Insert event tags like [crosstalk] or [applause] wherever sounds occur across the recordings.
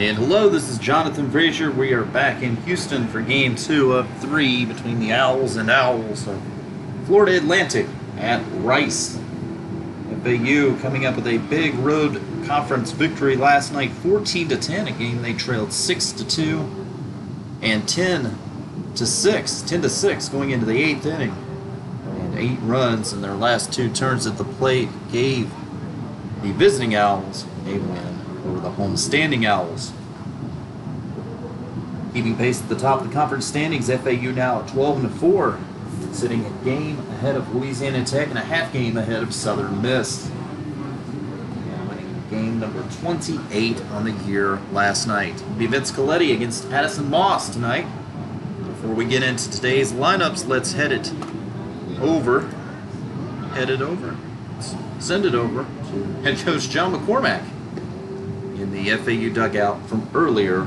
And hello, this is Jonathan Frazier. We are back in Houston for game two of three between the Owls and Owls of Florida Atlantic at Rice. FAU coming up with a big road conference victory last night, 14 to 10, a game they trailed 6 to 2 and 10 to 6, 10 to 6 going into the eighth inning. And eight runs in their last two turns at the plate gave the visiting Owls a win over the home standing Owls. Keeping pace at the top of the conference standings, FAU now at 12 and 4, sitting a game ahead of Louisiana Tech and a half game ahead of Southern Miss. Winning game number 28 on the year last night. It'll be Vince Coletti against Addison Moss tonight. Before we get into today's lineups, let's head it over. Head it over. Send it over head coach John McCormack in the FAU dugout from earlier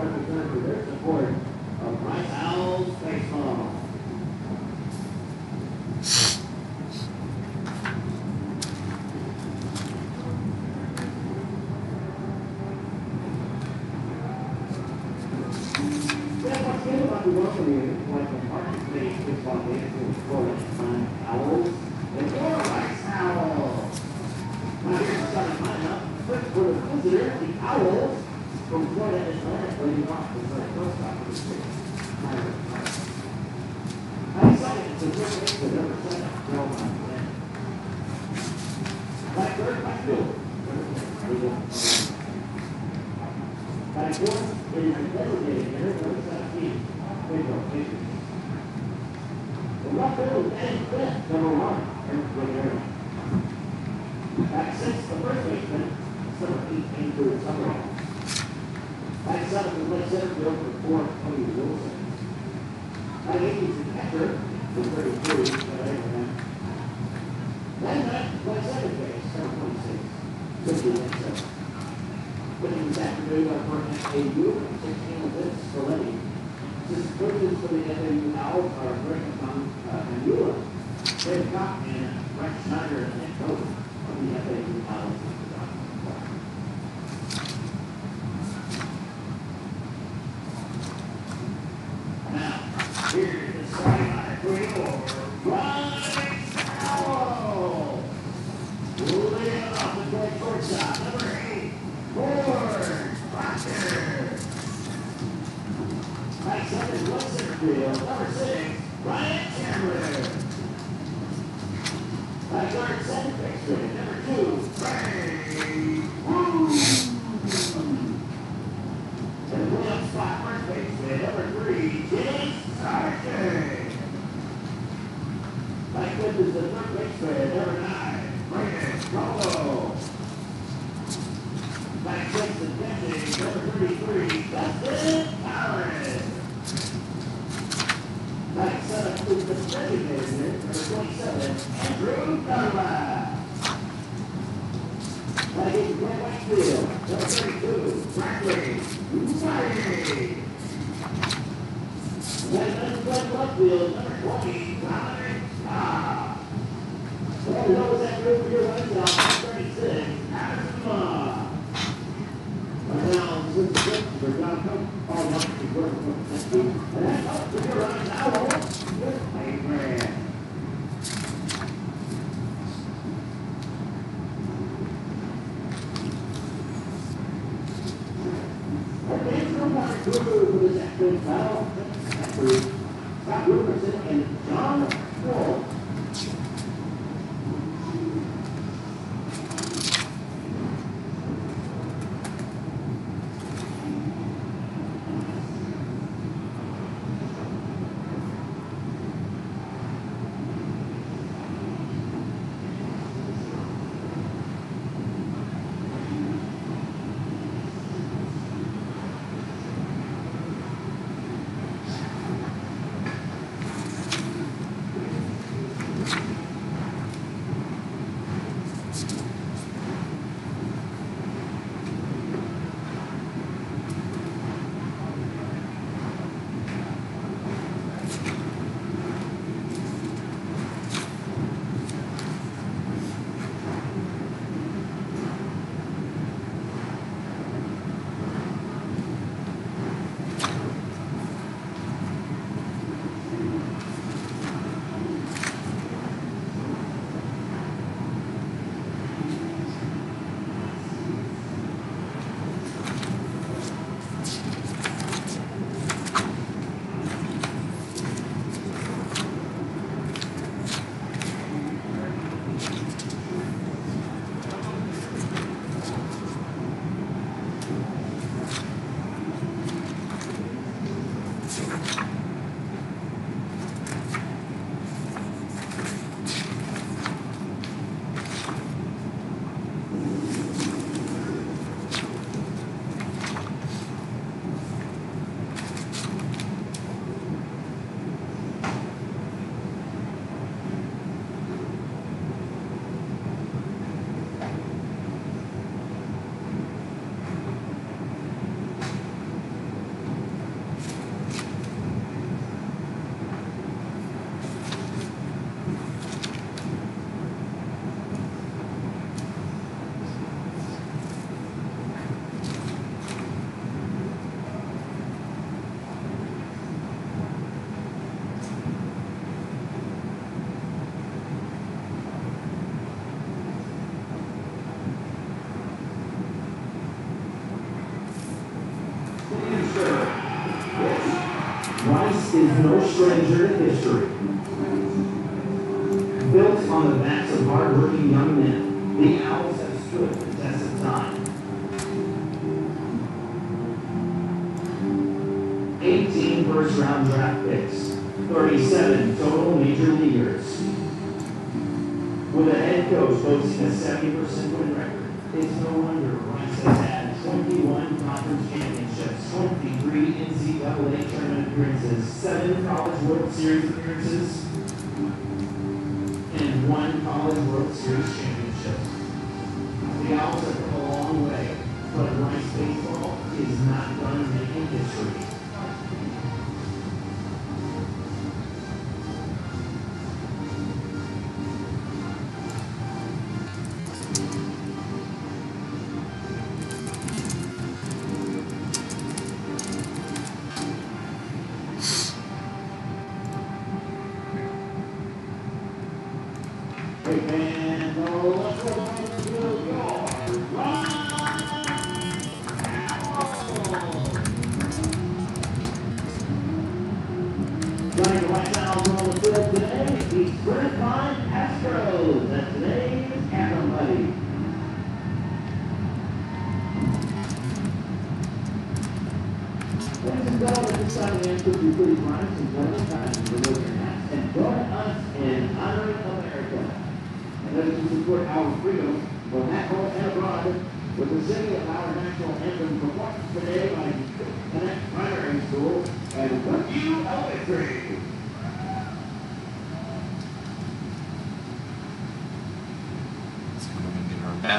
Dr. Johnson, their support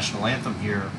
national anthem here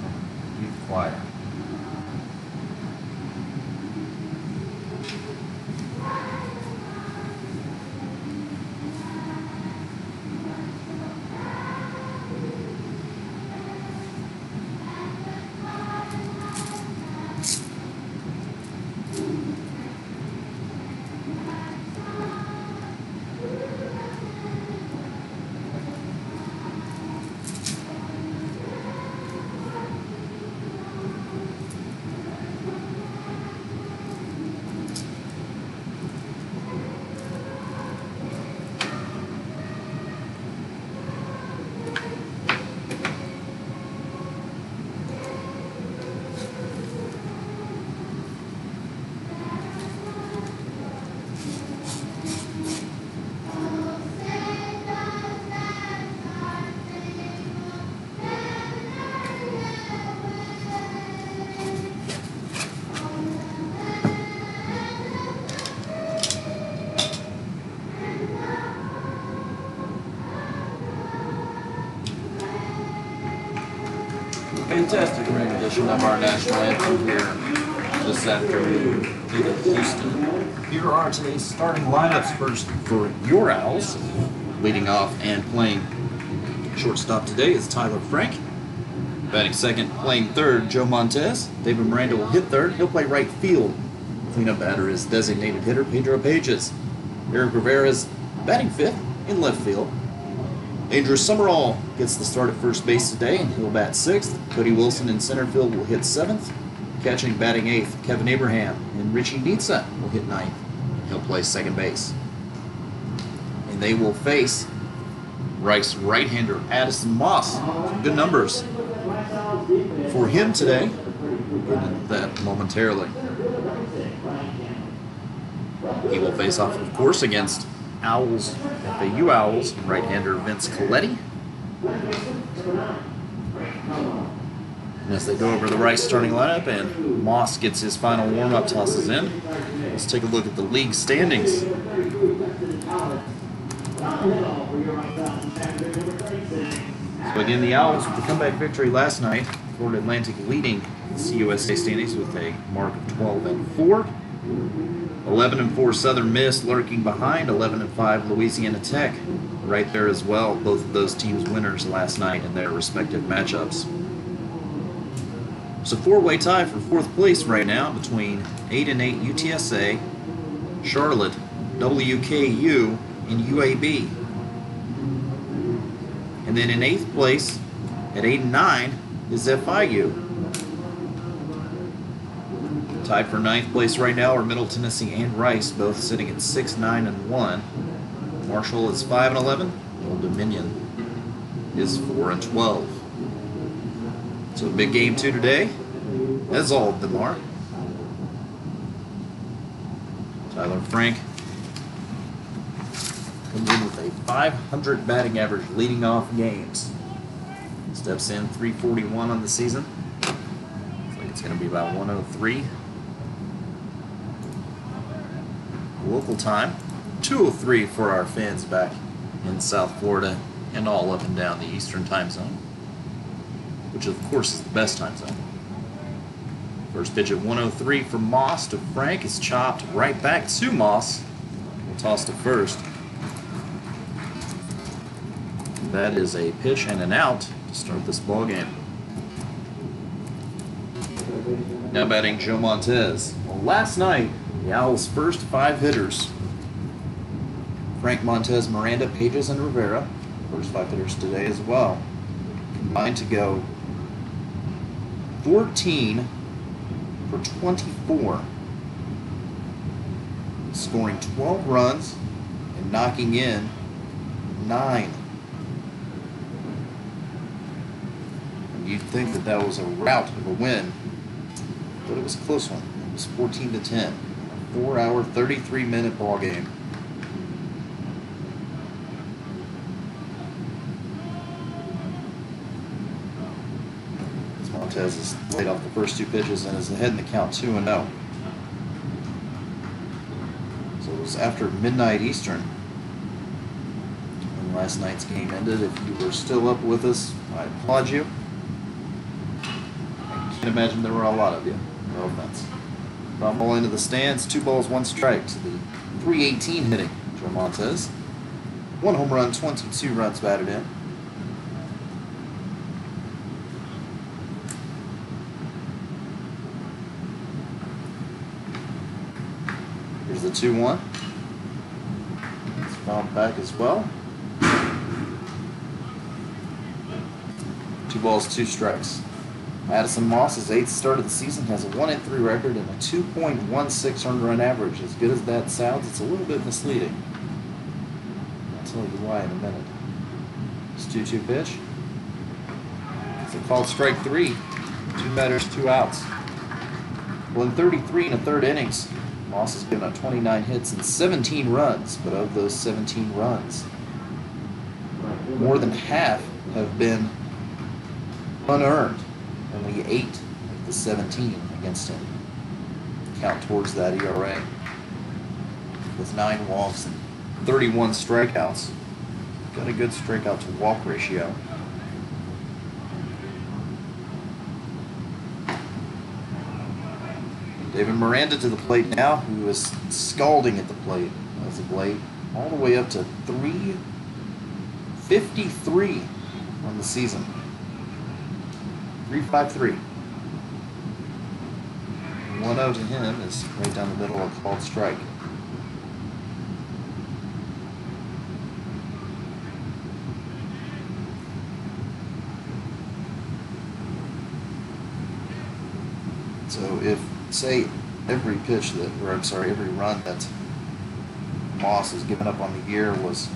Fantastic rendition of our national anthem here this afternoon in Houston. Here are today's starting lineups first for your Owls. Leading off and playing shortstop today is Tyler Frank. Batting second, playing third, Joe Montez. David Miranda will hit third. He'll play right field. Cleanup batter is designated hitter Pedro Pages. Eric Rivera is batting fifth in left field. Andrew Summerall gets the start at first base today, and he'll bat sixth. Cody Wilson in center field will hit seventh. Catching batting eighth, Kevin Abraham. And Richie Nitsa will hit ninth. He'll play second base. And they will face Rice right-hander Addison Moss. Good numbers for him today. We'll get into that momentarily. He will face off, of course, against Owls, FAU Owls, right-hander Vince Coletti. And as they go over the Rice starting lineup and Moss gets his final warm-up tosses in, let's take a look at the league standings. So again, the Owls with the comeback victory last night, Florida Atlantic leading the CUSA standings with a mark of 12 and 4. 11 and 4 Southern Miss lurking behind 11 and 5 Louisiana Tech right there as well both of those teams winners last night in their respective matchups it's a four-way tie for fourth place right now between 8 and 8 UTSA Charlotte WKU and UAB and then in eighth place at 8 and 9 is FIU Tied for ninth place right now are Middle Tennessee and Rice, both sitting at 6, 9, and 1. Marshall is 5 and 11. Old Dominion is 4 and 12. So big game two today, as all of them are. Tyler Frank comes in with a 500 batting average leading off games. Steps in 341 on the season. Looks like it's going to be about 103. Local time, 203 for our fans back in South Florida and all up and down the Eastern time zone, which of course is the best time zone. First pitch at 103 from Moss to Frank is chopped right back to Moss. We'll toss to first. That is a pitch and an out to start this ball game. Now batting Joe Montez. Well, last night, the Owls' first five hitters Frank Montez, Miranda, Pages, and Rivera, first five hitters today as well, combined to go 14 for 24, scoring 12 runs and knocking in nine. And you'd think that that was a rout of a win, but it was a close one. It was 14 to 10. A four-hour, 33-minute ball game. As Montez has laid off the first two pitches and is ahead in the count 2 and 0. So it was after midnight Eastern when last night's game ended. If you were still up with us, I applaud you. I can't imagine there were a lot of you. No offense. Foul ball into the stands, two balls, one strike to the 318 hitting Joe Montez. One home run, 22 runs batted in. 2 1. It's fouled back as well. Two balls, two strikes. Addison Moss's eighth start of the season has a 1 3 record and a 2.16 earned run average. As good as that sounds, it's a little bit misleading. I'll tell you why in a minute. It's 2 2 pitch. It's a called strike three. Two batters, two outs. Well, in 33 and a third innings, Moss has given up 29 hits and 17 runs, but of those 17 runs, more than half have been unearned. Only eight of the 17 against him count towards that ERA. With nine walks and 31 strikeouts, got a good strikeout to walk ratio. David Miranda to the plate now, who is scalding at the plate as of late, all the way up to 353 on the season. 353. 1 0 to him is right down the middle of called strike. So if, say, every pitch that, or I'm sorry, every run that Moss has given up on the year was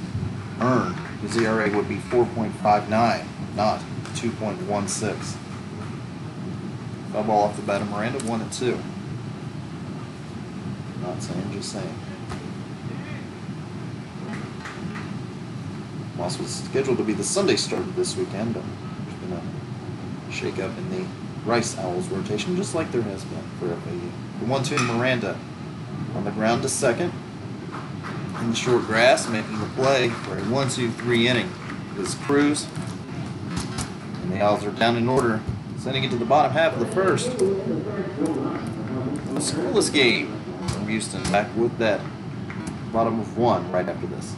earned, his ERA would be 4.59, not 2.16. Foul ball off the bat of Miranda, one and two. Not saying, just saying. Moss was scheduled to be the Sunday starter this weekend, but there's been a shake-up in the Rice Owls rotation, just like there has been for FAU. The one-two to Miranda on the ground to second. In the short grass, making the play for a one-two-three inning is Cruz. And the Owls are down in order, sending it to the bottom half of the first. A scoreless game from Houston, back with that bottom of one right after this.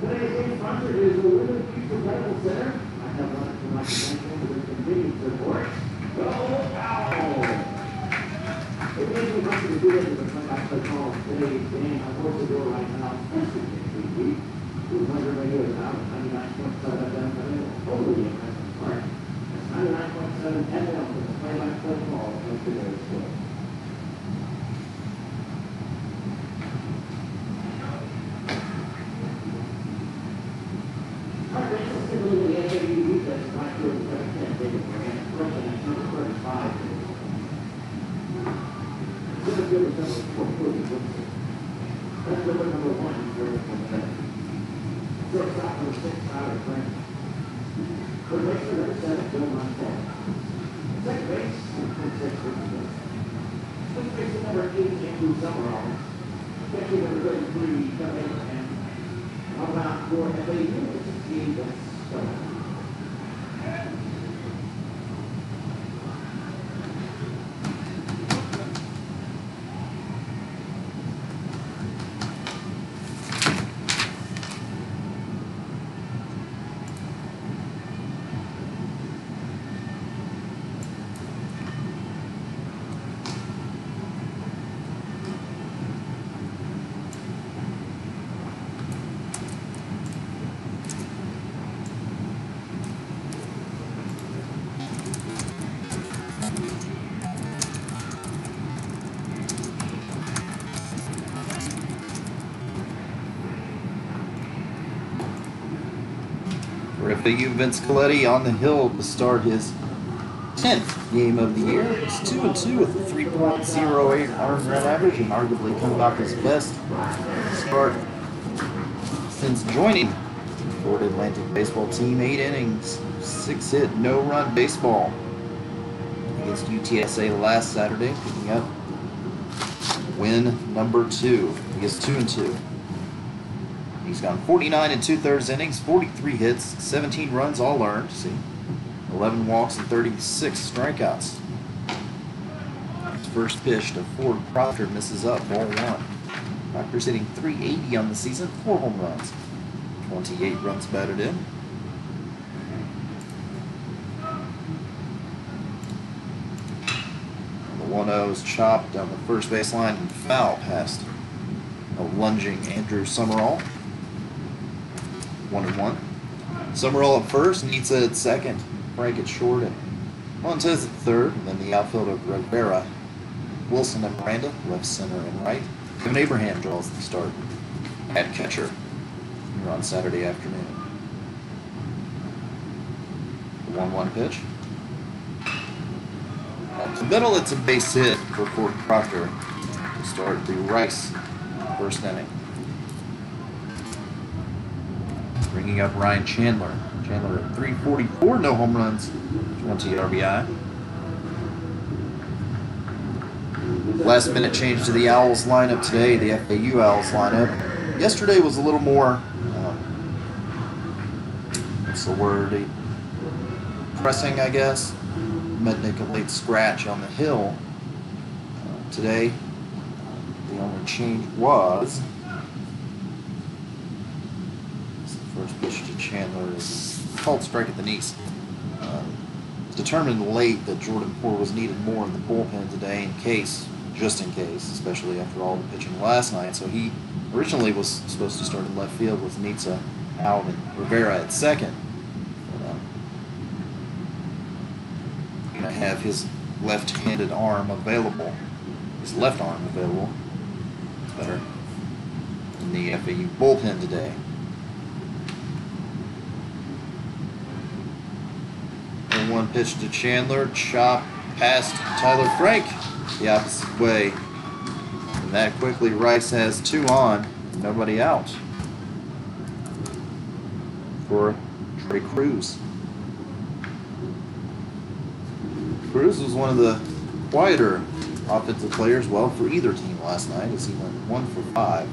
Today's game sponsor is the Center. I have one for my for the support. Go Owls! It to do it as a to call today's. Of course, the door right now, especially next week. Two hundred radio is out, ninety-nine point seven FM, totally impressive part. seven Ed Elkins, play-by-play call for today's game. For FAU, Vince Coletti on the hill to start his 10th game of the year. He's 2 and 2 with a 3.08 earned run average and arguably come off his best start since joining the Florida Atlantic baseball team. Eight innings, six hit, no run baseball against UTSA last Saturday, picking up win number two. He is 2 and 2. He's gone 49 and two thirds innings, 43 hits, 17 runs all earned. See, 11 walks and 36 strikeouts. First pitch to Ford Proctor misses up, ball one. Proctor's hitting 380 on the season, four home runs, 28 runs batted in. The 1 0 is chopped down the first baseline and foul past a lunging Andrew Summerall. One and one. Summerall at first, Nitsa at second, Frank at short, and Montez at third. And then the outfield of Rivera, Wilson and Miranda, left, center, and right. Kevin Abraham draws the start at catcher here on Saturday afternoon. The 1 1 pitch. Up the middle, it's a base hit for Ford Proctor to start the Rice first inning. Bringing up Ryan Chandler. Chandler at 344, no home runs, 20 RBI. Last minute change to the Owls lineup today, the FAU Owls lineup. Yesterday was a little more, um, what's the word, pressing, I guess. Mednick a late scratch on the hill. Uh, today, the only change was the first to Chandler is called strike at the knees. Um, determined late that Jordan Poor was needed more in the bullpen today in case, just in case, especially after all the pitching last night. So he originally was supposed to start in left field with Nitsa out and Rivera at second. But, um, gonna have his left-handed arm available, his left arm available. It's better in the FAU bullpen today. And one pitch to Chandler, chop past Tyler Frank the opposite way. And that quickly Rice has two on, nobody out for Trei Cruz. Cruz was one of the quieter offensive players, well, for either team last night as he went one for five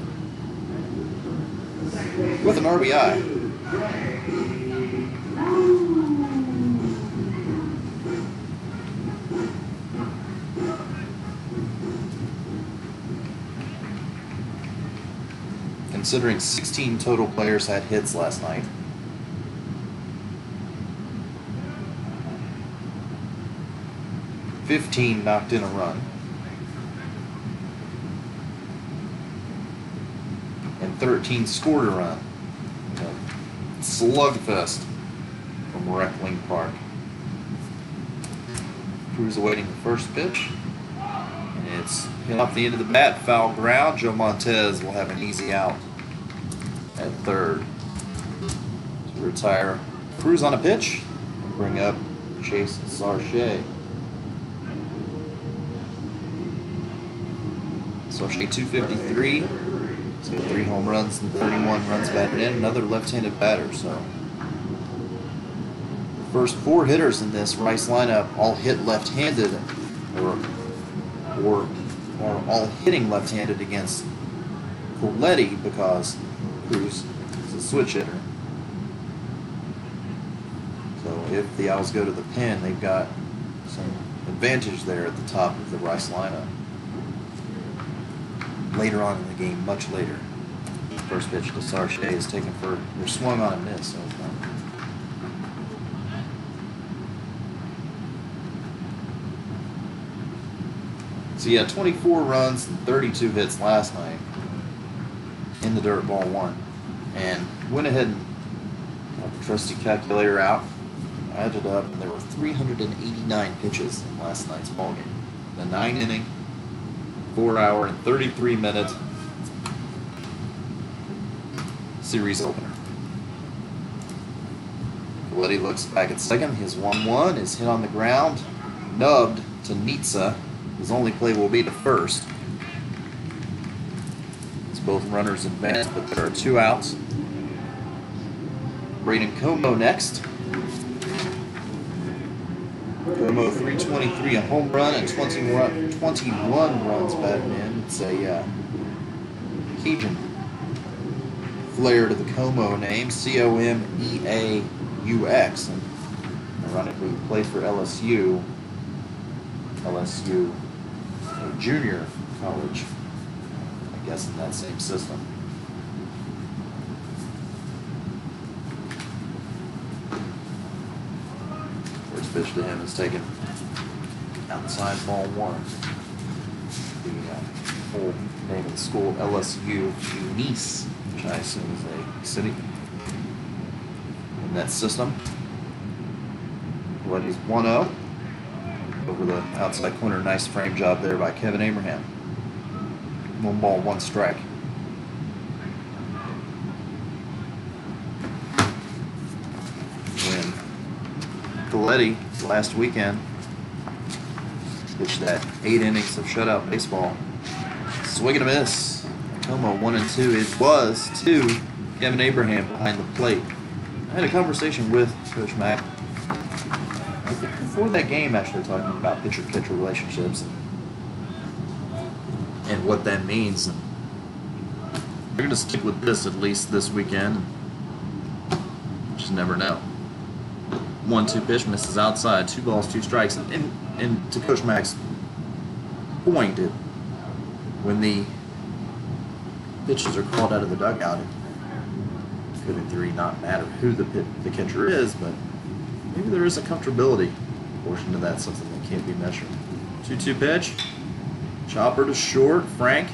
with an RBI. Considering 16 total players had hits last night. Fifteen knocked in a run. And 13 scored a run. Know, slugfest from Reckling Park. Cruz awaiting the first pitch. And it's hit off the end of the bat, foul ground. Joe Montez will have an easy out at third to retire Cruz on a pitch and bring up Chase Sarche. Sarche 253. He's got three home runs and 31 runs batted in. Another left-handed batter, so first four hitters in this Rice lineup all hit left-handed, or or are all hitting left-handed against Coletti because Is a switch hitter. So if the Owls go to the pin, they've got some advantage there at the top of the Rice lineup. Later on in the game, much later, first pitch to Sarche is taken for they're swung on a miss. So So yeah, 24 runs and 32 hits last night in the dirt ball one, and went ahead and got the trusty calculator out, added up, and there were 389 pitches in last night's ball game. The nine inning, four hour and 33 minute series opener. Coletti looks back at second. His 1 1 is hit on the ground, nubbed to Nitsa. His only play will be to first. Both runners advance, but there are two outs. Braden Comeaux next. Comeaux 323, a home run and 20 run, 21 runs batted in. It's a uh, Cajun flair to the Comeaux name, C O M E A U X. And ironically, played for LSU. LSU, a junior college, guess, in that same system. First pitch to him is taken outside ball one. The uh, full name of the school, LSU Eunice, which I assume is a city in that system. What is 1 0 over the outside corner. Nice frame job there by Kevin Abraham. One ball, one strike. When Coletti last weekend pitched that eight innings of shutout baseball, swing and a miss. Comeaux one and two. It was two. Kevin Abraham behind the plate. I had a conversation with Coach Mack before that game, actually talking about pitcher catcher relationships and, what that means. And we're going to stick with this at least this weekend. Just never know. One two pitch misses outside, two balls, two strikes. And, and, and to Coach Mack's point, it, when the pitches are called out of the dugout, it could in theory not matter who the, pit, the catcher is, but maybe there is a comfortability portion to that, something that can't be measured. 2 2 pitch. Chopper to short. Frank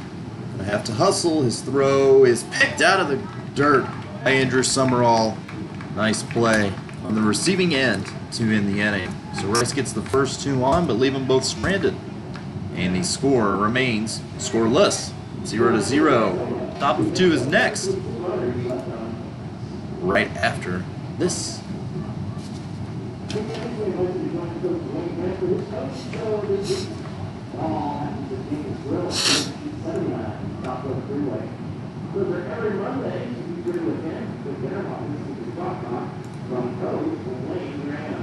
gonna have to hustle. His throw is picked out of the dirt by Andrew Summerall. Nice play on the receiving end to end the inning. So Rice gets the first two on, but leave them both stranded. And the score remains scoreless. 0 to 0. Top of two is next. Right after this. Every Monday, you do with him, with their office, we talk about, from coach, from Wayne Graham.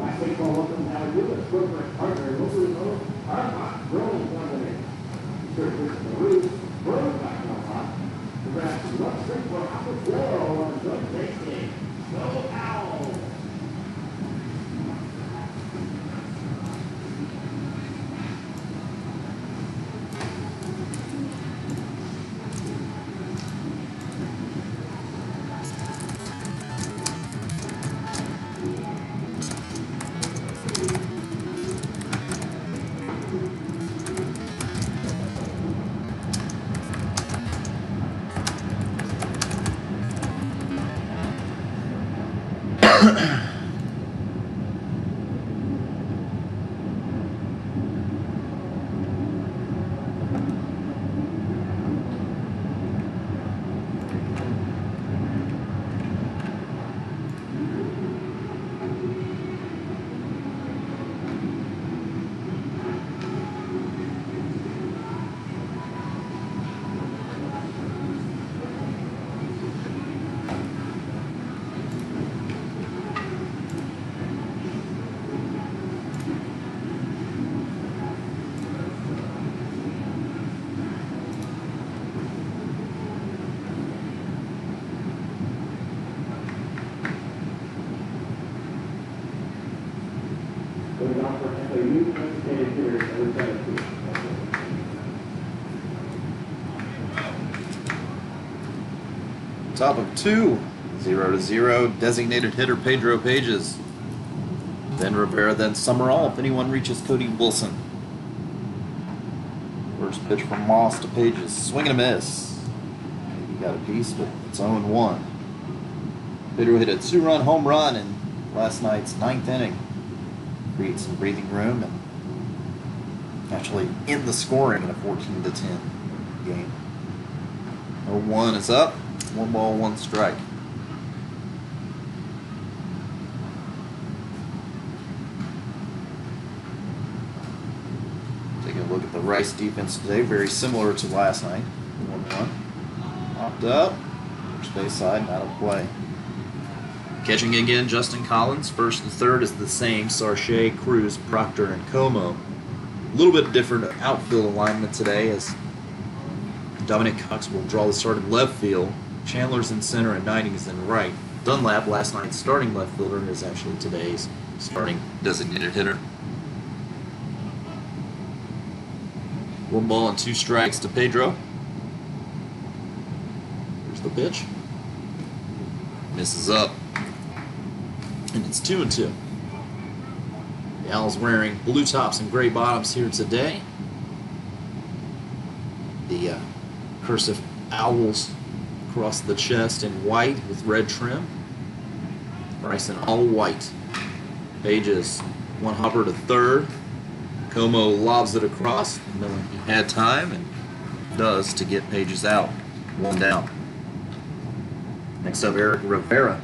Last week, of them had to do with corporate partner, it, Arcot Growing Company. Surface the roof, Top of two, zero to zero. Designated hitter Pedro Pages. Then Rivera, then Summerall. If anyone reaches Cody Wilson. First pitch from Moss to Pages. Swing and a miss. He got a piece, but it's 0 1. Pedro hit a two run home run in last night's ninth inning. Create some breathing room and actually end the scoring in a 14 to 10 game. 0 1 is up. One ball, one strike. Taking a look at the Rice defense today, very similar to last night. 1 1. Popped up. First base side, out of play. Catching again, Justin Collins. First and third is the same. Sarche, Cruz, Proctor, and Comeaux. A little bit different outfield alignment today as Dominic Cox will draw the start in left field. Chandler's in center and is in right. Dunlap, last night's starting left fielder, is actually today's starting designated hitter. One ball and two strikes to Pedro. Here's the pitch. Misses up. And it's two and two. The Owls wearing blue tops and gray bottoms here today. The uh, cursive owls across the chest in white with red trim. In all white. Pages one hopper to third. Comeaux lobs it across, knowing he had time and does to get Pages out. One down. Next up, Eric Rivera.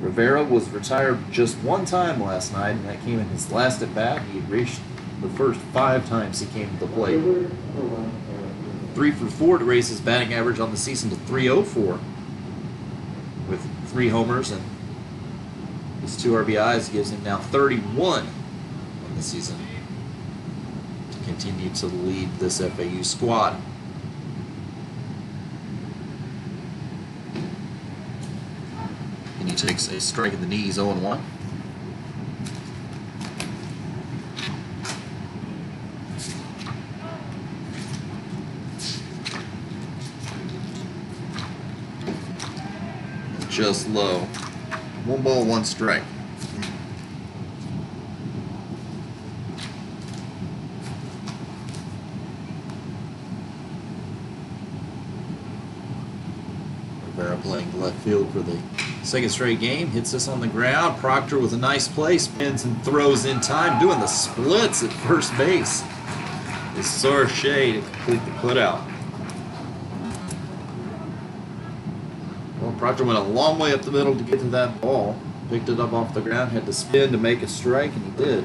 Rivera was retired just one time last night, and that came in his last at bat. He reached the first five times he came to the plate. Three for four to raise his batting average on the season to 304 with three homers and his two RBIs gives him now 31 on the season to continue to lead this FAU squad. And he takes a strike at the knees 0 Just low. One ball, one strike. Rivera playing left field for the second straight game. Hits this on the ground. Proctor with a nice play. Spins and throws in time. Doing the splits at first base. Is Sarche to complete the putout. Proctor went a long way up the middle to get to that ball. Picked it up off the ground, had to spin to make a strike, and he did.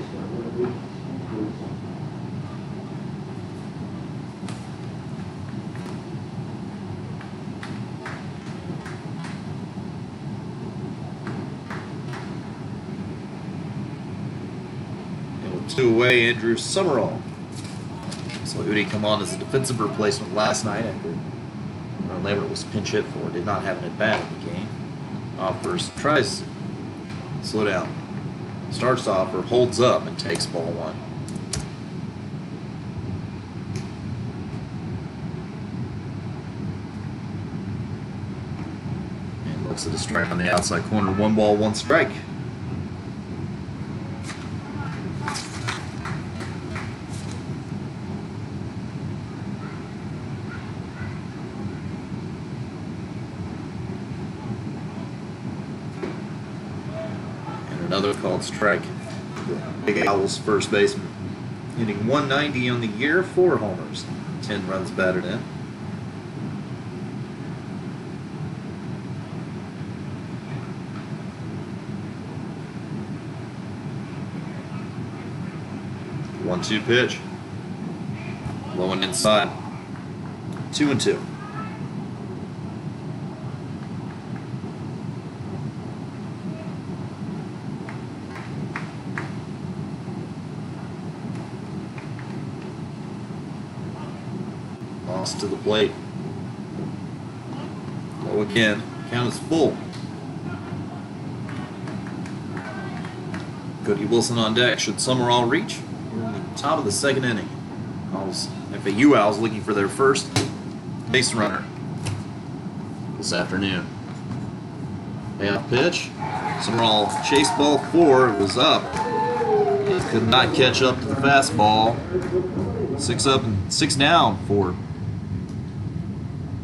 Two away, Andrew Summerall. So Udi come on as a defensive replacement last night after Lambert was pinch hit for, did not have an at bat in the game. Uh, Offers, tries to slow down. Starts off or holds up and takes ball one. And looks at a strike on the outside corner. One ball, one strike. And another called strike. Big Owls first baseman. Hitting 190 on the year, four homers, 10 runs batted in. One two pitch. Low and inside. Two and two. To the plate. Low again. Count is full. Cody Wilson on deck. Should Summerall reach? We're in the top of the second inning. Owls, FAU Owls looking for their first base runner this afternoon. Payoff pitch. Summerall chase ball four. It was up. Could not catch up to the fastball. Six up and six down for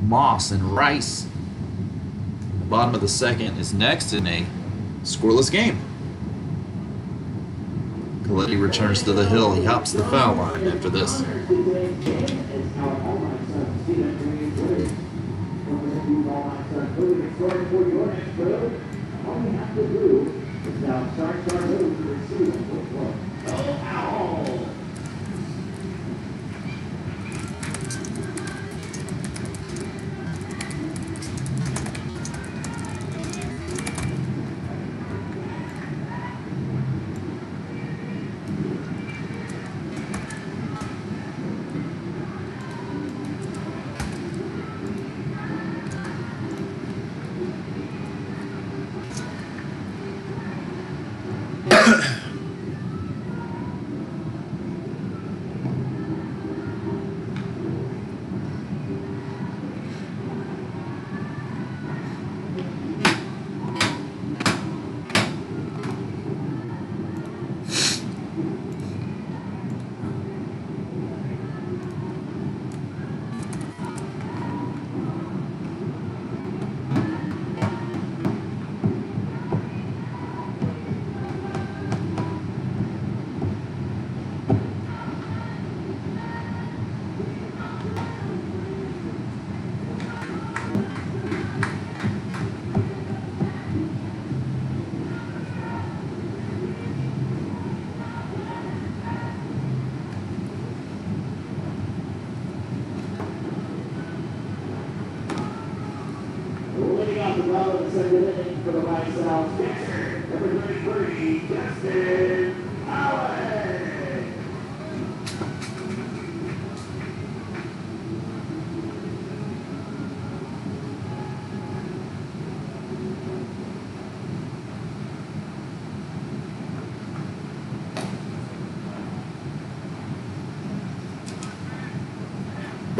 Moss and Rice. The bottom of the second is next in a scoreless game. Coletti returns to the hill. He hops the foul line after this. Now start,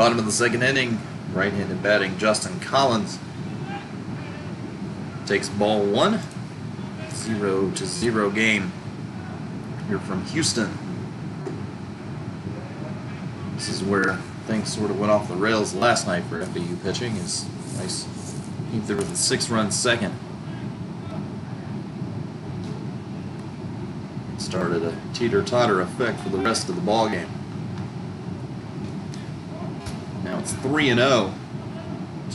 Bottom of the second inning, right-handed batting Justin Collins takes ball one, zero to zero game. Here from Houston. This is where things sort of went off the rails last night for FAU pitching. Is nice came through with a six-run second. Started a teeter-totter effect for the rest of the ball game. Now it's three and zero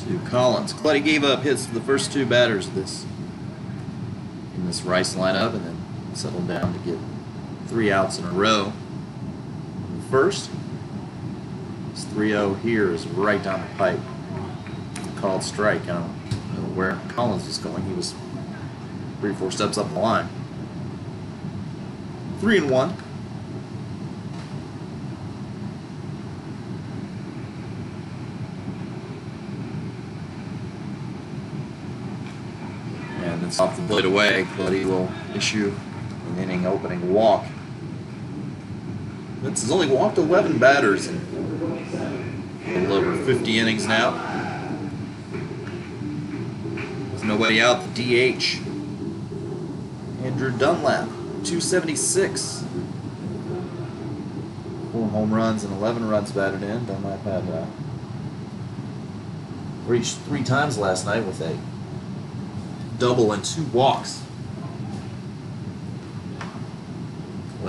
to Collins. Coletti gave up hits to the first two batters this in this Rice lineup, and then settled down to get three outs in a row. First, this 3-0 here is right down the pipe. Called strike. I don't know where Collins was going. He was three or four steps up the line. Three and one. And off the blade away. but he will issue an inning opening walk. Vince has only walked 11 batters in a little over 50 innings now. There's nobody out. The DH. Andrew Dunlap, 276. Four home runs and 11 runs batted in. Dunlap had uh, reached three times last night with a double and two walks.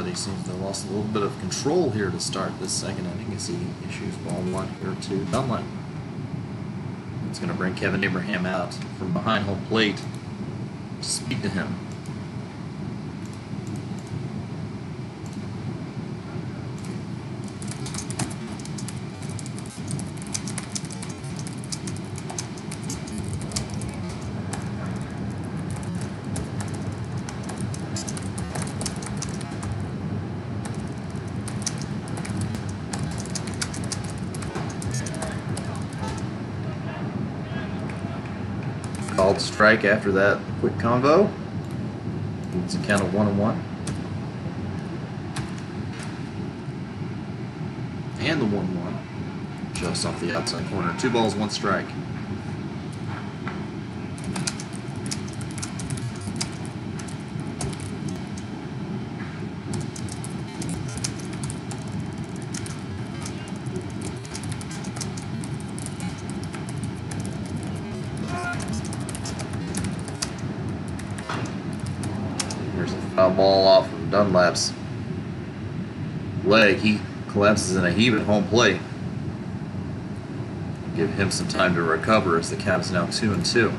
He seems to have lost a little bit of control here to start this second inning as he issues ball one here to Dunlap. It's going to bring Kevin Abraham out from behind home plate to speak to him. strike after that quick combo. It's a count of one and one. And the one one. Just off the outside corner. Two balls, one strike. Leg. He collapses in a heave at home plate. Give him some time to recover as the is now two and two.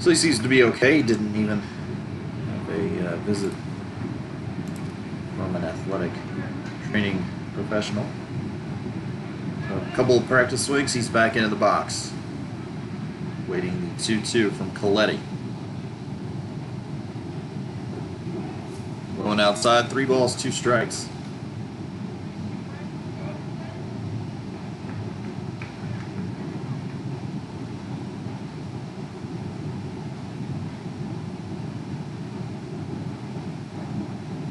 So he seems to be okay. He didn't even have a uh, visit from an athletic training professional. Couple of practice swings, he's back into the box. Waiting the 2 2 from Coletti. Going outside, three balls, two strikes.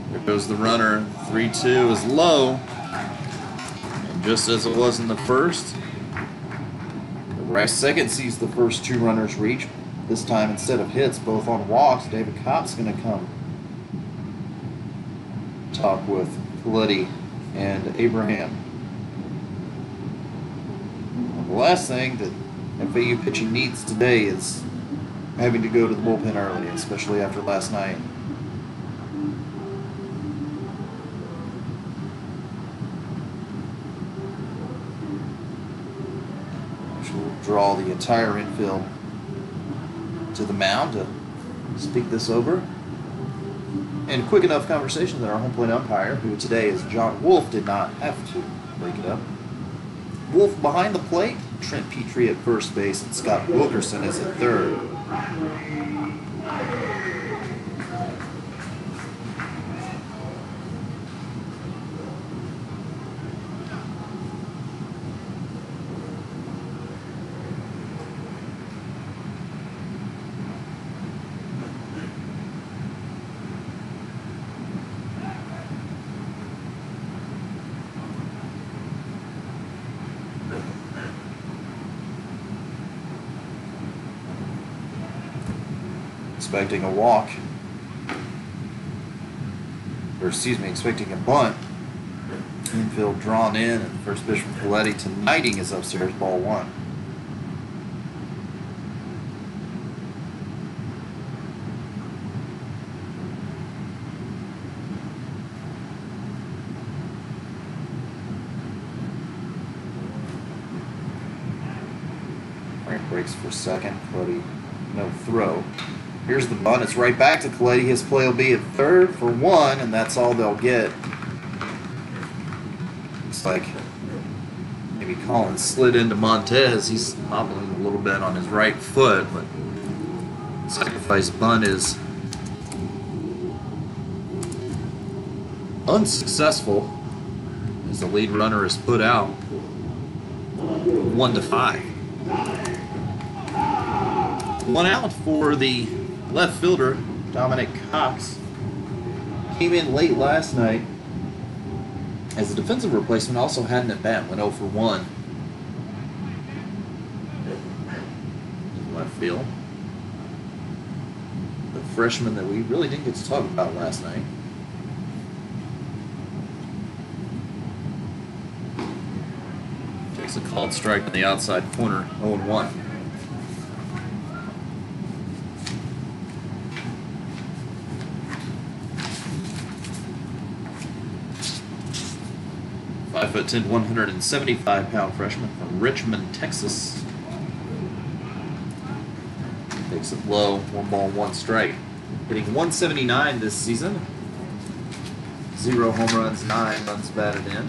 There goes the runner. 3 2 is low. Just as it was in the first, the right second sees the first two runners reach. This time, instead of hits, both on walks, David Kopp's going to come talk with Coletti and Abraham. And the last thing that FAU pitching needs today is having to go to the bullpen early, especially after last night. which will draw the entire infield to the mound to speak this over. And quick enough conversation that our home plate umpire, who today is John Wolf, did not have to break it up. Wolf behind the plate, Trent Petrie at first base, and Scott Wilkerson is at third. Expecting a walk, or excuse me, expecting a bunt. Infield drawn in, and first pitch from Coletti to Knighting is upstairs, ball one. Frank breaks for second. Coletti, no throw. Here's the bunt. It's right back to Coletti. His play will be at third for one, and that's all they'll get. Looks like maybe Collins slid into Montez. He's hobbling a little bit on his right foot, but sacrifice bunt is unsuccessful as the lead runner is put out one to five. One out for the left fielder, Dominic Cox. Came in late last night as a defensive replacement, also had an at bat, went 0 for 1. In left field. The freshman that we really didn't get to talk about last night. Takes a called strike in the outside corner, 0 1. Five foot ten, 175 pound freshman from Richmond, Texas. Takes it low, one ball, one strike. Hitting 179 this season. Zero home runs, nine runs batted in.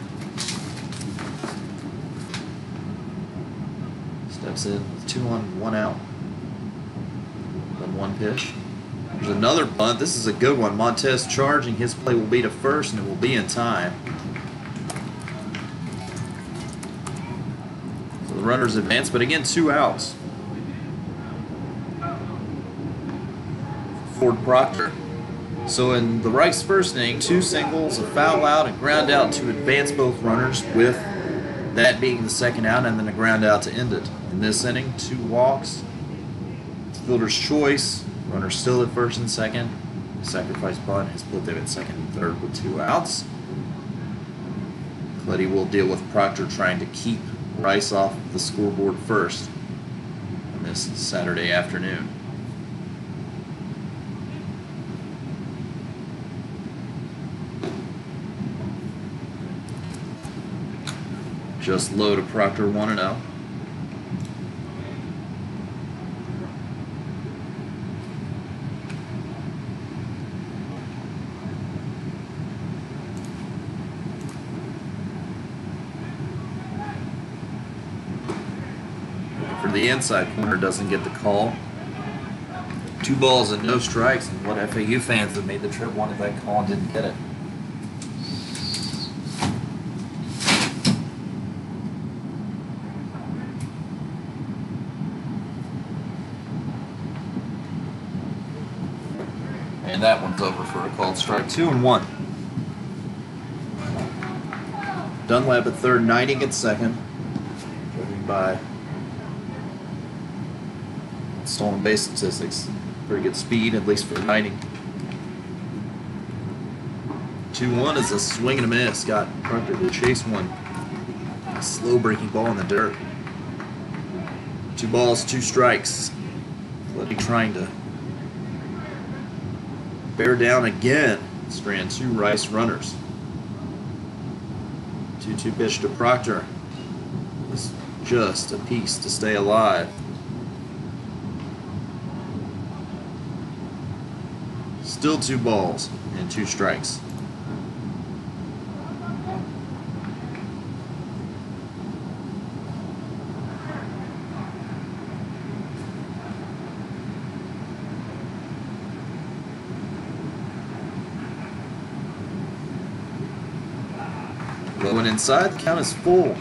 Steps in with two on, one out. Then one pitch. There's another bunt. This is a good one. Montez charging. His play will be to first, and it will be in time. Runners advance, but again, two outs. Ford Proctor. So in the Rice first inning, two singles, a foul out, and ground out to advance both runners, with that being the second out, and then a ground out to end it. In this inning, two walks, fielder's choice, runner still at first and second. Sacrifice bunt has put them at second and third with two outs. Coletti will deal with Proctor trying to keep Rice off the scoreboard first on this Saturday afternoon. Just low to Proctor 1 0. For the inside corner, doesn't get the call. Two balls and no strikes, and what FAU fans that made the trip wanted that call and didn't get it. And that one's over for a called strike. Two and one. Dunlap at third, Knighting at second. Judging by stolen base statistics. Pretty good speed, at least for Knighting. 2 1 is a swing and a miss. Got Proctor to chase one. A slow breaking ball in the dirt. Two balls, two strikes. Letty trying to bear down again. Strand two Rice runners. 2 2 pitch to Proctor. It's just a piece to stay alive. Still two balls and two strikes. Going inside, the count is full.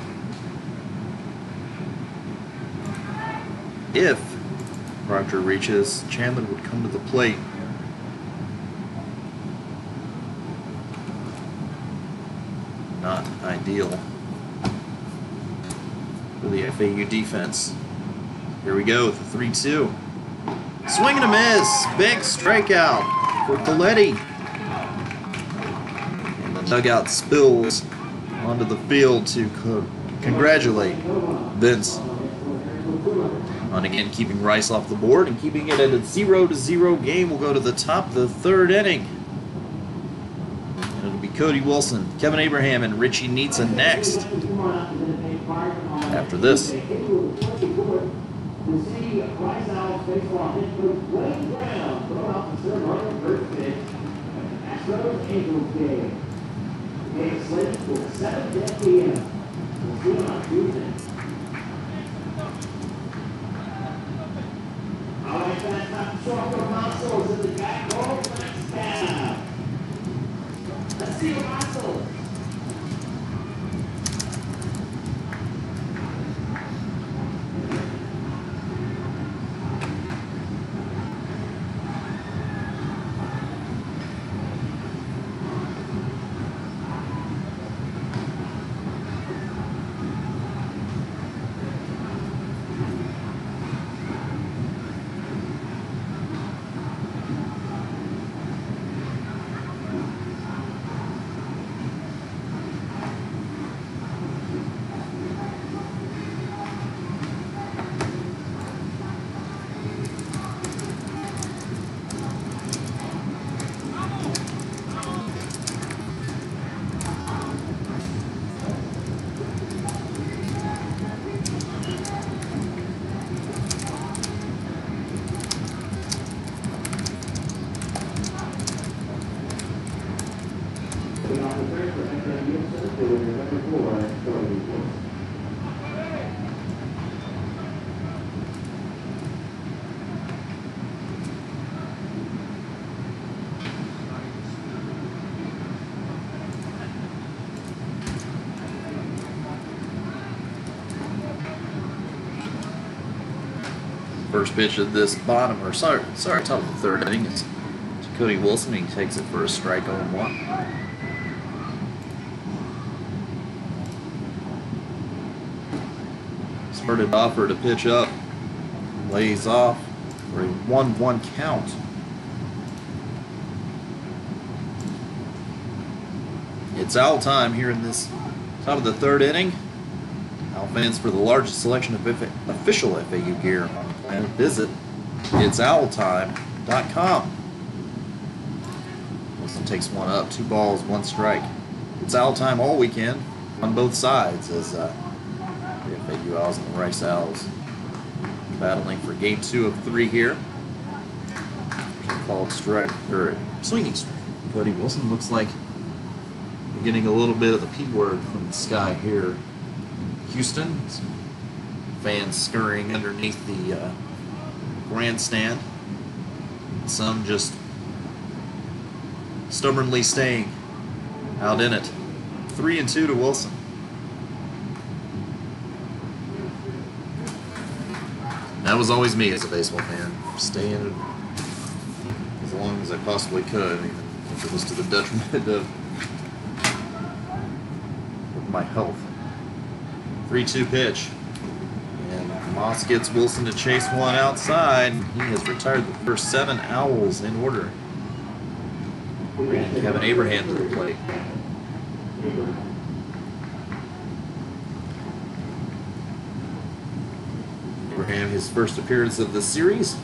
If Proctor reaches, Chandler would come to the plate. Not ideal for the FAU defense. Here we go with the 3 2. Swing and a miss. Big strikeout for Coletti. And the dugout spills onto the field to co- congratulate Vince on again keeping Rice off the board and keeping it at a 0 to 0 game. We'll go to the top of the third inning. Cody Wilson, Kevin Abraham, and Richie Nitza next. After this Wayne Brown throw out the third runner first pitch. Astros Angels game. Game slated for 7 p.m. We'll see you on Tuesday. All right, that's not short for Muscles in the back row. Let's down. Let's see your muscles. Putting on the third for FAU Center, they were number four, Cody Wilson. First pitch of this bottom, or sorry, sorry, top of the third inning is Cody Wilson. He takes it for a strike on one. Started offer to pitch up, lays off for a 1 1 count. It's owl time here in this top of the third inning. Owl fans for the largest selection of official FAU gear visit itsowltime.com. Wilson takes one up, two balls, one strike. It's owl time all weekend on both sides as uh, the FAU Owls and the Rice Owls battling for game two of three here. Called strike or swinging strike. Cody Wilson looks like we're getting a little bit of the P word from the sky here. Houston, Some fans scurrying underneath the uh, grandstand. Some just stubbornly staying out in it. Three and two to Wilson. That was always me as a baseball fan, staying as long as I possibly could, even if it was to the detriment of, my health. 3 2 pitch. Moss gets Wilson to chase one outside. He has retired the first seven Owls in order. Kevin Abraham to the plate. Abraham, his first appearance of the series.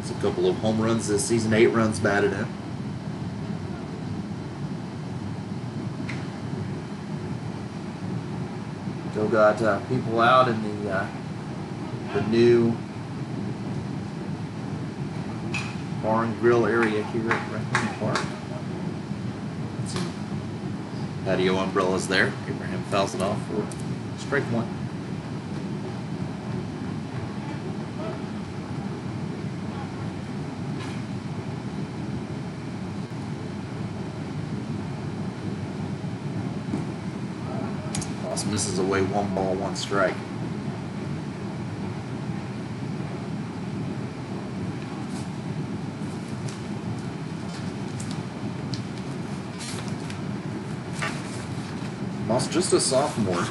It's a couple of home runs this season, eight runs batted in. Still got uh, people out in the uh, the new bar and grill area here at Reckling Park. Patio umbrellas there. Abraham fouls it off for strike one. Moss misses away one ball, one strike. Moss just a sophomore.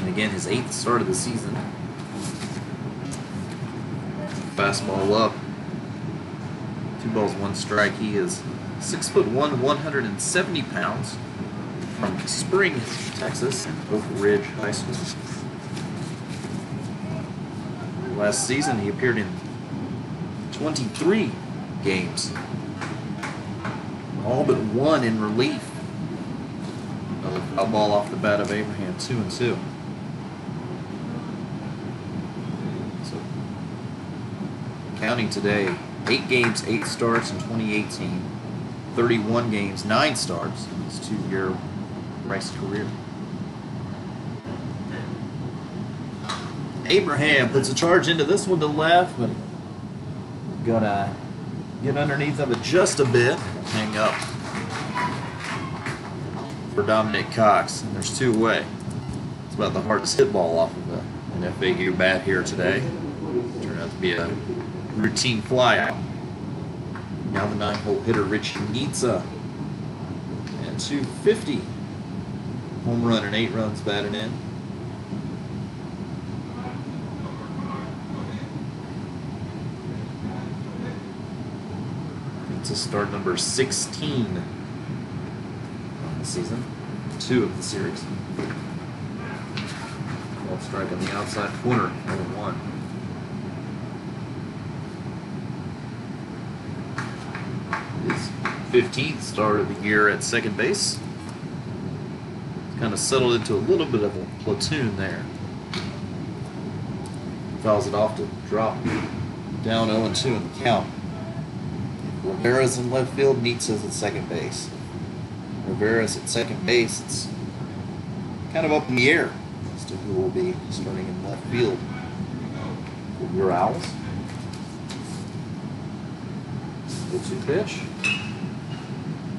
And again, his eighth start of the season. Fastball up. Two balls, one strike. He is six foot one, 170 pounds from Spring, Texas, and Oak Ridge High School. Last season, he appeared in 23 games, all but one in relief. A ball off the bat of Abraham, two and two. So, counting today, eight games, eight starts in 2018, 31 games, nine starts in his two-year Rice career. Abraham puts a charge into this one to left, but gonna get underneath of it just a bit. Hang up for Dominic Cox, and there's two away. It's about the hardest hit ball off of an FAU bat here today. Turned out to be a routine flyout. Now the nine-hole hitter Rich Nitza, and 250 home run and eight runs batted in. It's a start number 16 on the season, two of the series. Ball strike on the outside corner, number one. His 15th start of the year at second base kind of settled into a little bit of a platoon there. Fouls it off to drop down 0 2 in the count. Rivera's in left field, Nietzsche's at second base. Rivera's at second base. It's kind of up in the air as to who will be starting in left field your Owls. Good two pitch.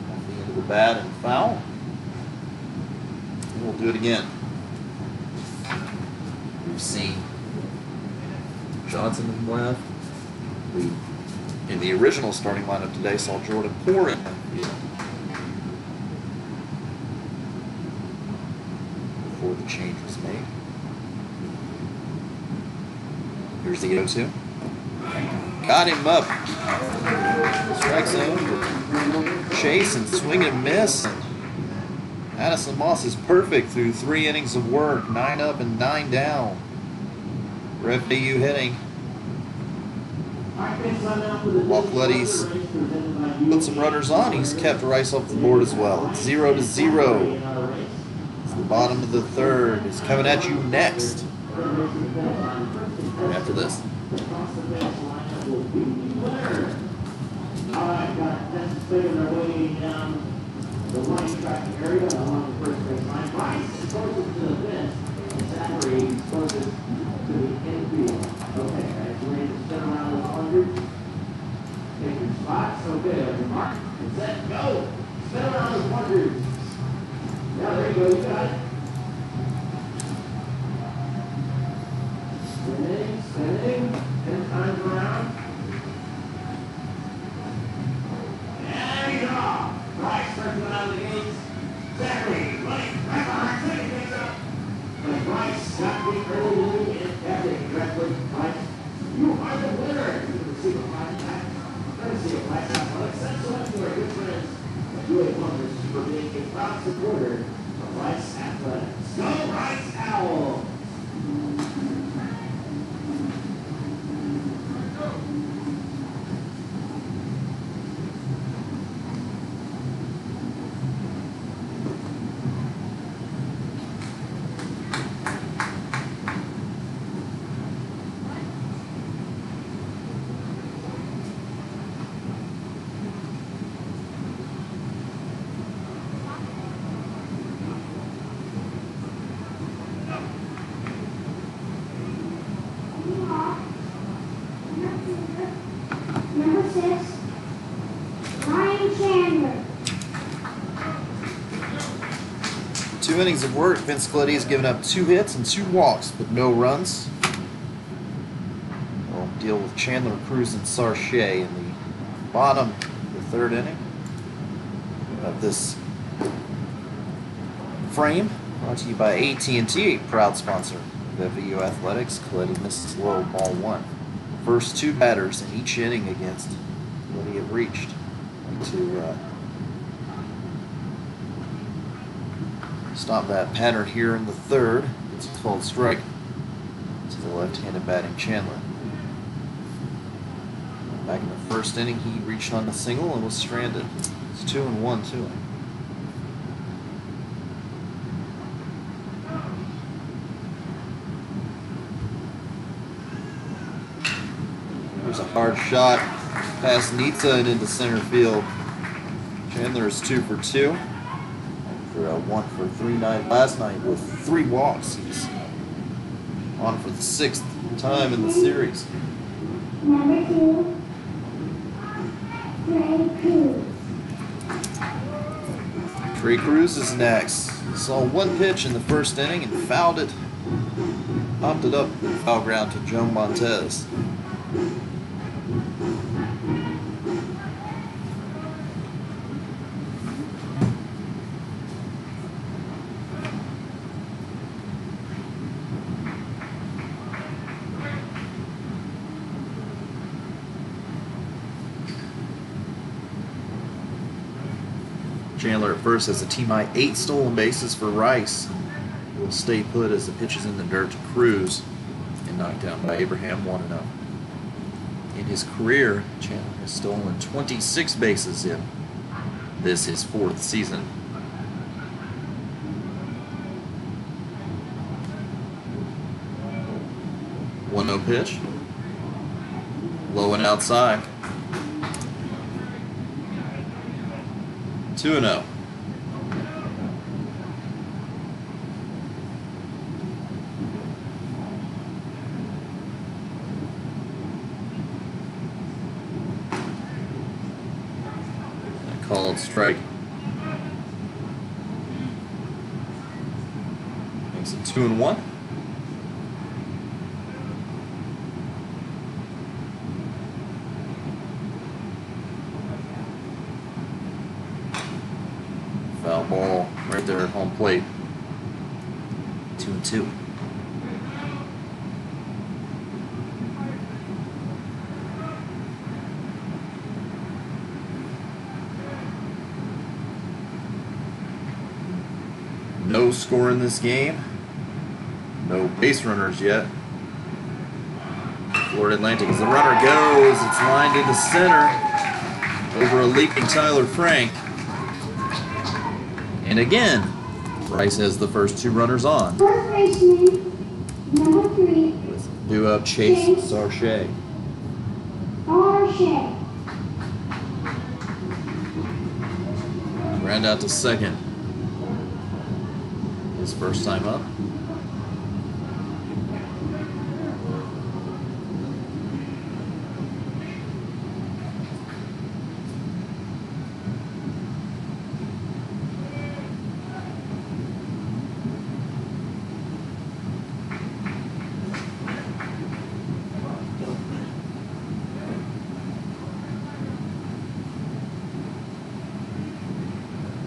Off the end of the bat and foul. We'll do it again. We've seen Johnson and left. We, in the original starting lineup today, saw Jordan Poor in. Before the change was made. Here's the 0 2. Got him up. Strike zone. Chase and swing and miss. Addison Moss is perfect through three innings of work, nine up and nine down. For FAU hitting. While Letty's put some runners on, he's kept Rice off the board as well. It's zero to zero. It's the bottom of the third. It's coming at you next. After this. Alright, got that's clear their way down the line track area along the first base line. Is closest to the fence, and Zachary closest to the infield. Okay, guys, ready to spin around those hundreds? Take your spots, okay, your mark, and set, go! Spin around those hundreds. Yeah, there you go, you got. Spinning, spinning, ten times around. There you go. Rice first one out of the gates. Zachary, running back behind second picks up. But Rice got the early lead and kept it directly. Rice, you are the winner. You can receive a five pack. Courtesy of Rice Athletics. Thanks so much to our good friends at UA Plumbers for being a proud supporter of Rice Athletics. Go Rice Owls! Number six, Ryan Chandler. Two innings of work. Vince Coletti has given up two hits and two walks, but no runs. We'll deal with Chandler, Cruz, and Sarche in the bottom of the third inning of this frame. Brought to you by AT&T, proud sponsor of FAU Athletics. Coletti misses low ball one. First two batters in each inning against Coletti have reached to uh, Stop that pattern here in the third. It's a called strike to the left-handed batting Chandler. Back in the first inning, he reached on a single and was stranded. It's two and one him. There's a hard shot past Nita and into center field. Chandler is two for two for a uh, one for three night last night with three walks. He's on for the sixth time in the series. Number two, Trei Cruz. Is next. Saw one pitch in the first inning and fouled it. Popped it up foul ground to Joe Montez. Chandler at first has a team high eight stolen bases for Rice. Will stay put as the pitch is in the dirt to Cruz and knocked down by Abraham 1 0. In his career, Chandler has stolen 26 bases in this his fourth season. One no pitch. Low and outside. 2 0. Called strike. Makes it 2 and 1. Foul ball right there at home plate. Two and two. No score in this game. No base runners yet. Florida Atlantic as the runner goes, it's lined into center over a leaping Tyler Frank. And again, Rice has the first two runners on. First baseman, number three, With up Chase Sarche. Arche. Ground out to second. His first time up.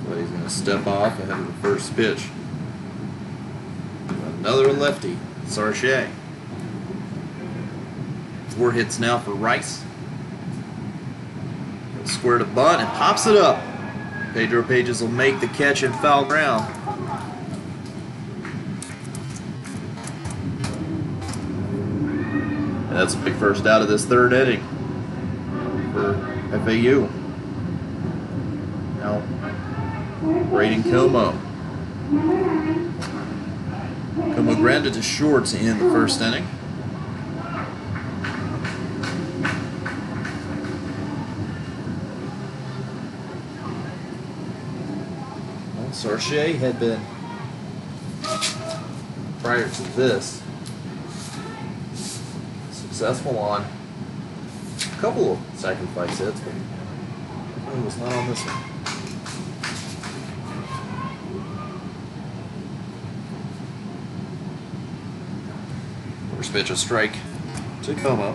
But he's going to step off ahead of the first pitch. Another lefty, Sarche. Four hits now for Rice. Square to bunt and pops it up. Pedro Pages will make the catch in foul ground. That's a big first out of this third inning for FAU. Now Baseman, Comeaux. Comeaux grounded to short to end the first inning. Well, Sarche had been, prior to this, successful on a couple of sacrifice hits, but he was not on this one. Pitch a strike to Comeaux.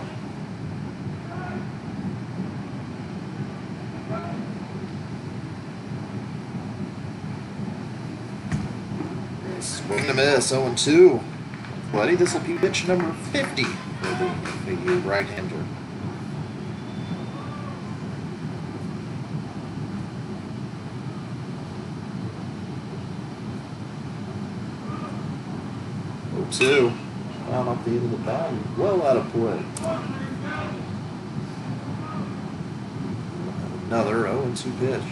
Swing a miss, 0 2. Buddy, this will be pitch number 50 for the the right hander. Oh two. Off the end of the bat, well out of play. Another 0 2 pitch.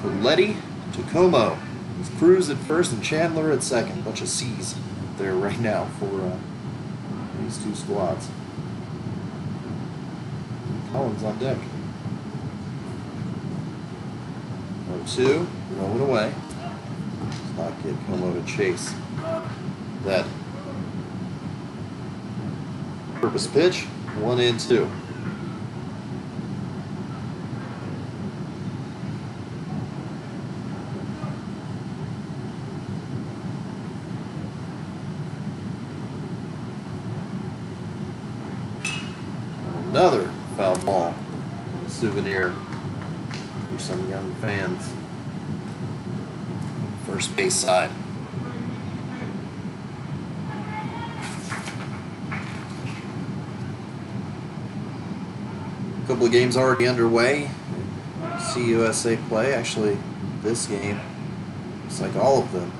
For Letty to Comeaux. He's Cruz at first and Chandler at second. Bunch of C's there right now for uh, these two squads. Collins on deck. 0 2, rolling away. Does not get Comeaux to chase that purpose pitch. One and two. Another foul ball. Souvenir for some young fans. First base side. A couple of games already underway. CUSA play. Actually, this game, it's like all of them,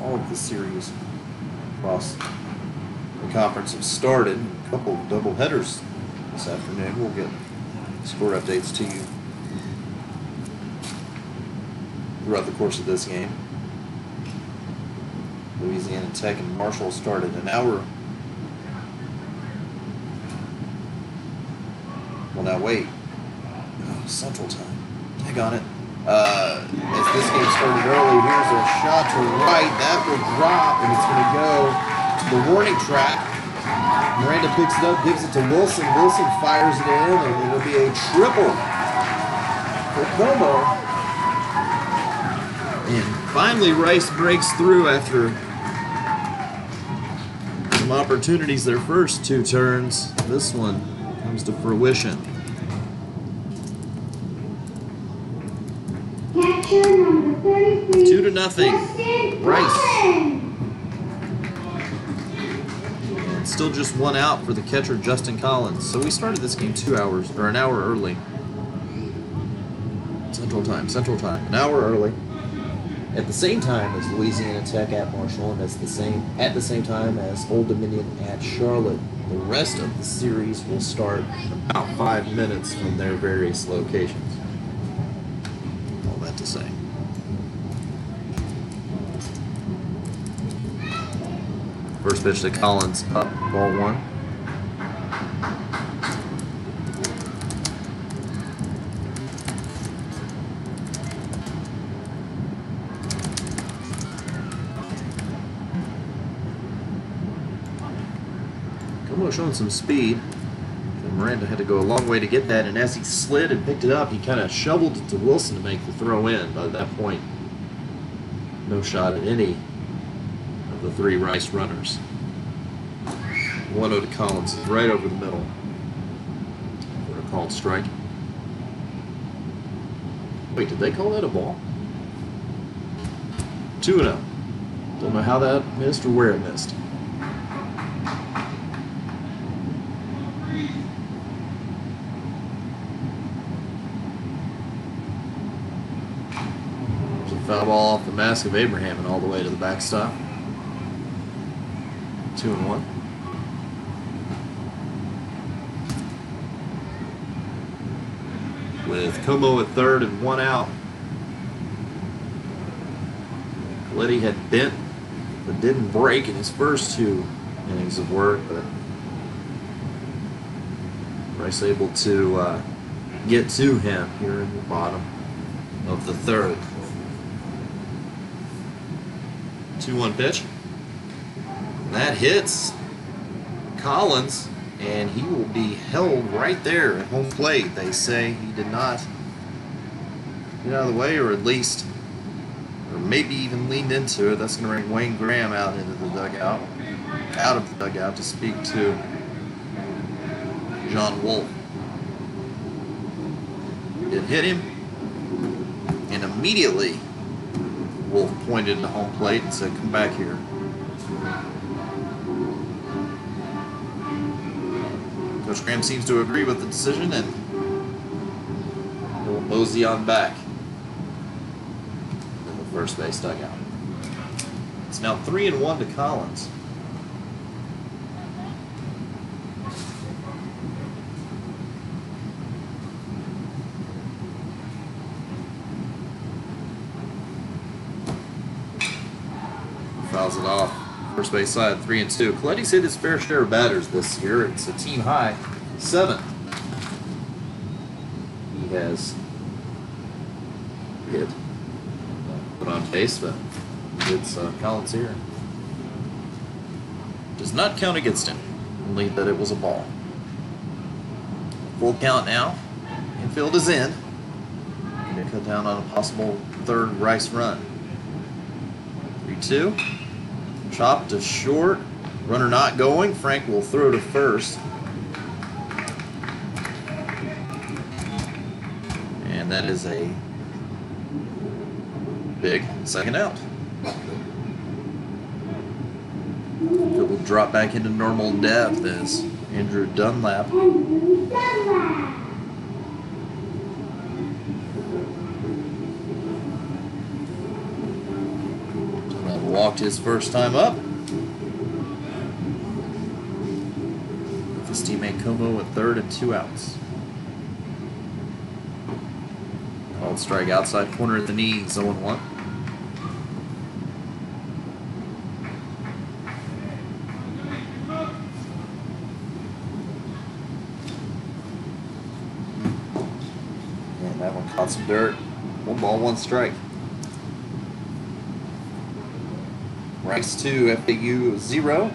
all of the series across the conference have started. A couple of double headers this afternoon. We'll get score updates to you throughout the course of this game. Louisiana Tech and Marshall started an hour. Well, now wait. Oh, Central Time. I got it. Uh, as this game started early, here's a shot to right. That will drop, and it's going to go to the warning track. Miranda picks it up, gives it to Wilson. Wilson fires it in, and it'll be a triple for Comeaux. And finally, Rice breaks through after some opportunities their first two turns. This one comes to fruition. catcher number 33. Two to nothing. Rice. Still just one out for the catcher Justin Collins. So we started this game two hours or an hour early. Central time, Central time, an hour early. At the same time as Louisiana Tech at Marshall, and as the same at the same time as Old Dominion at Charlotte. The rest of the series will start about five minutes from their various locations. All that to say. First pitch to Collins, up, ball one. Comeaux showing some speed. Miranda had to go a long way to get that, and as he slid and picked it up, he kind of shoveled it to Wilson to make the throw in. By that point, no shot at any three Rice runners. 1 0 to Collins, right over the middle for a called strike. Wait, did they call that a ball? 2 0. Don't know how that missed or where it missed. Foul ball off the mask of Abraham and all the way to the backstop. Two and one. With Comeaux at third and one out. Liddy had bent but didn't break in his first two innings of work, but Rice able to uh, get to him here in the bottom of the third. 2 1 pitch. That hits Collins, and he will be held right there at home plate. They say he did not get out of the way, or at least, or maybe even leaned into it. That's going to bring Wayne Graham out into the dugout, out of the dugout to speak to John Wolf. It hit him, and immediately Wolf pointed to home plate and said, Come back here. Coach Graham seems to agree with the decision and he'll mosey on back in the first base dugout. It's now three and one to Collins. Fouls it off. Base side, three and two. Coletti's hit his fair share of batters this year. It's a team high, seven. He has hit, put on base, but it's uh, Collins here. Does not count against him, only that it was a ball. Full count now. Infield is in. Gonna cut down on a possible third Rice run. 3 2. Chop to short. Runner not going. Frank will throw to first. And that is a big second out. It will drop back into normal depth as Andrew Dunlap His first time up. With his teammate Comeaux at third and two outs. Called strike outside corner at the knees, 0 1. And that one caught some dirt. One ball, one strike. Rice 2, FAU 0.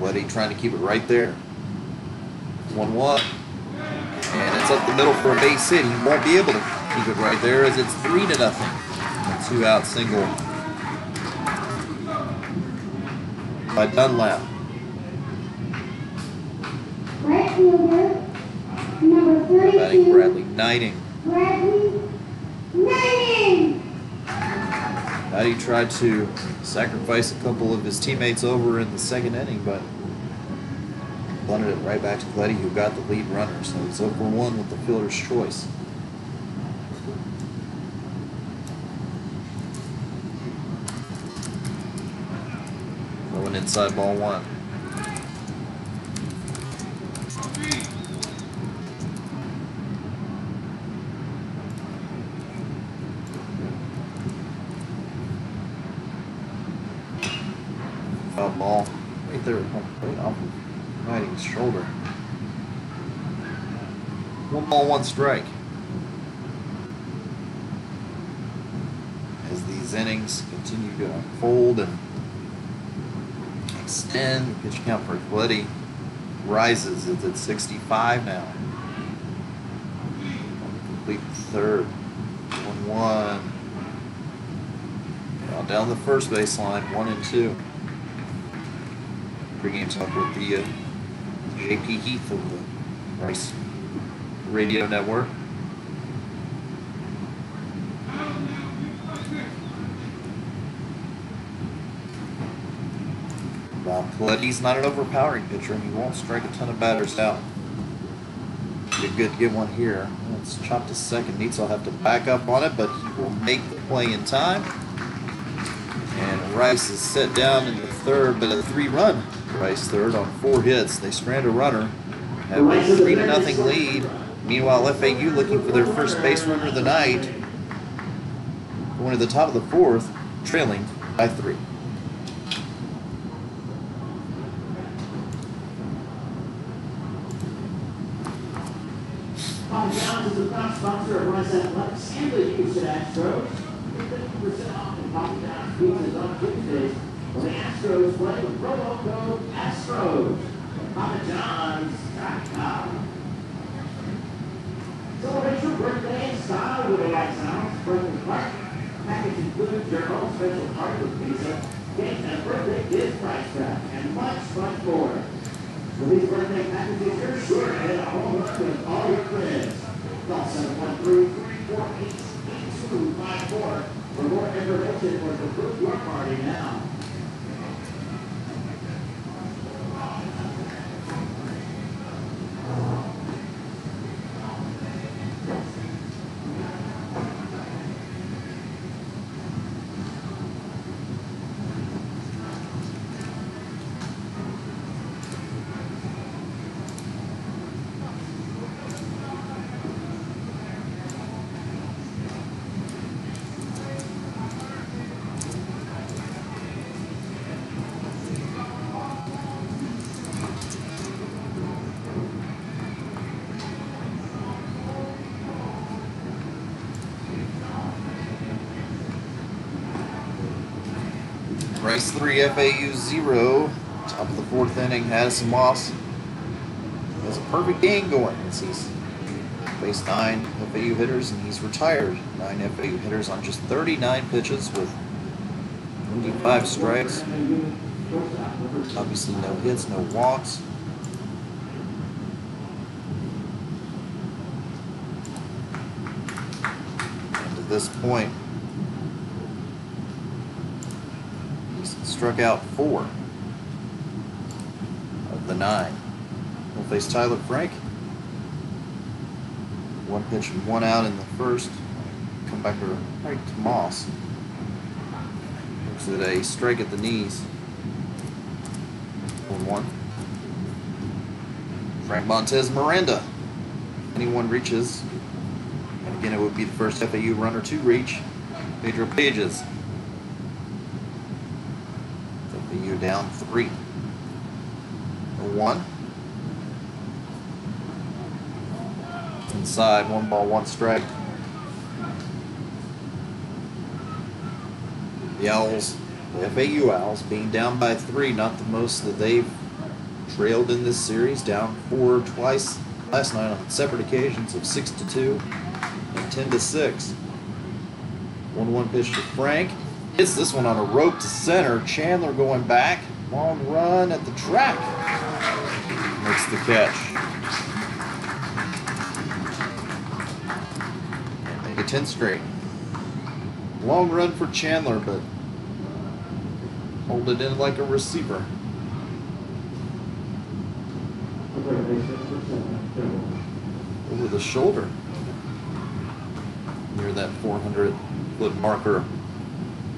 Letty trying to keep it right there. 1 1. And it's up the middle for a base hit. He won't be able to keep it right there as it's 3 to nothing. A two out single by Dunlap. Right fielder, number Batting 32. Bradley Knighting. Bradley Patty tried to sacrifice a couple of his teammates over in the second inning, but bunted it right back to Coletti, who got the lead runner. So it's over one with the fielder's choice. Going inside ball one. One strike. As these innings continue to unfold and extend, the pitch count for Coletti rises. It's at 65 now. Complete third. 1 1. Now down the first baseline, 1 and 2 pregame talk with the uh, JP Heath of the Rice Radio Network. Coletti's not an overpowering pitcher, and he won't strike a ton of batters out. Be good one here. It's chopped to second. Neitz will have to back up on it, but he will make the play in time. And Rice is set down in the third, but a three-run Rice third on four hits. They strand a runner, have a three to nothing lead. Meanwhile, FAU looking for their first base runner of the night. Going to the top of the fourth, trailing by three. Is sponsor of Rice Athletics and the Houston Astros. Fifty percent off in Papa John's pizzas on Tuesdays when the Astros play with promo code Astros. PapaJohns.com. Celebrate your birthday in style with a White Sounds Reckling Park. Package includes your own special party with pizza, cake, and birthday gift price track, and much, much more. With these birthday packages, you're sure to hit a home run with all your friends. Call 713-348-8254 for more information or to book your party now. Rice 3, FAU 0. Top of the fourth inning, Addison Moss has a perfect game going. As he's faced nine FAU hitters and he's retired nine FAU hitters on just 39 pitches with 25 strikes. Obviously, no hits, no walks. And to this point, he's struck out four of the nine. We'll face Tyler Frank. One pitch and one out in the first. Come back to right. Looks at a strike at the knees. One one. Frank Montez Miranda. Anyone reaches. And again, it would be the first FAU runner to reach. Pedro Pages. FAU down three. One. Inside, one ball, one strike. The Owls, the FAU Owls, being down by three, not the most that they've trailed in this series. Down four twice last night on separate occasions of six to two and ten to six. One-one pitch to Frank. Hits this one on a rope to center. Chandler going back. Long run at the track. Makes the catch. Make a 10 straight. Long run for Chandler, but hold it in like a receiver. Third base, six for seven, Joe. over the shoulder near that 400 foot marker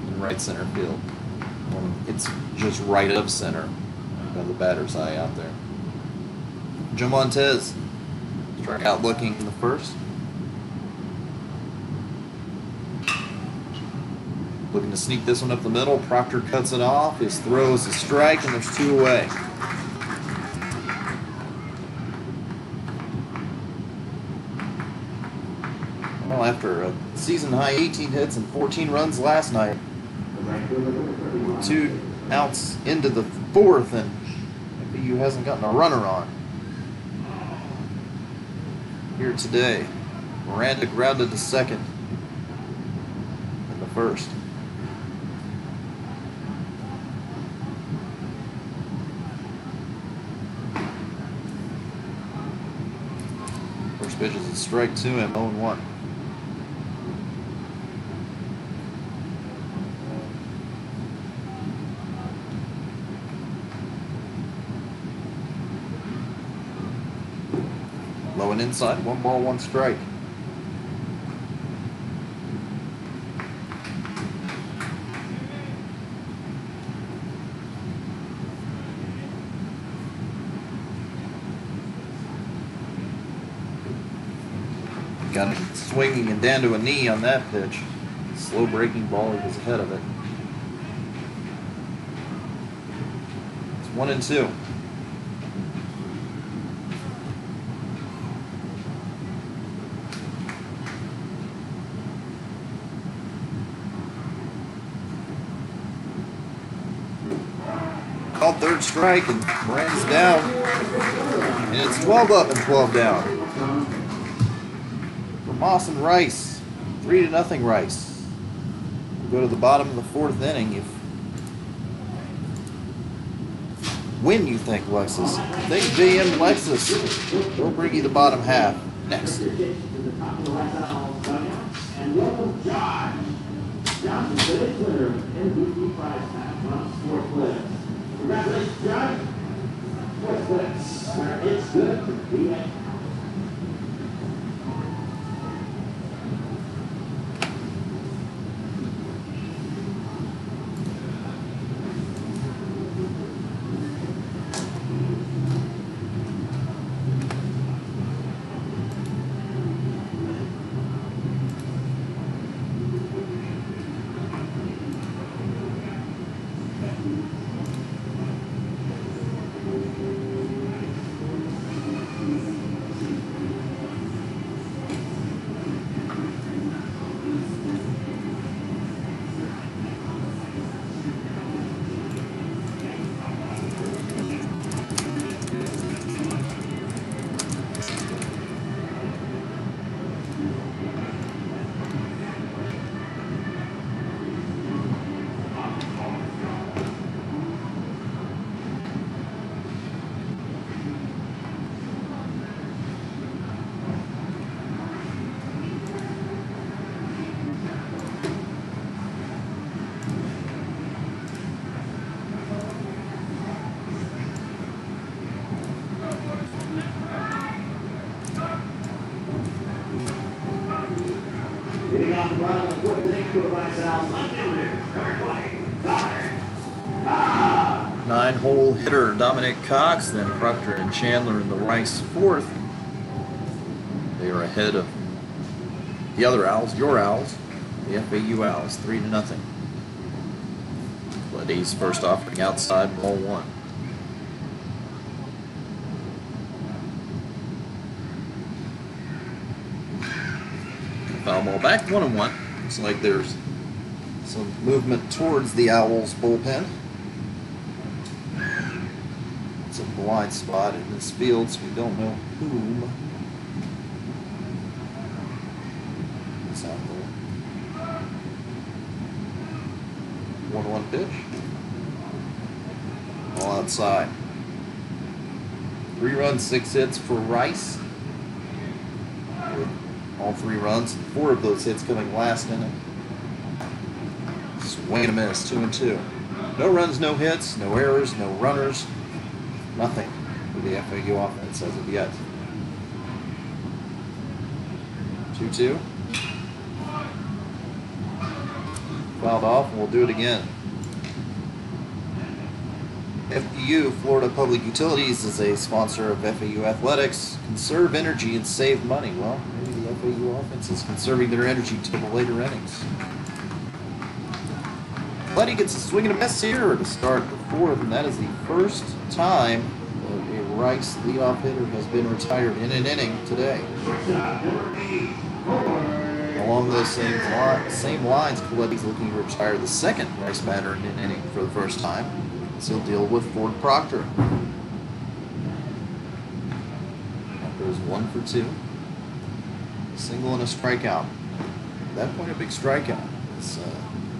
in right center field. It's just right up center by the batter's eye out there. Joe Montez struck out looking in the first. Looking to sneak this one up the middle. Proctor cuts it off. His throw is a strike, and there's two away. Well, after a season high 18 hits and 14 runs last night, two outs into the fourth, and FAU hasn't gotten a runner on. Here today, Miranda grounded to second and the first. First pitch is a strike two and 0 1. And inside, one ball, one strike. Got him swinging and down to a knee on that pitch. Slow breaking ball, he was ahead of it. It's one and two. Called third strike and Moran's down. And it's 12 up and 12 down. For Moss and Rice. Three to nothing Rice. We'll go to the bottom of the fourth inning. If when you think Lexus, think JM Lexus. We'll bring you the bottom half next. Johnson, the prize Clips. Nessa estiagem, Cox, then Proctor and Chandler in the Rice fourth. They are ahead of the other Owls, your Owls, the FAU Owls, three to nothing. Letty's first offering outside, ball one. Foul ball back, one and one. Looks like there's some movement towards the Owls bullpen. It's a blind spot in this field, so we don't know whom. It's out there. One one pitch. All outside. Three runs, six hits for Rice. With All three runs, four of those hits coming last inning. Swing and a miss, two and two. No runs, no hits, no errors, no runners, nothing for the FAU offense as of yet. 2 2. Fouled off, and we'll do it again. FPU, Florida Public Utilities, is a sponsor of FAU Athletics. Conserve energy and save money. Well, maybe the FAU offense is conserving their energy to the later innings. Letty gets a swing and a miss here to start the fourth, and that is the first time that a Rice leadoff hitter has been retired in an inning today. Along those same, li- same lines, Coletti's looking to retire the second Rice batter in an inning for the first time. So he'll deal with Ford Proctor. That goes one for two. Single and a strikeout. At that point, a big strikeout. It's uh,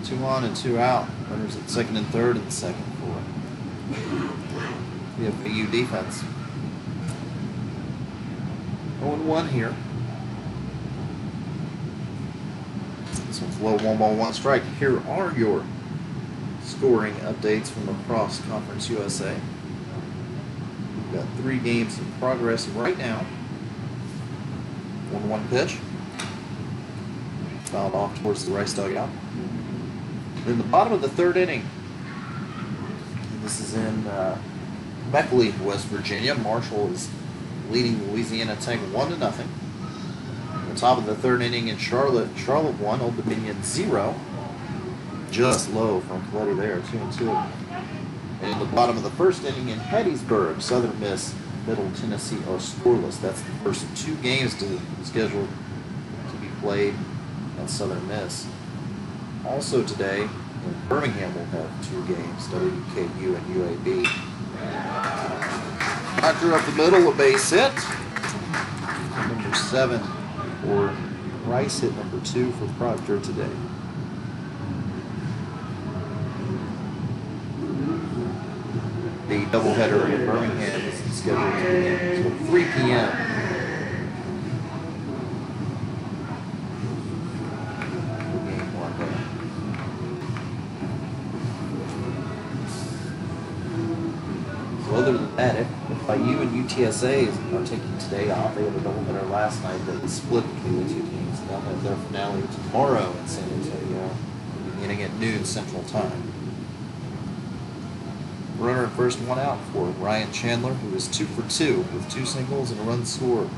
two on and two out. Runners at second and third in the second for the FAU defense. 0 1 here. This one's low, one ball, one strike. Here are your scoring updates from across Conference USA. We've got three games in progress right now. 1 1 pitch. Fouled off towards the Rice dugout. In the bottom of the third inning, this is in uh, Beckley, West Virginia. Marshall is leading Louisiana Tech 1 to nothing. In the top of the third inning in Charlotte, Charlotte 1, Old Dominion 0 just low from Coletti there, two and two. And in the bottom of the first inning in Hattiesburg, Southern Miss, Middle Tennessee are scoreless. That's the first two games to scheduled to be played at Southern Miss. Also today, Birmingham will have two games, WKU and UAB. Proctor up the middle, a base hit. Number seven for Rice hit number two for Proctor today. the doubleheader in Birmingham is scheduled to begin until 3 p.m. UTSA are taking today off, they had a doubleheader last night that was split between the two teams. They'll have their finale tomorrow in San Antonio, beginning at noon Central Time. Runner at first, one out for Ryan Chandler, who is two for two with two singles and a run scored.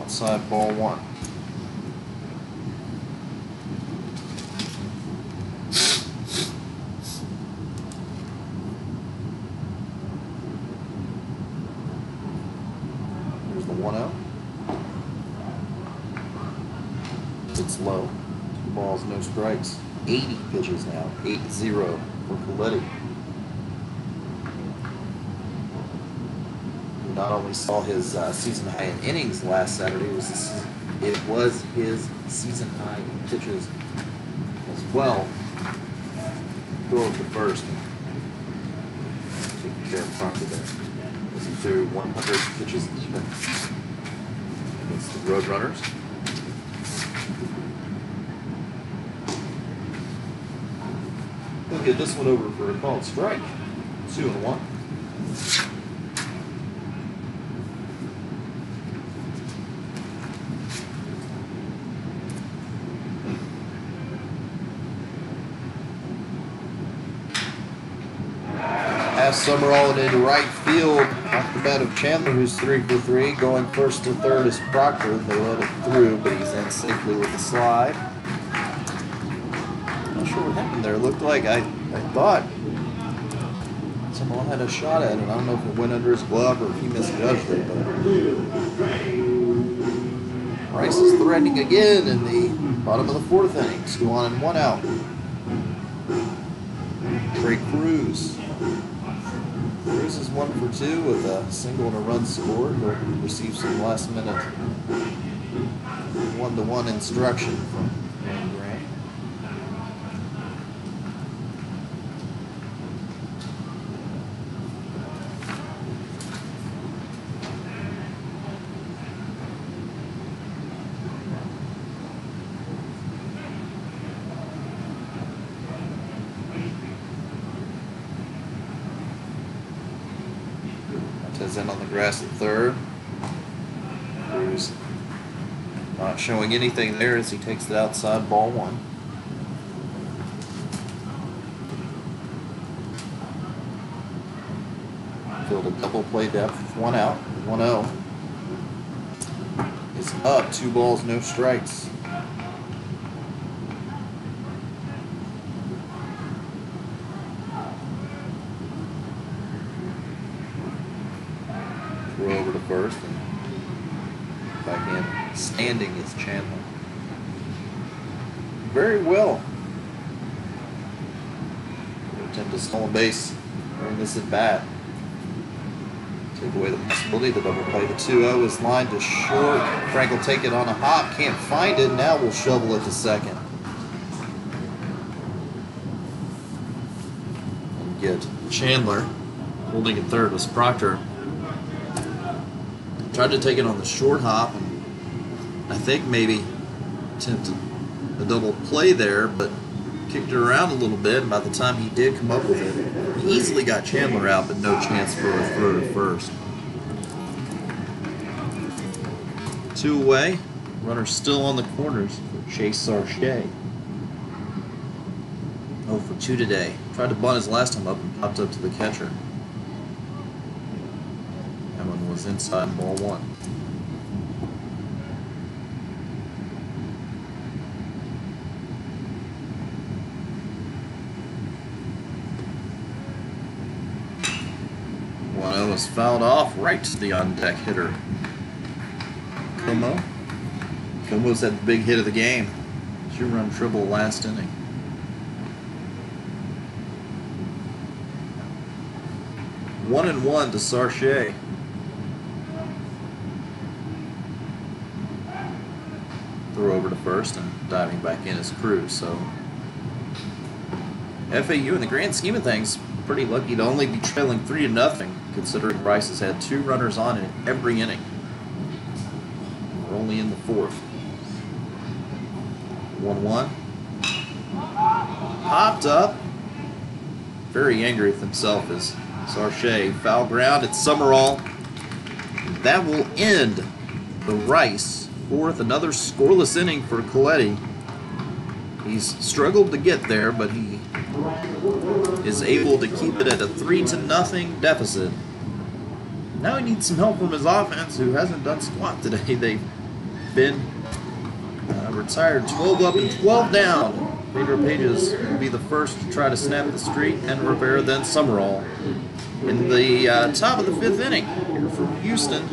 Outside ball one. Here's the 1 0. It's low. Two balls, no strikes. 80 pitches now. 8 0 for Coletti. Not only saw his uh, season high in innings last Saturday, it was, his, it was his season high in pitches as well. Throw to first. Taking care of Proctor there. As he threw 100 pitches even against the Roadrunners. We'll get this one over for a called strike. Two and one. Pass Summerall into right field. Off the bat of Chandler, who's three for three. Going first to third is Proctor. They let it through, but he's in safely with the slide. Not sure what happened there. It looked like I, I thought someone had a shot at it. I don't know if it went under his glove or if he misjudged it. But Rice is threatening again in the bottom of the fourth inning. Two on and one out. Trei Cruz. Cruz is one for two with a single and a run scored. He'll some last minute one to one instruction from Aaron Grant. Says in on the grass at third. Cruz anything there as he takes it outside ball one. Field a double play depth one out, 1 0. It's up, two balls, no strikes. Throw over to first and back in. Standing is Chandler. Very well. Base during this at bat. Take away the possibility. The double play. The 2 0 is lined to short. Frank will take it on a hop. Can't find it. Now we'll shovel it to second. And get Chandler. Holding at third was Proctor. Tried to take it on the short hop and I think maybe attempted a double play there, but kicked it around a little bit. And by the time he did come up with it, he easily got Chandler out, but no chance for a throw to first. Two away. Runner still on the corners for Chase Sarche. Oh, for two today. Tried to bunt his last time up and popped up to the catcher. That one was inside ball one. One zero was fouled off right to the on deck hitter. Comeaux. Comeaux's had the big hit of the game. Two run triple last inning. One and one to Sarche. Throw over to first and diving back in is Cruz. So FAU in the grand scheme of things, pretty lucky to only be trailing three to nothing, considering Bryce has had two runners on in every inning. We're only in the fourth. One one. Popped up. Very angry with himself as Sarche foul ground at Summerall. That will end the Rice fourth. Another scoreless inning for Coletti. He's struggled to get there, but he is able to keep it at a three to nothing deficit. Now he needs some help from his offense, who hasn't done squat today. [laughs] They've been uh, retired 12 up and 12 down. Pedro Pages will be the first to try to snap the streak, and Rivera then Summerall. In the uh, top of the fifth inning, here from Houston,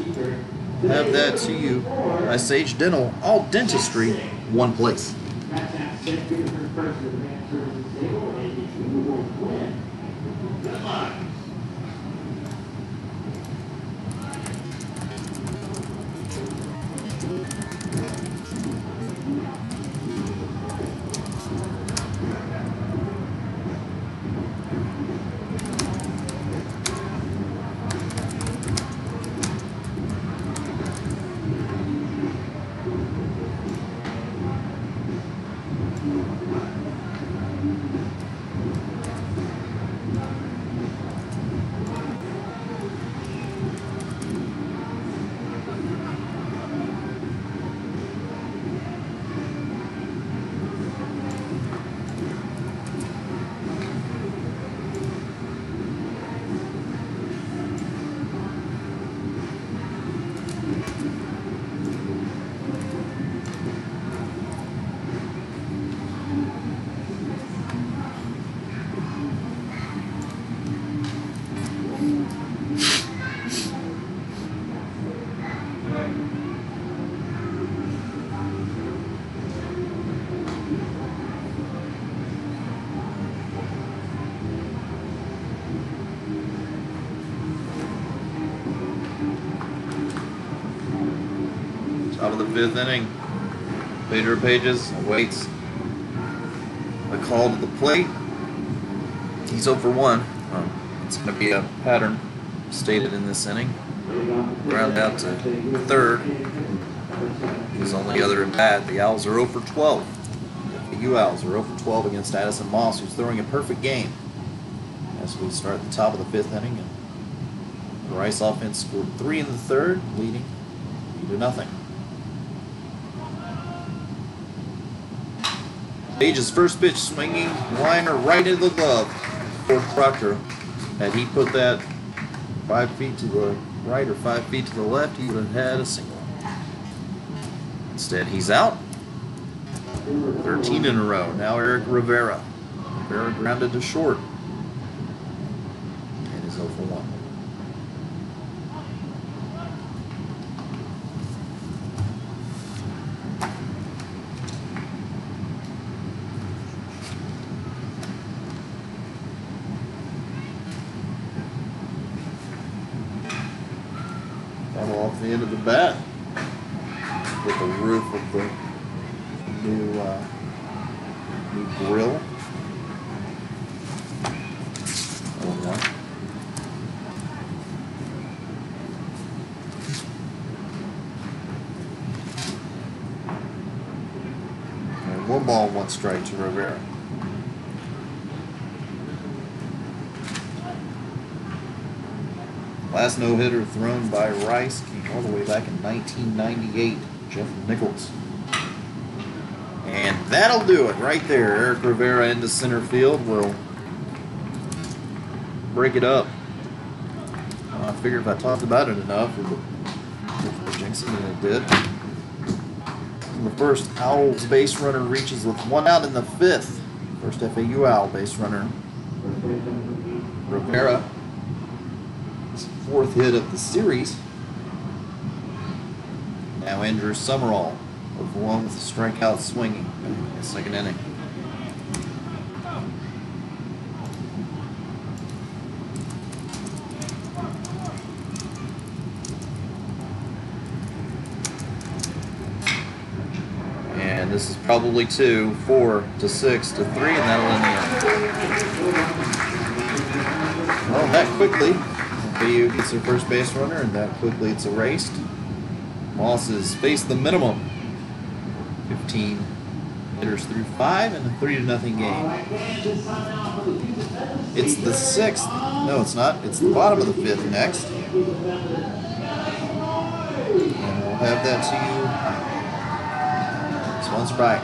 have that to you by Sage Dental, all dentistry, one place. Fifth inning. Pedro Pages awaits a call to the plate. He's 0 for 1. Um, it's going to be a pattern stated in this inning. Ground out to third. His only other at bat. The Owls are 0 for 12. The U Owls are 0 for 12 against Addison Moss, who's throwing a perfect game as we start the top of the fifth inning. And The Rice offense scored three in the third, leading to nothing. Page's first pitch swinging liner right into the glove for Proctor. Had he put that five feet to the right or five feet to the left, he would have had a single. Instead, he's out. 13 in a row. Now Eric Rivera. Rivera grounded to short. And is 0 for 1. Foul off the end of the bat with the roof of the new uh, new grill. Oh, yeah. And one ball, one strike to Rivera. No hitter thrown by Rice came all the way back in 1998. Jeff Nichols. And that'll do it right there. Eric Rivera into center field will break it up. Uh, I figured if I talked about it enough, it would get the jinx it, and it did. The first, Owls base runner reaches with one out in the fifth. First FAU Owl base runner, Rivera. Fourth hit of the series. Now Andrew Summerall of one with a strikeout swinging in the second inning. And this is probably two, four to six to three, and that'll end the inning. Well, that quickly, BU gets their first base runner, and that quickly it's erased. Moss has faced the minimum 15 hitters through five and a three to nothing game. It's the sixth. No, it's not. It's the bottom of the fifth next. And we'll have that to you. Sponsored by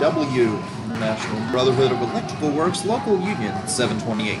IBEW, National Brotherhood of Electrical Works, Local Union 728.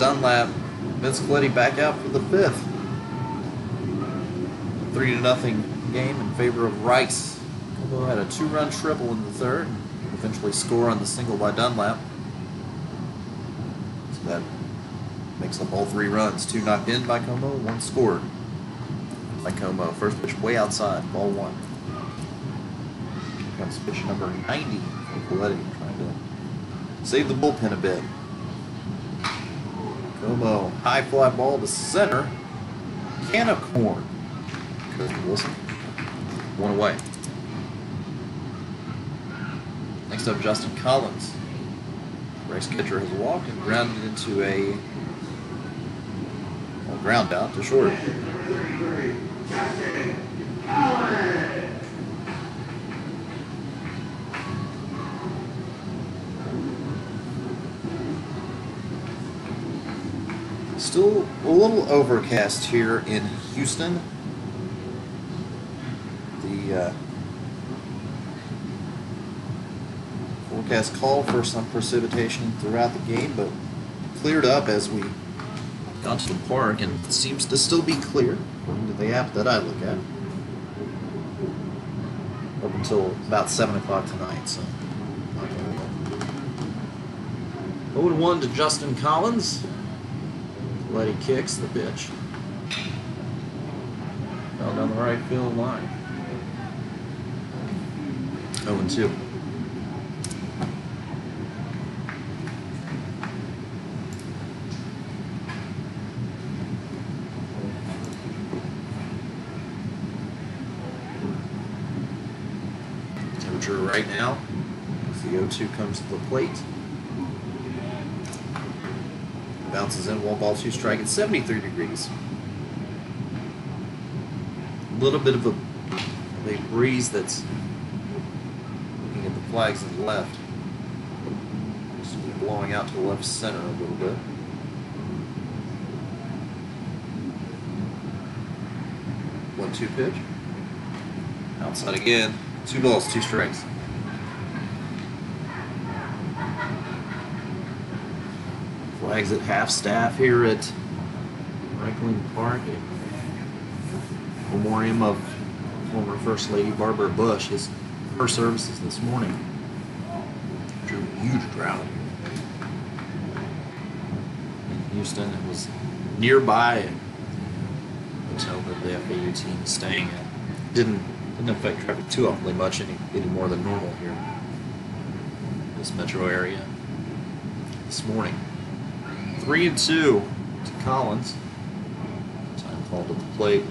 Dunlap. Vince Coletti back out for the fifth. Three to nothing game in favor of Rice. Comeaux had a two-run triple in the third, eventually score on the single by Dunlap. So that makes up all three runs. Two knocked in by Comeaux, one scored by Comeaux. First pitch way outside, ball one. Here comes pitch number 90 for Coletti, trying to save the bullpen a bit. High fly ball to center. Can of corn. Cody Wilson. One away. Next up, Justin Collins. Rice catcher has walked and grounded into a well, ground out to short. Still a little overcast here in Houston. The uh, forecast called for some precipitation throughout the game, but cleared up as we got to the park, and seems to still be clear according to the app that I look at. Up until about 7 o'clock tonight, so. not very long. 0 1 to Justin Collins. Letty kicks the bitch. Fell down the right field line. 0 and 2. Temperature right now, as the 0-2 comes to the plate. Bounces in, one ball, two strike at 73 degrees. A little bit of a, a breeze that's looking at the flags on the left. Just blowing out to the left center a little bit. One two pitch. Outside again. Two balls, two strikes. At half staff here at Reckling Park. A memoriam of former First Lady Barbara Bush. His her services this morning. Drew a huge crowd in Houston. It was nearby hotel that the FAU team is staying at. Didn't didn't affect traffic too awfully much any, any more than normal here this metro area this morning. Three and two to Collins. Time called to the plate.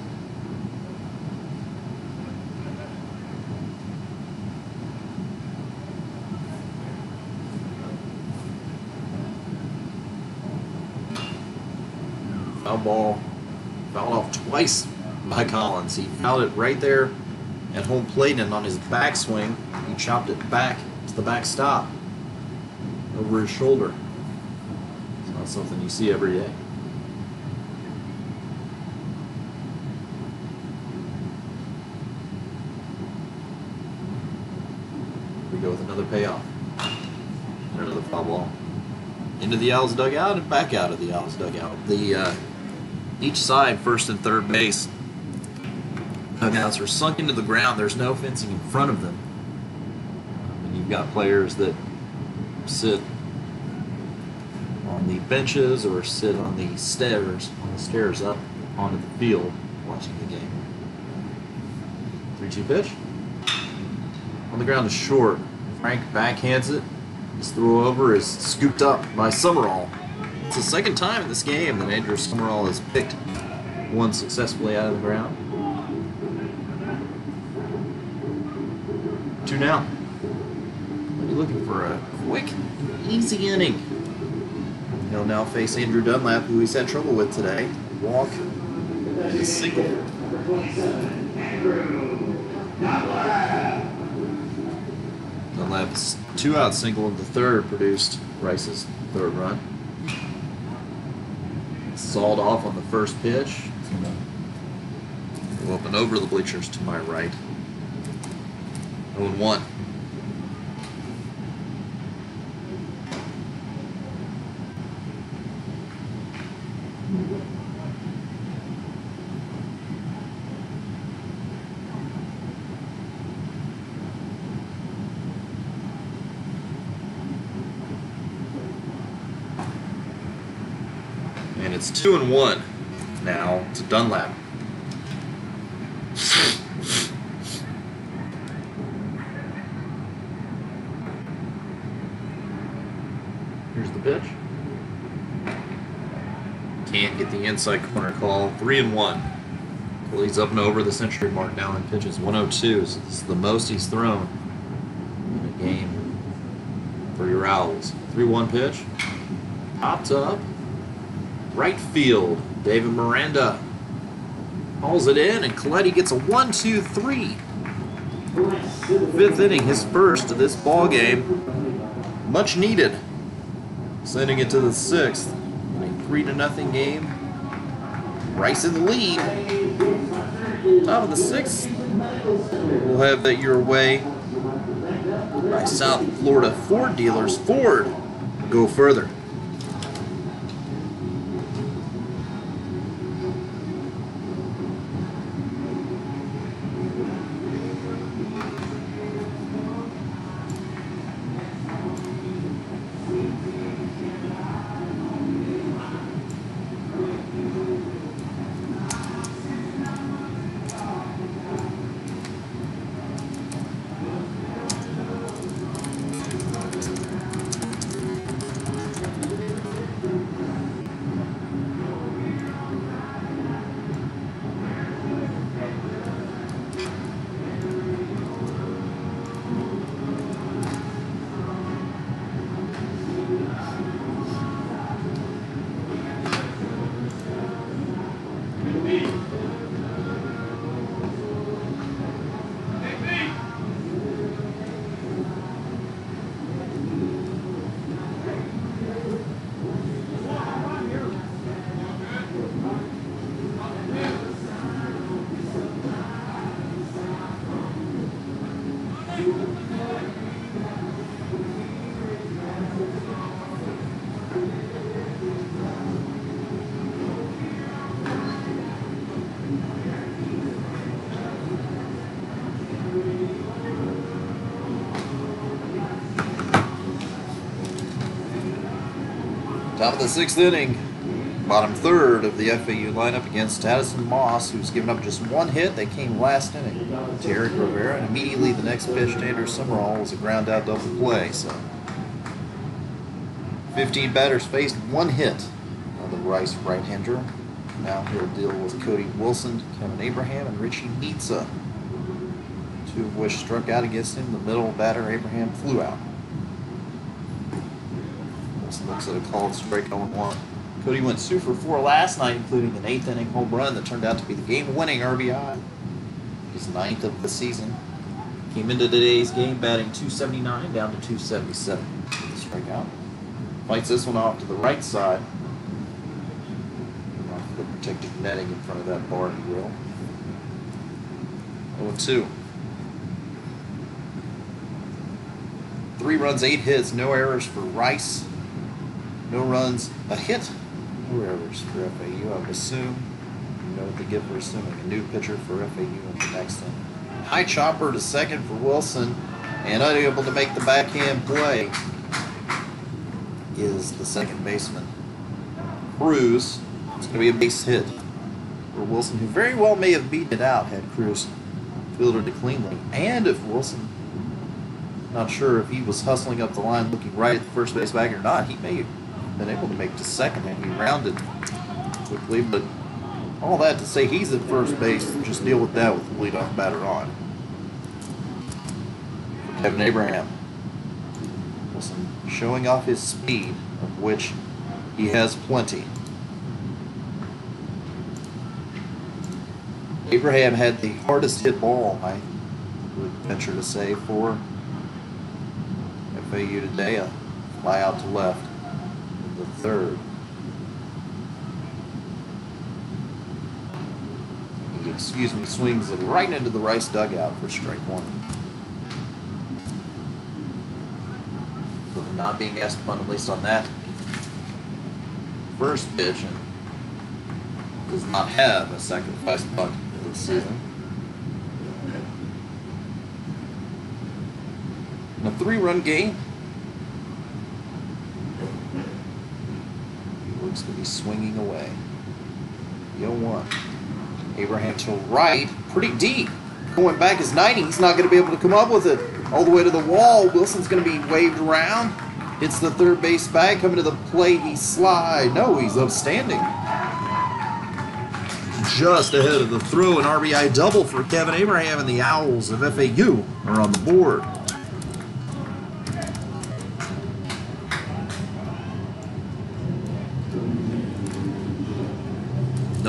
Foul ball. Fouled off twice by Collins. He fouled it right there at home plate and on his backswing, he chopped it back to the backstop over his shoulder. Something you see every day. We go with another payoff. And another foul ball. Into the Owls dugout and back out of the Owls dugout. The uh, each side, first and third base, dugouts are sunk into the ground. There's no fencing in front of them. And you've got players that sit benches or sit on the stairs, on the stairs up onto the field watching the game. 3 2 pitch. On the ground is short. Frank backhands it. His throw over is scooped up by Summerall. It's the second time in this game that Andrew Summerall has picked one successfully out of the ground. Two now. You're looking for a quick, easy inning. He'll now face Andrew Dunlap, who he's had trouble with today. Walk and single. Dunlap's two out single in the third produced Rice's third run. Sawed off on the first pitch. Up and over the bleachers to my right. 0 1. And it's two now to Dunlap. Here's the pitch. Can't get the inside corner call. Three and one. Well, he's up and over the century mark now in pitches. 102 is this is the most he's thrown in a game for your Owls. 3 1 pitch. Popped up. Right field. David Miranda hauls it in, and Coletti gets a 1 2 3. Fifth inning, his first of this ball game. Much needed. Sending it to the sixth. A 3 to nothing game. Rice in the lead. Top of the sixth. We'll have that your way by South Florida Ford dealers. Ford, go further. The sixth inning, bottom third of the FAU lineup against Addison Moss, who's given up just one hit. They came last inning to Eric Rivera, and immediately the next pitch to Andrew Summerall was a ground out double play. So, 15 batters faced one hit on the Rice right-hander. Now he'll deal with Cody Wilson, Kevin Abraham, and Richie Pizza. Two of which struck out against him. The middle batter, Abraham, flew out. At a called strike 0 1. Cody went two for four last night, including an eighth inning home run that turned out to be the game winning RBI. His ninth of the season. Came into today's game batting 279 down to 277. With a strikeout. Fights this one off to the right side. Off the protected netting in front of that bar and grill. 0 2. Three runs, eight hits, no errors for Rice. No runs, a hit, no errors for FAU. I would assume. You know what they get for assuming a new pitcher for FAU in the next inning. High chopper to second for Wilson, and unable to make the backhand play is the second baseman. Cruz. It's going to be a base hit for Wilson, who very well may have beaten it out had Cruz fielded it cleanly. And if Wilson, not sure if he was hustling up the line looking right at the first base bag or not, he may have been able to make to second and he rounded quickly. But all that to say he's at first base, just deal with that with the leadoff batter on. Kevin Abraham. Wilson showing off his speed, of which he has plenty. Abraham had the hardest hit ball, I would venture to say, for FAU today. A fly out to left, third. Excuse me, swings it right into the Rice dugout for strike one. For not being asked upon, at least on that first pitch, and does not have a sacrifice bunt this season. In a three-run game, he looks to be swinging away. The 0-1. Abraham to right, pretty deep. Going back is 90. He's not going to be able to come up with it all the way to the wall. Wilson's going to be waved around. Hits the third base bag, coming to the plate. He slide. No, he's upstanding. Just ahead of the throw, an RBI double for Kevin Abraham, and the Owls of FAU are on the board.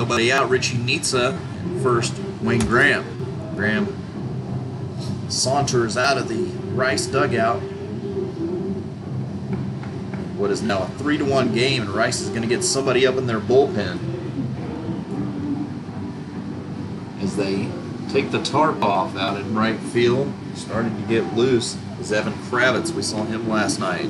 Nobody out. Richie Nitza first. Wayne Graham. Graham saunters out of the Rice dugout. What is now a three to one game, and Rice is going to get somebody up in their bullpen as they take the tarp off out in right field. Starting to get loose is Evan Kravitz. We saw him last night.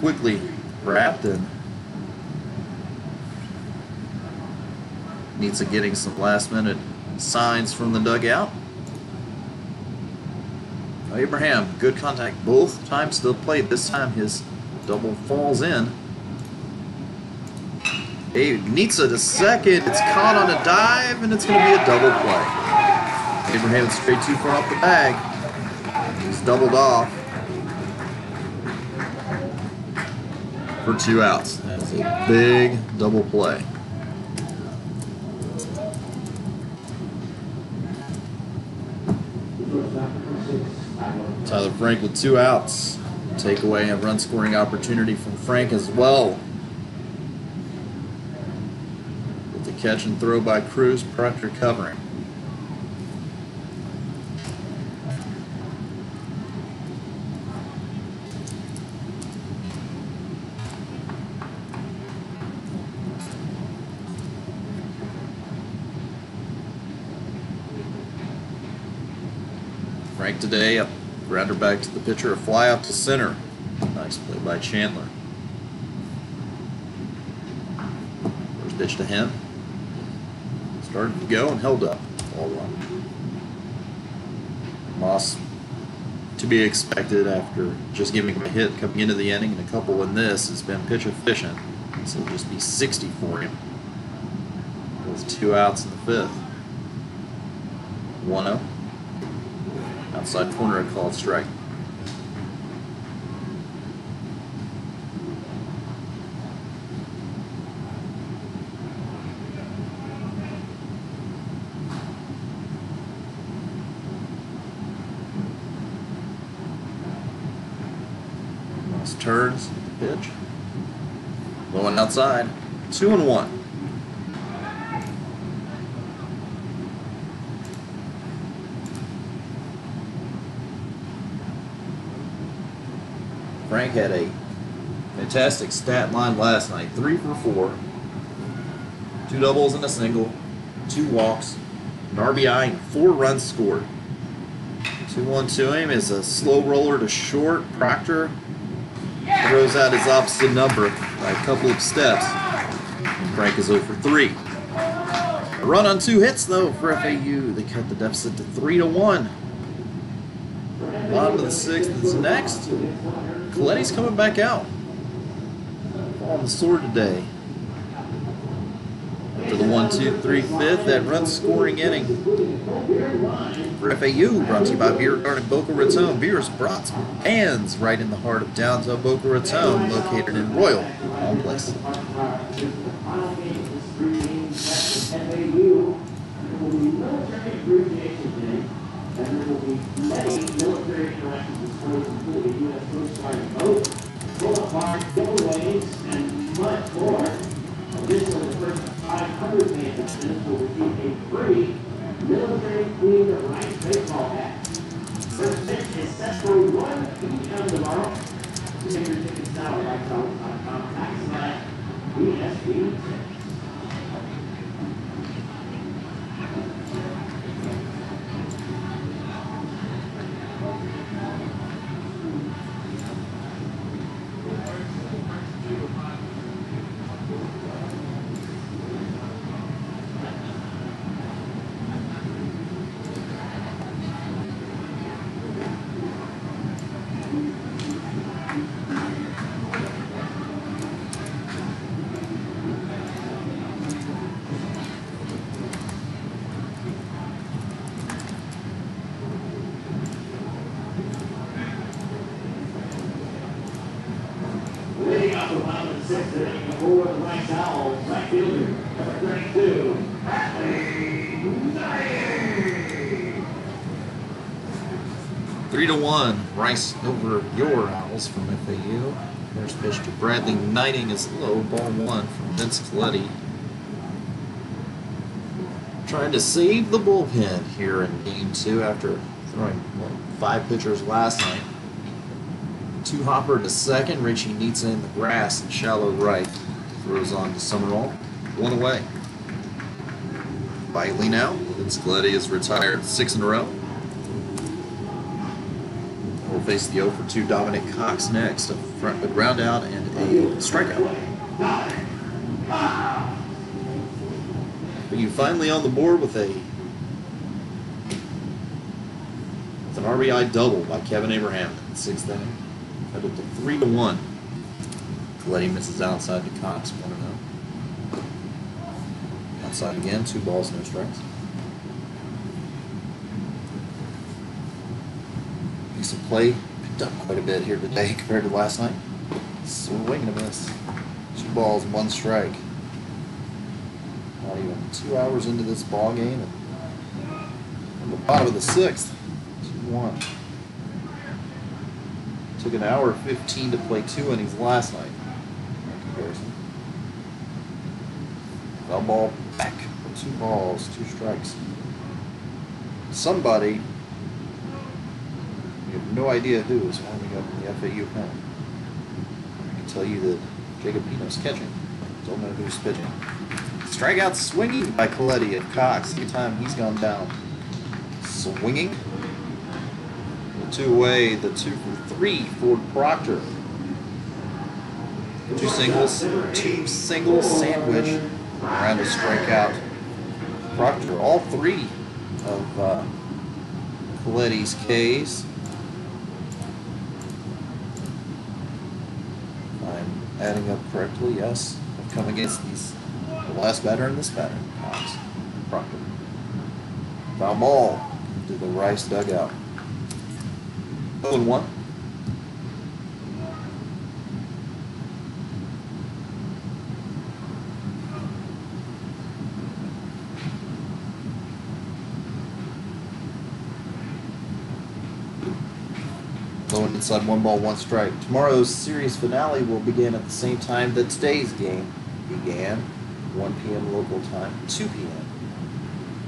Quickly wrapped and needs to getting some last minute signs from the dugout. Abraham, good contact both times to the plate. This time his double falls in. Abe Nitsa to second. It's caught on a dive and it's going to be a double play. Abraham straight too far off the bag. He's doubled off. For two outs. That's a big double play. Tyler Frank with two outs. Take away a run scoring opportunity from Frank as well. With the catch and throw by Cruz, Proctor covering. Frank today, up grounder back to the pitcher, a fly out to center. Nice play by Chandler. First pitch to him. Started to go and held up. All run. Moss to be expected after just giving him a hit coming into the inning and a couple in this has been pitch efficient. So it'll just be 60 for him. With two outs in the fifth. 1 0. Outside corner, a called strike. Moss turns, pitch. Going outside. Two and one. Frank had a fantastic stat line last night. Three for four, two doubles and a single, two walks, an RBI, and four runs scored. 2 1 to him is a slow roller to short. Proctor throws out his opposite number by a couple of steps. Frank is 0 for 3. A run on two hits, though, for FAU. They cut the deficit to 3 to 1. Bottom of the sixth is next. Coletti's coming back out. On the sword today. After the one, two, three, fifth, that run scoring inning. For FAU, brought to you by Beer Garden Boca Raton. Beers brought hands right in the heart of downtown Boca Raton, located in Royal Palm Place. time. Oh, what a hard day. Rice over your Owls from FAU. First pitch to Bradley Knighting is low, ball one from Vince Coletti. Trying to save the bullpen here in game two after throwing what, five pitchers last night. Two hopper to second, Richie Neats in the grass and shallow right. Throws on to Summerall. One away. Bailey now. Vince Coletti is retired six in a row. Face the 0 for 2 Dominic Cox next. A, front, out and a strikeout. But you finally on the board with a with an RBI double by Kevin Abraham in the sixth inning. Cut it to three to one. Coletti misses outside to Cox, one to oh. zero. Outside again, two balls, no strikes. Play, picked up quite a bit here today compared to last night. Swing and a miss. Two balls, one strike. Not even two hours into this ball game. On the bottom of the sixth, 2 1. Took an hour 15 to play two innings last night. In comparison. Foul ball back. Two balls, two strikes. Somebody, no idea who is warming up in the FAU pen. I can tell you that Jacob Pino's catching. Don't know who's pitching. Strikeout swinging by Coletti at Cox. Every time he's gone down. Swinging. The two away, the two for three for Proctor. Two singles, two singles sandwich around a strikeout. Proctor, all three of uh, Coletti's K's. If Up correctly, yes. I've come against these the last batter and this batter, Cox, Proctor. Foul ball into the Rice dugout. 0 1. Inside one ball, one strike. Tomorrow's series finale will begin at the same time that today's game began. 1 p.m. local time, 2 p.m.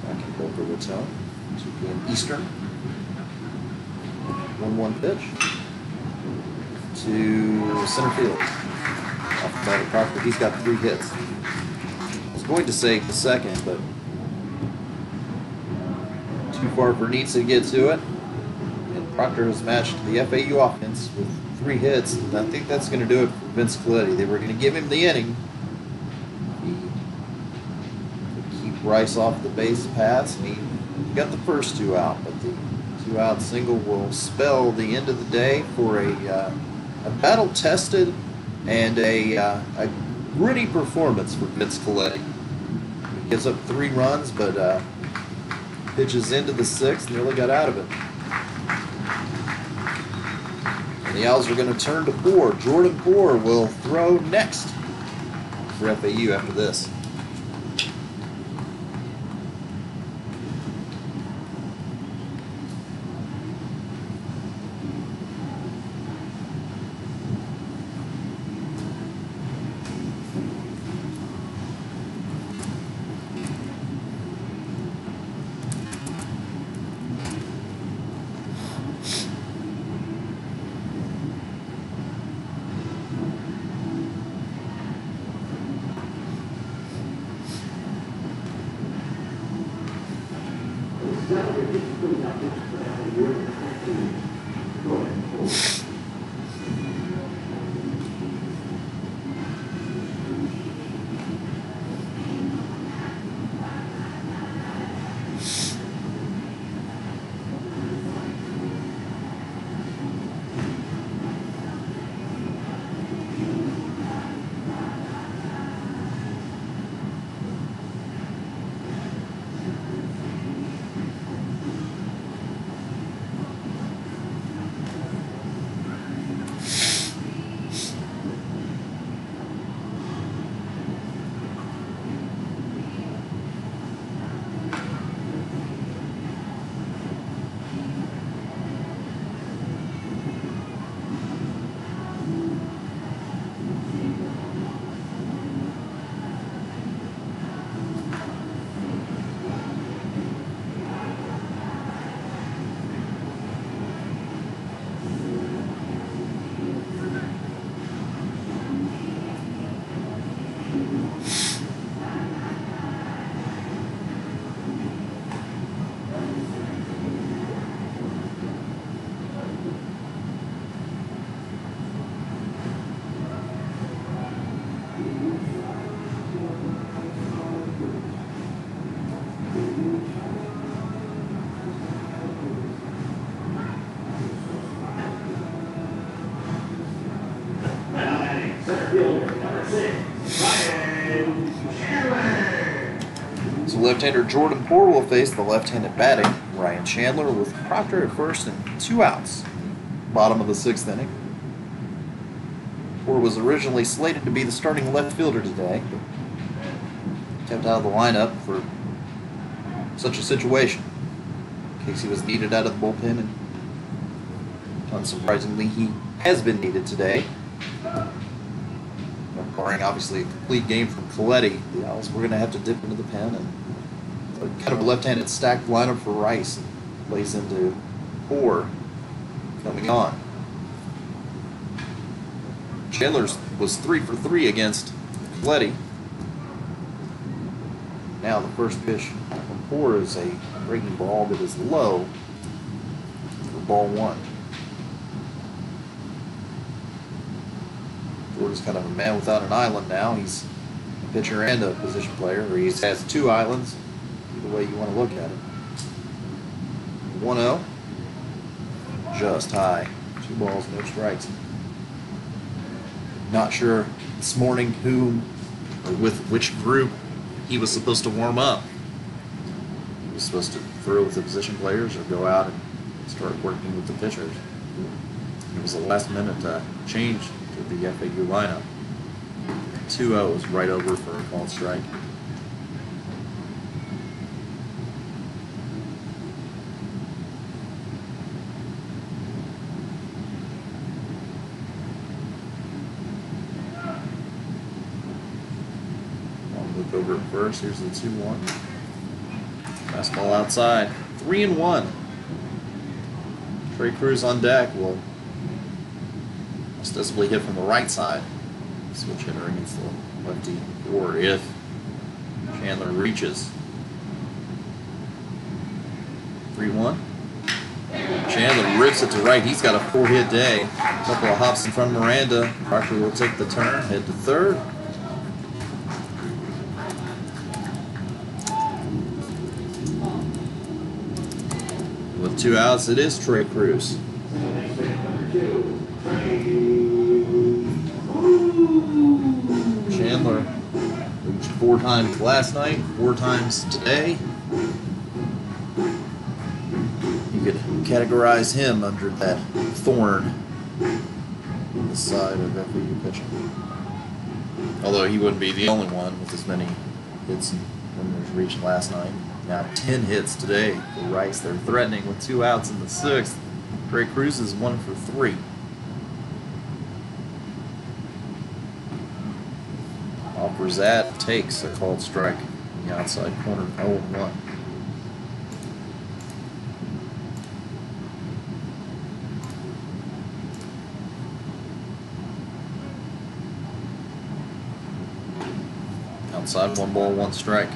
back in Boca Raton, 2 p.m. Eastern. 1 1 pitch to center field. Off the bat of he's got three hits. I was going to say the second, but too far for Neitz to get to it. Proctor has matched the FAU offense with three hits. And I think that's going to do it for Vince Coletti. They were going to give him the inning. He could keep Rice off the base paths, and he got the first two out. But the two out single will spell the end of the day for a, uh, a battle tested and a, uh, a gritty performance for Vince Coletti. He gives up three runs, but uh, pitches into the sixth, nearly got out of it. And the Owls are going to turn to Poor. Jordan Poor will throw next for FAU after this. Left-hander Jordan Poor will face the left-handed batting Ryan Chandler with Proctor at first and two outs. Bottom of the sixth inning. Poor was originally slated to be the starting left fielder today, but kept out of the lineup for such a situation. Casey was needed out of the bullpen, and unsurprisingly, he has been needed today. Barring obviously a complete game from Coletti, the Owls were going to have to dip into the pen and kind of a left-handed stacked lineup for Rice plays into Poor coming on. Chandler's was three for three against Coletti. Now the first pitch from Poor is a breaking ball that is low for ball one. Jordan's kind of a man without an island now. He's a pitcher and a position player, he has two islands, either way you want to look at it. 1 0. Just high. Two balls, no strikes. Not sure this morning who or with which group he was supposed to warm up. He was supposed to throw with the position players or go out and start working with the pitchers. It was a last minute uh, change to the FAU lineup. 2 0 is right over for a called strike. Look over at first. Here's the 2 1. Fastball outside. 3 and 1. Trei Cruz on deck will ostensibly hit from the right side. Switch hitter against the lefty. Or if Chandler reaches. 3 1. Chandler rips it to right. He's got a four hit day. A couple of hops in front of Miranda. Parker will take the turn, head to third. Two outs, it is Trei Cruz. Chandler four times last night, four times today. You could categorize him under that thorn on the side of FAU pitching. Although he wouldn't be the only one with as many hits and runners reached last night. Now 10 hits today for Rice. They're threatening with two outs in the sixth. Trei Cruz is one for three. Offers that, takes a called strike in the outside corner, 0 1. Outside, one ball, one strike.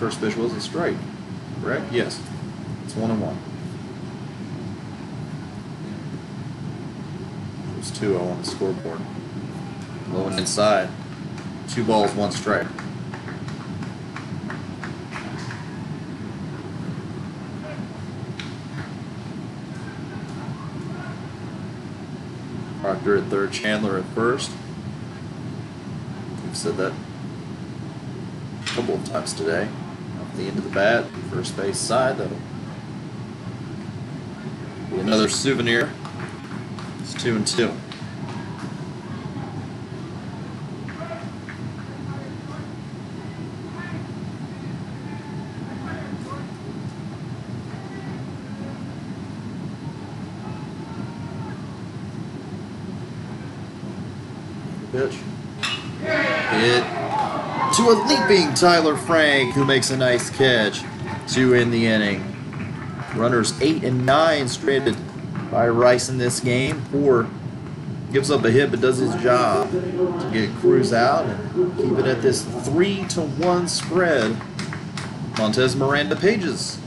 First pitch was a strike, correct? Yes. It's one and one. Was 2 0 on the scoreboard. Low and inside. Two balls, one strike. Proctor at third, Chandler at first. We've said that a couple of times today. The end of the bat, first base side, that'll be another souvenir. It's two and two. Pitch. Hit to Tyler Frank, who makes a nice catch. to end the inning. Runners eight and nine stranded by Rice in this game. Poor gives up a hit, but does his job to get Cruz out and keep it at this three to one spread. Montez Miranda Pages.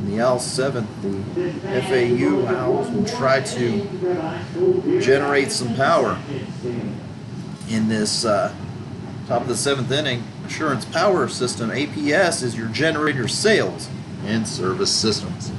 In the Owls seventh, the FAU Owls will try to generate some power in this uh, top of the seventh inning. Assurance Power System APS is your generator sales and service systems.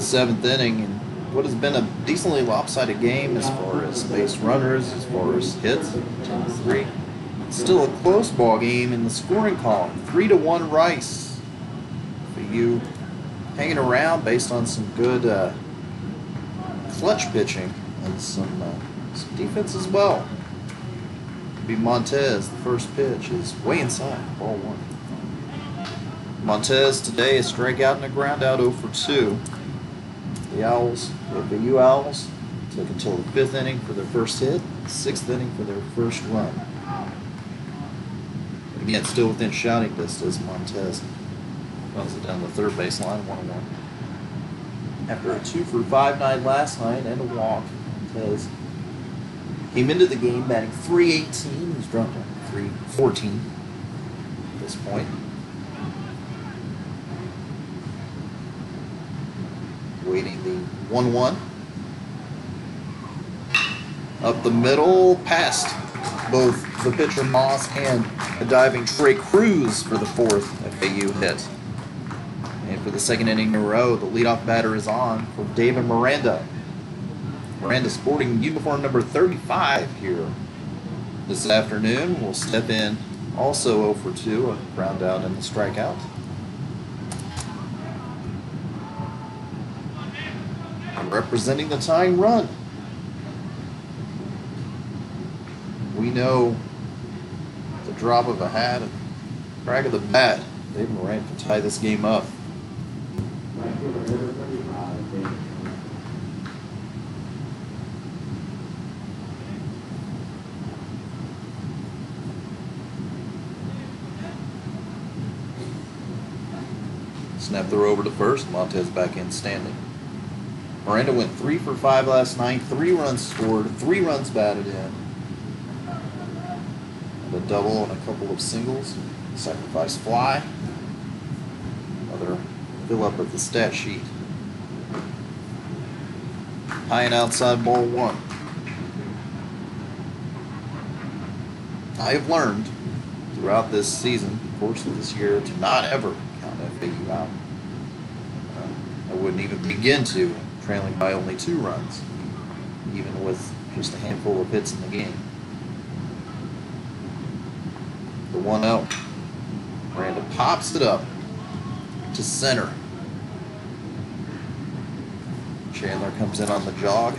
The seventh inning, and what has been a decently lopsided game as far as base runners, as far as hits, 10 to 3. Still a close ball game in the scoring column. 3 to 1 Rice. For you hanging around based on some good uh, clutch pitching and some, uh, some defense as well. Be Montez. The first pitch is way inside, ball one. Montez today a strikeout and a ground out 0 for 2. The Owls, the U Owls, took until the fifth inning for their first hit, sixth inning for their first run. And Again, still within shouting distance, Montez runs it down the third base line, 1 1. After a 2 for 5 night last night and a walk, Montez came into the game batting 318. He's dropped down to 314 at this point. Waiting the 1 1. Up the middle, past both the pitcher Moss and a diving Trei Cruz for the fourth FAU hit. And for the second inning in a row, the leadoff batter is on for David Miranda. Miranda sporting uniform number 35 here this afternoon. Will step in also 0 for 2, a ground out and the strikeout. Representing the tying run. We know the drop of a hat crack of the bat. David Miranda can tie this game up. Snap throw over to first. Montez back in standing. Miranda went three for five last night. Three runs scored. Three runs batted in. And a double and a couple of singles. Sacrifice fly. Another fill up of the stat sheet. High and outside ball one. I have learned throughout this season, the course of this year, to not ever count FAU out. Uh, I wouldn't even begin to, trailing by only two runs, even with just a handful of hits in the game. The 1 0. Miranda pops it up to center. Chandler comes in on the jog.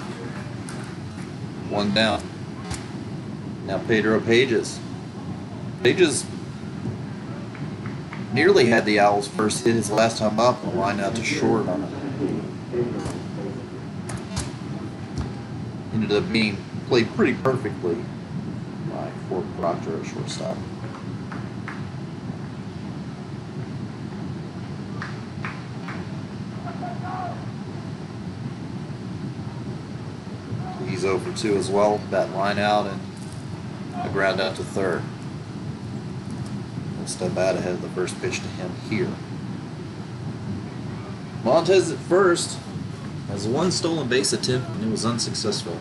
One down. Now Pedro Pages. Pages nearly had the Owls first hit his last time up and line out to short on it. Ended up being played pretty perfectly by Ford Proctor at shortstop. He's oh over 2 as well. that line out and a ground out to third. One step out ahead of the first pitch to him here. Montez at first has one stolen base attempt and it was unsuccessful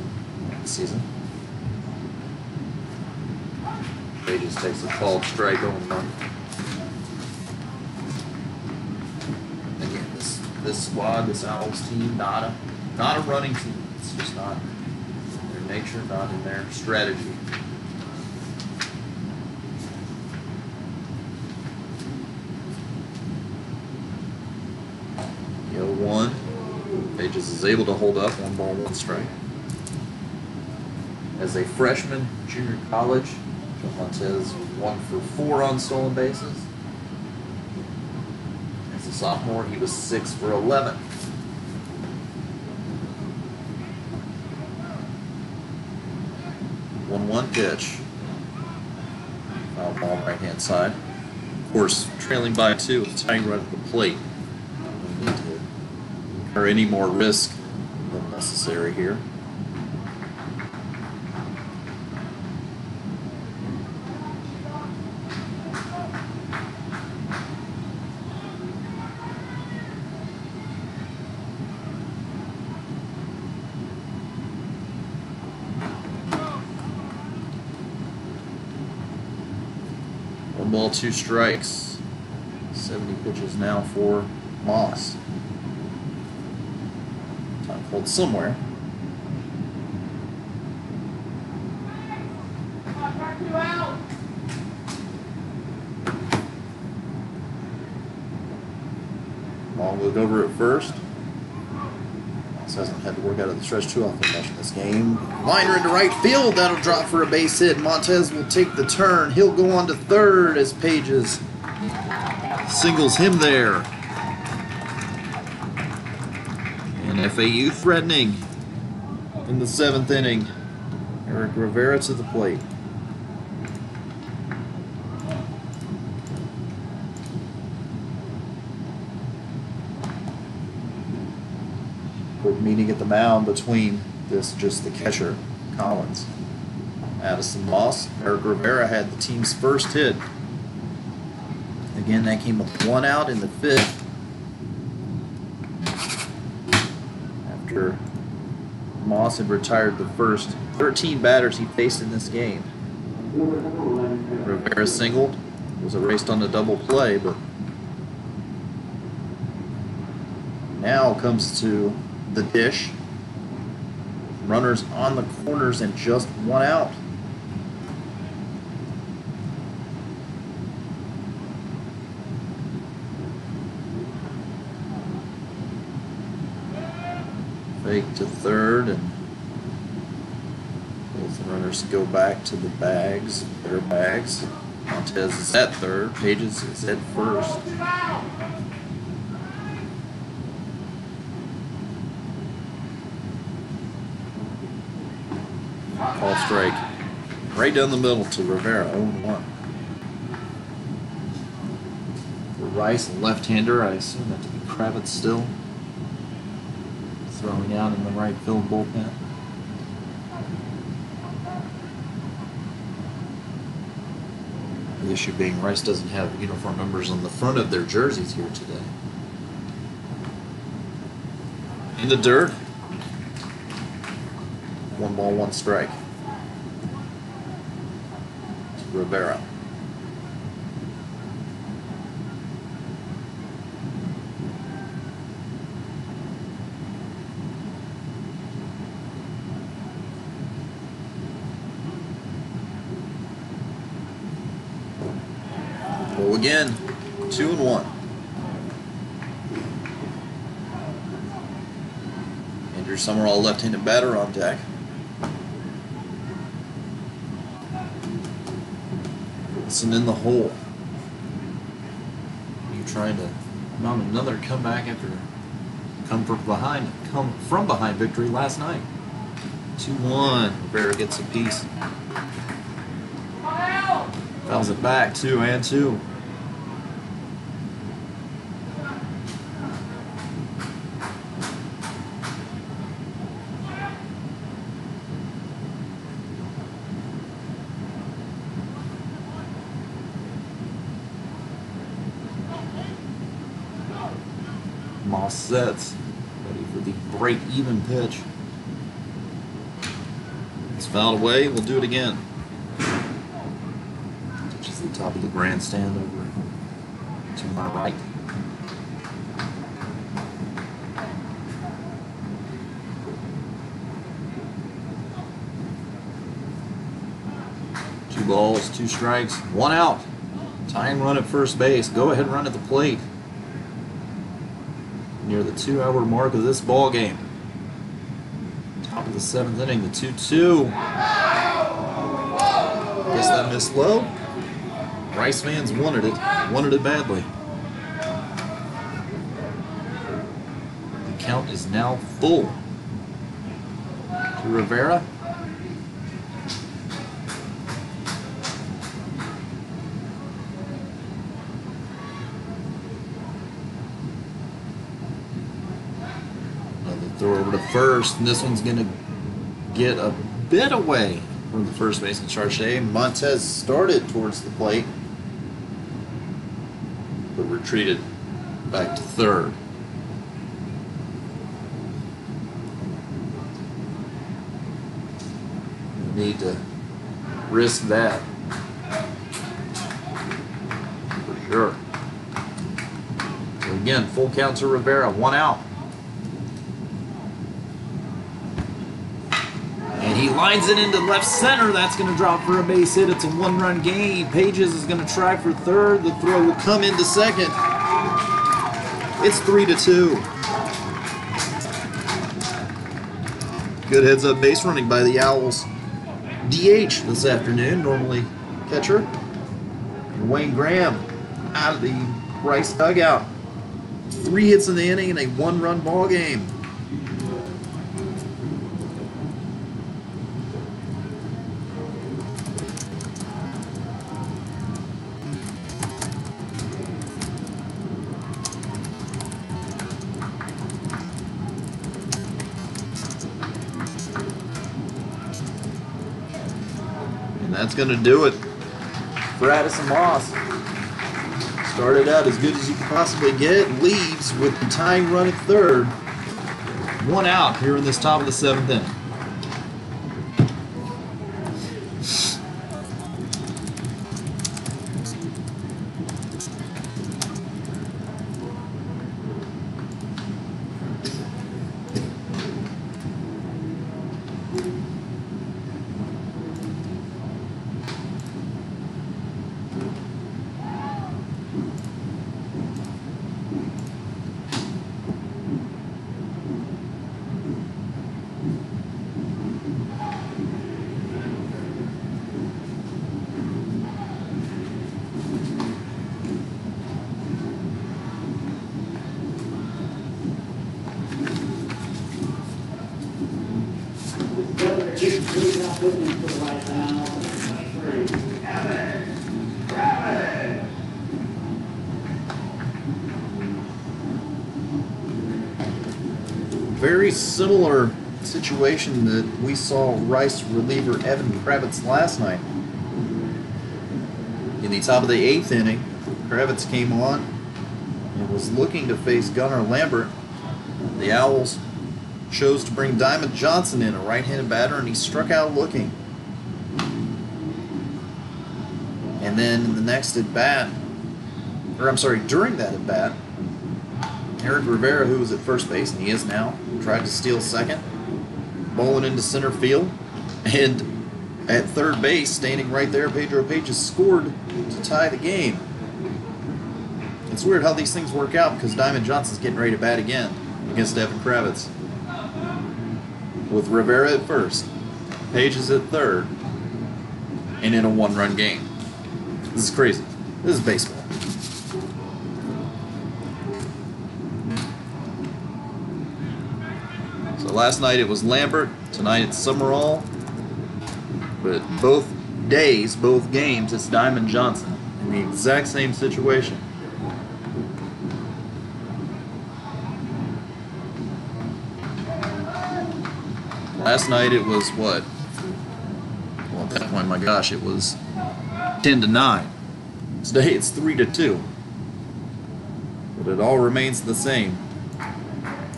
season. Pages takes a called strike on one. Again, this this squad, this Owls team, not a not a running team. It's just not in their nature, not in their strategy. Yo, one. Pages is able to hold up one ball, one strike. As a freshman, junior college, Joe Montez one for four on stolen bases. As a sophomore, he was six for 11. One one pitch. Foul ball right hand side. Of course, trailing by two tying run at the plate. Need to incur any more risk than necessary here. two strikes. 70 pitches now for Moss. Time hold somewhere. Had to work out of the stretch in this game. Liner into right field. That'll drop for a base hit. Montez will take the turn. He'll go on to third as Pages singles him there. And FAU threatening in the seventh inning. Eric Rivera to the plate. Quick meeting at the mound between this just the catcher, Collins. Addison Moss, Eric Rivera had the team's first hit. Again, that came with one out in the fifth. After Moss had retired the first 13 batters he faced in this game. Rivera singled, was erased on the double play, but now comes to the dish. Runners on the corners and just one out. Fake to third and both runners go back to the bags, their bags. Montez is at third, Pages is at first. Call strike. Right down the middle to Rivera, 0-1. For Rice, left-hander, I assume that to be Kravitz still. Throwing out in the right field bullpen. The issue being Rice doesn't have uniform numbers on the front of their jerseys here today. In the dirt. One ball, one strike. Rivera. Go again. Two and one. Andrew Summerall, left-handed batter on deck. Wilson in the hole. You trying to mount another comeback after come from behind, come from behind victory last night. Two one. Rivera gets a piece. Fouls it back two and two. Moss sets, ready for the break-even pitch. It's fouled away. We'll do it again. Touches the top of the grandstand over to my right. Two balls, two strikes, one out. Tying run at first base. Go ahead and run at the plate near the two hour mark of this ball game. Top of the seventh inning, the 2 2. Guess that missed low. Rice fans wanted it, wanted it badly. The count is now full. To Rivera. Another throw over to first, and this one's gonna get a bit away from the first baseman Charche. Montez started towards the plate, but retreated back to third. No Need to risk that for sure. So again, full count to Rivera, one out. Lines it into left center. That's going to drop for a base hit. It's a one run gain. Pages is going to try for third. The throw will come into second. It's 3 to 2. Good heads up base running by the Owls. DH this afternoon, normally catcher. Wayne Graham out of the Rice dugout. Three hits in the inning and a one run ball game. Going to do it for Addison Moss. Started out as good as you could possibly get. Leaves with the tying run at third. One out here in this top of the seventh inning. Situation that we saw Rice reliever Evan Kravitz last night. In the top of the eighth inning, Kravitz came on and was looking to face Gunnar Lambert. The Owls chose to bring Diamond Johnson in, a right-handed batter, and he struck out looking. And then in the next at bat, or I'm sorry, during that at bat, Eric Rivera, who was at first base, and he is now, tried to steal second, bowling into center field, and at third base, standing right there, Pedro Pages scored to tie the game. It's weird how these things work out because Diamond Johnson's getting ready to bat again against Evan Kravitz. With Rivera at first, Pages at third, and in a one run game. This is crazy. This is baseball. So last night it was Lambert, tonight it's Summerall. But both days, both games, it's Diamond Johnson in the exact same situation. Last night it was what? Well, at that point, my gosh, it was 10 to 9. Today it's 3 to 2. But it all remains the same.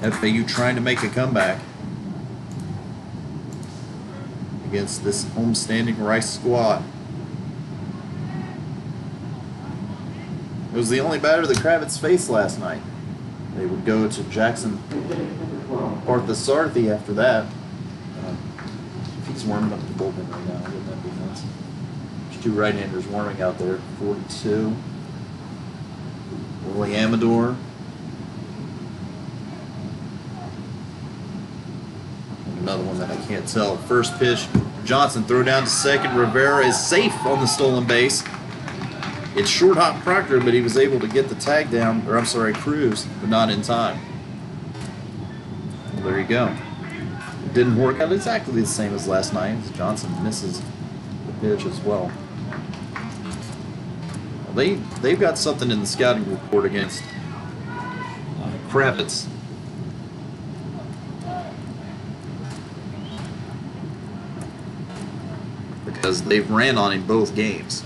FAU trying to make a comeback against this homestanding Rice squad. It was the only batter that Kravitz faced last night. They would go to Jackson Parthasarthi after that. Uh, if he's warming up the bullpen right now, wouldn't that be nice? There's two right-handers warming out there. 42. Willie Amador. Another one that I can't tell. First pitch, Johnson throw down to second. Rivera is safe on the stolen base. It's short hop Proctor, but he was able to get the tag down, or I'm sorry, Cruz, but not in time. Well, there you go. It didn't work out exactly the same as last night. Johnson misses the pitch as well. well they they've got something in the scouting report against uh, Kravitz. Because they've ran on in both games.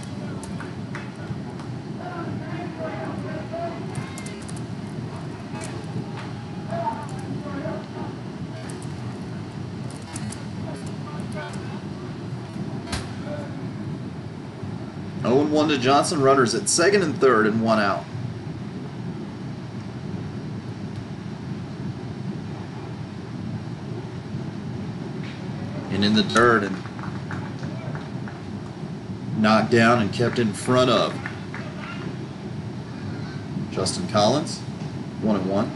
Oh 1 to Johnson, runners at second and third, and one out. and in the dirt and knocked down and kept in front of Justin Collins, one and one.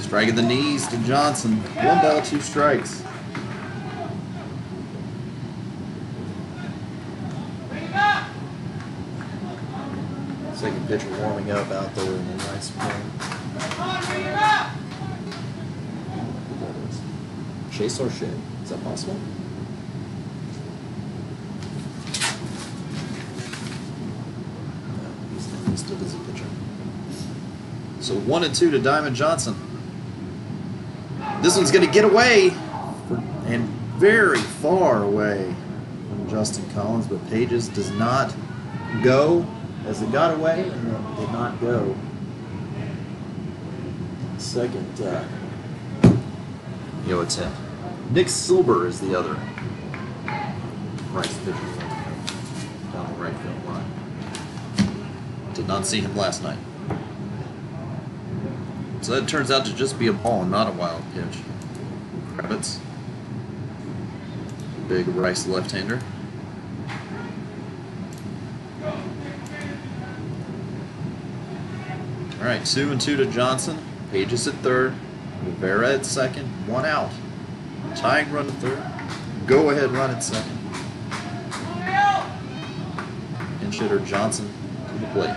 Strike of the knees to Johnson. One ball, two strikes. Pitcher warming up out there in the nice spring. Chase or shit? Is that possible? No, he's as a pitcher. So one and two to Diamond Johnson. This one's going to get away for, and very far away from Justin Collins, but Pages does not go as it got away and then did not go. Second, uh, yo, it's. Nick Silber is the other. Right pitcher down the right field line. Did not see him last night. So that turns out to just be a ball not a wild pitch. Kravitz. Big Rice left-hander. All right, two and two to Johnson. Pages at third. Rivera at second. One out. Tying run at third. Go ahead run at second. Pinch hitter Johnson to the plate.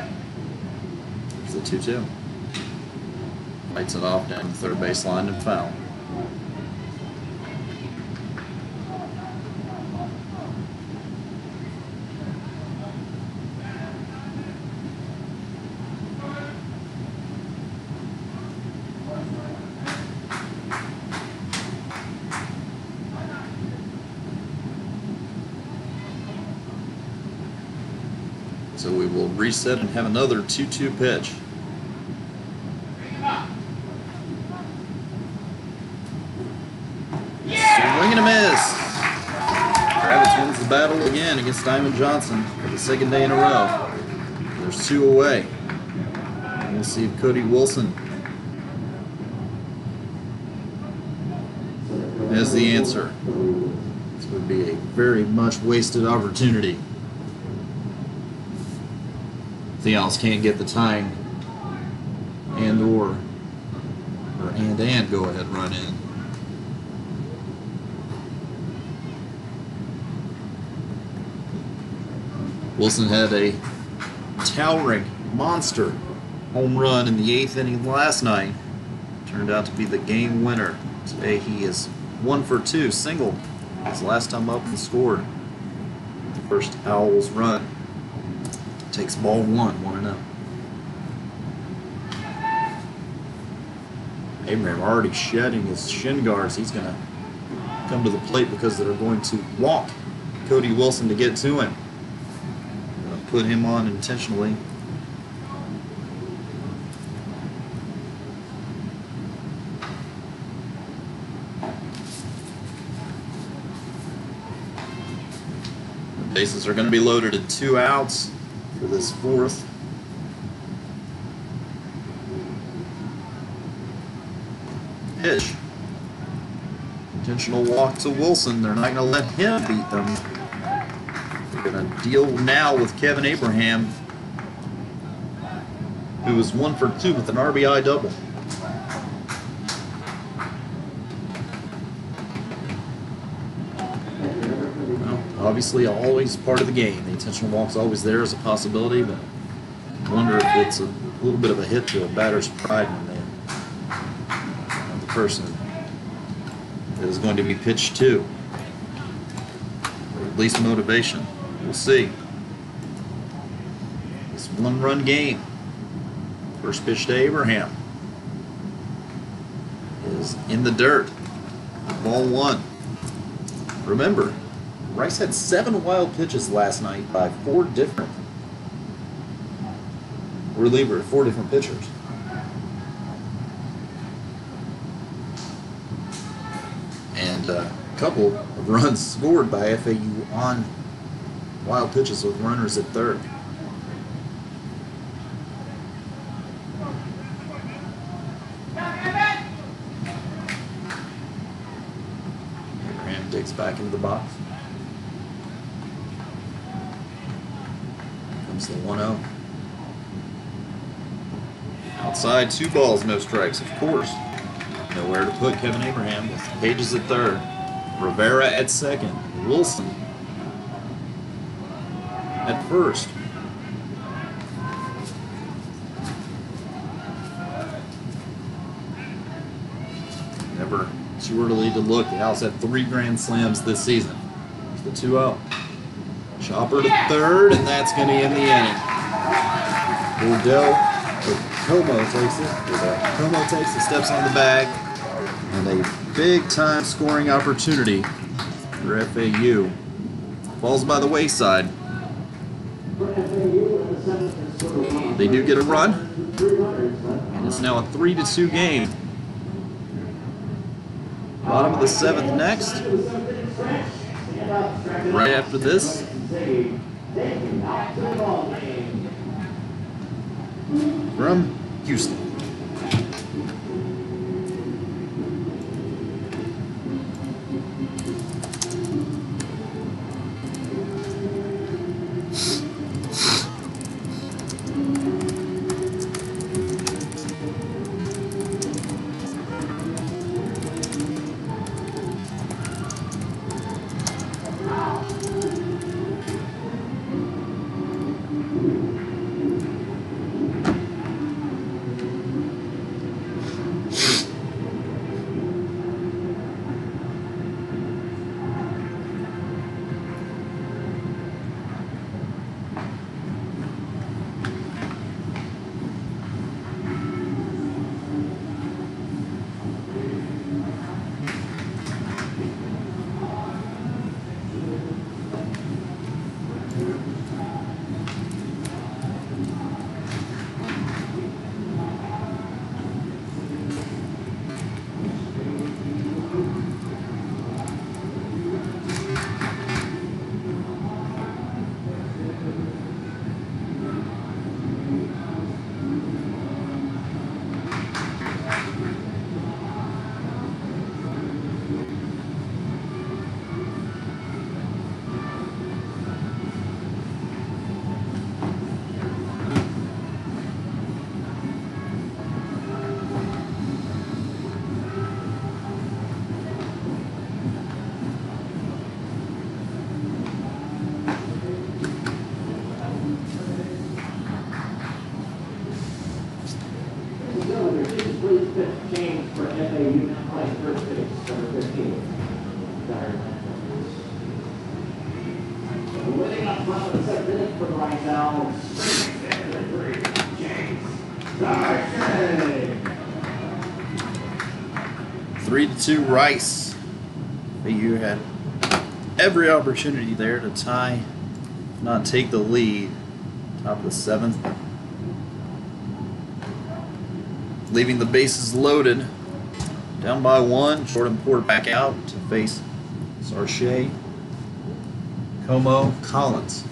It's a 2 2. Lights it off down the third base line and foul. So we will reset and have another 2 2 pitch. Swing and a miss. Kravitz wins the battle again against Diamond Johnson for the second day in a row. There's two away. We'll see if Cody Wilson has the answer. This would be a very much wasted opportunity. Theos can't get the tying and or or and and go ahead run in. Wilson had a towering monster home run in the eighth inning last night. Turned out to be the game winner. Today he is one for two, single. His last time up and scored. The first Owls run. Takes ball one, one and oh. Abraham already shedding his shin guards. He's going to come to the plate because they're going to walk Cody Wilson to get to him. Put him on intentionally. The bases are going to be loaded at two outs for this fourth. Pitch. Intentional walk to Wilson. They're not going to let him beat them. They're going to deal now with Kevin Abraham, who was one for two with an RBI double. Obviously, always part of the game. The intentional walk's always there as a possibility, but I wonder if it's a little bit of a hit to a batter's pride when the person that is going to be pitched to, or at least motivation. We'll see. It's one run game. First pitch to Abraham is in the dirt. Ball one. Remember, Rice had seven wild pitches last night by four different relievers, four different pitchers. And uh, a couple of runs scored by FAU on wild pitches with runners at third. Abraham digs back into the box. Comes the 1 0. Outside, two balls, no strikes, of course. Nowhere to put Kevin Abraham. Pages at third. Rivera at second. Wilson at first. Never too early to look. The Owls have three grand slams this season. It's the 2 0. Chopper to third, and that's going to end the inning. Bordell, or Comeaux takes it. Bordell. Comeaux takes it, steps on the bag, and a big time scoring opportunity for FAU. Falls by the wayside. For FAU in the seventh and sort of one. They do get a run, Three runners left. and it's now a 3 to 2 game. Bottom of the seventh next. Right after this, from Houston. To Rice. FAU had every opportunity there to tie, not take the lead. Top of the seventh. Leaving the bases loaded. Down by one. Short and Porter back out to face Sarche. Comeaux Collins.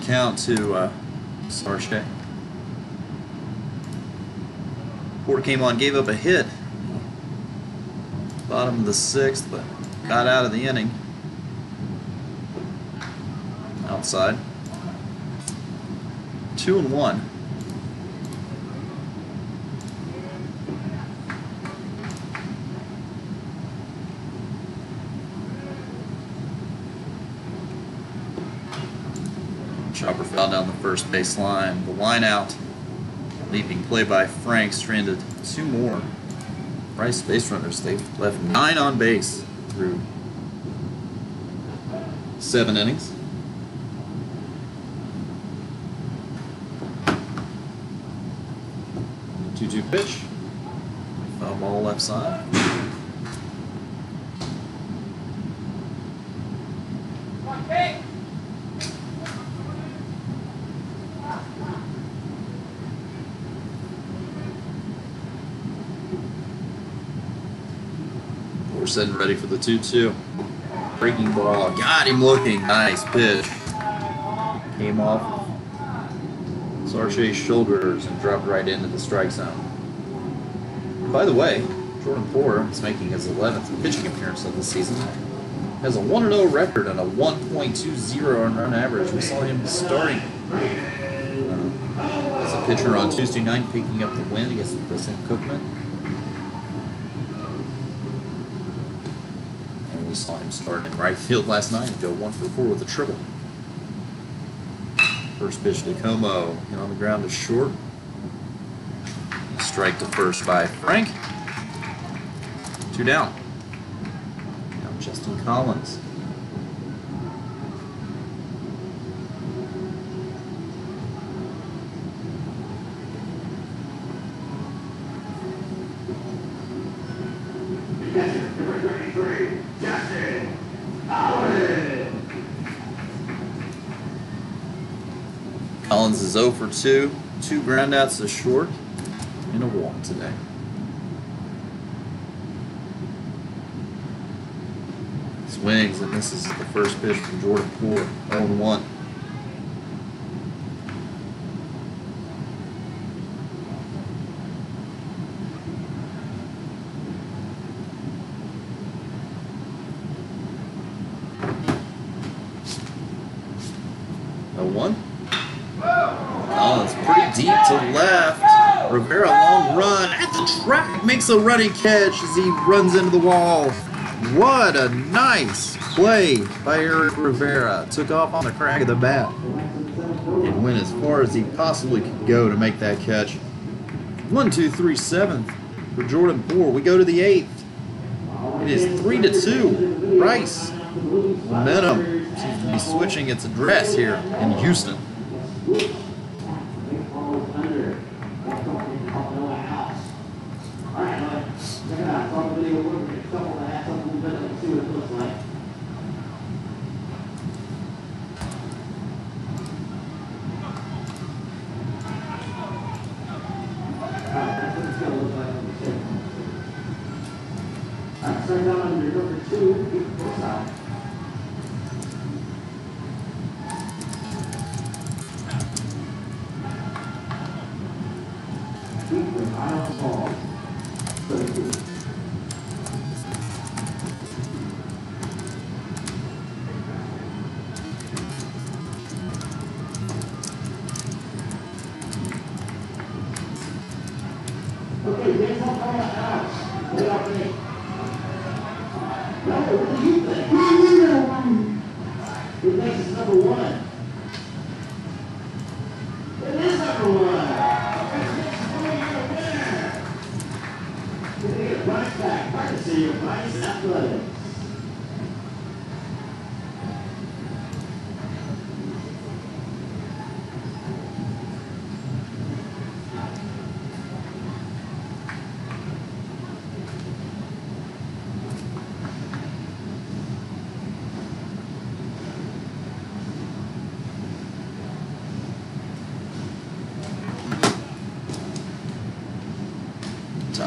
Count to uh, Sarche. Porter came on, gave up a hit. Bottom of the sixth, but got out of the inning. Outside. Two and one. Chopper fell down the first base line. The line out. Leaping play by Frank stranded two more Rice base runners. They've left nine on base through seven innings. Two-two pitch. Foul ball left side. Set and ready for the 2 2. Breaking ball. Got him looking. Nice pitch. Came off Sarche's shoulders and dropped right into the strike zone. By the way, Jordan Poor is making his 11th pitching appearance of the season. Has a 1 0 record and a 1.20 on run average. We saw him starting uh, as a pitcher on Tuesday night, picking up the win against the St. Cookman. And we saw him start in right field last night and go 1 for 4 with a triple. First pitch to Comeaux, hit on the ground to short. Strike to first by Frank. Two down. Now Justin Collins. Number thirty-three, Justin Allen. Collins is 0 for 2. Two groundouts to short and a walk today. Swings and misses the first pitch from Jordan Poor. 0 1. Oh one. Collins pretty deep to left. Rivera long run at the track makes a running catch as he runs into the wall. What a nice play by Eric Rivera. Took off on the crack of the bat and went as far as he possibly could go to make that catch. One, two, three, seventh for Jordan Poor. We go to the eighth. It is three to two. Rice momentum seems to be switching its address here in Houston.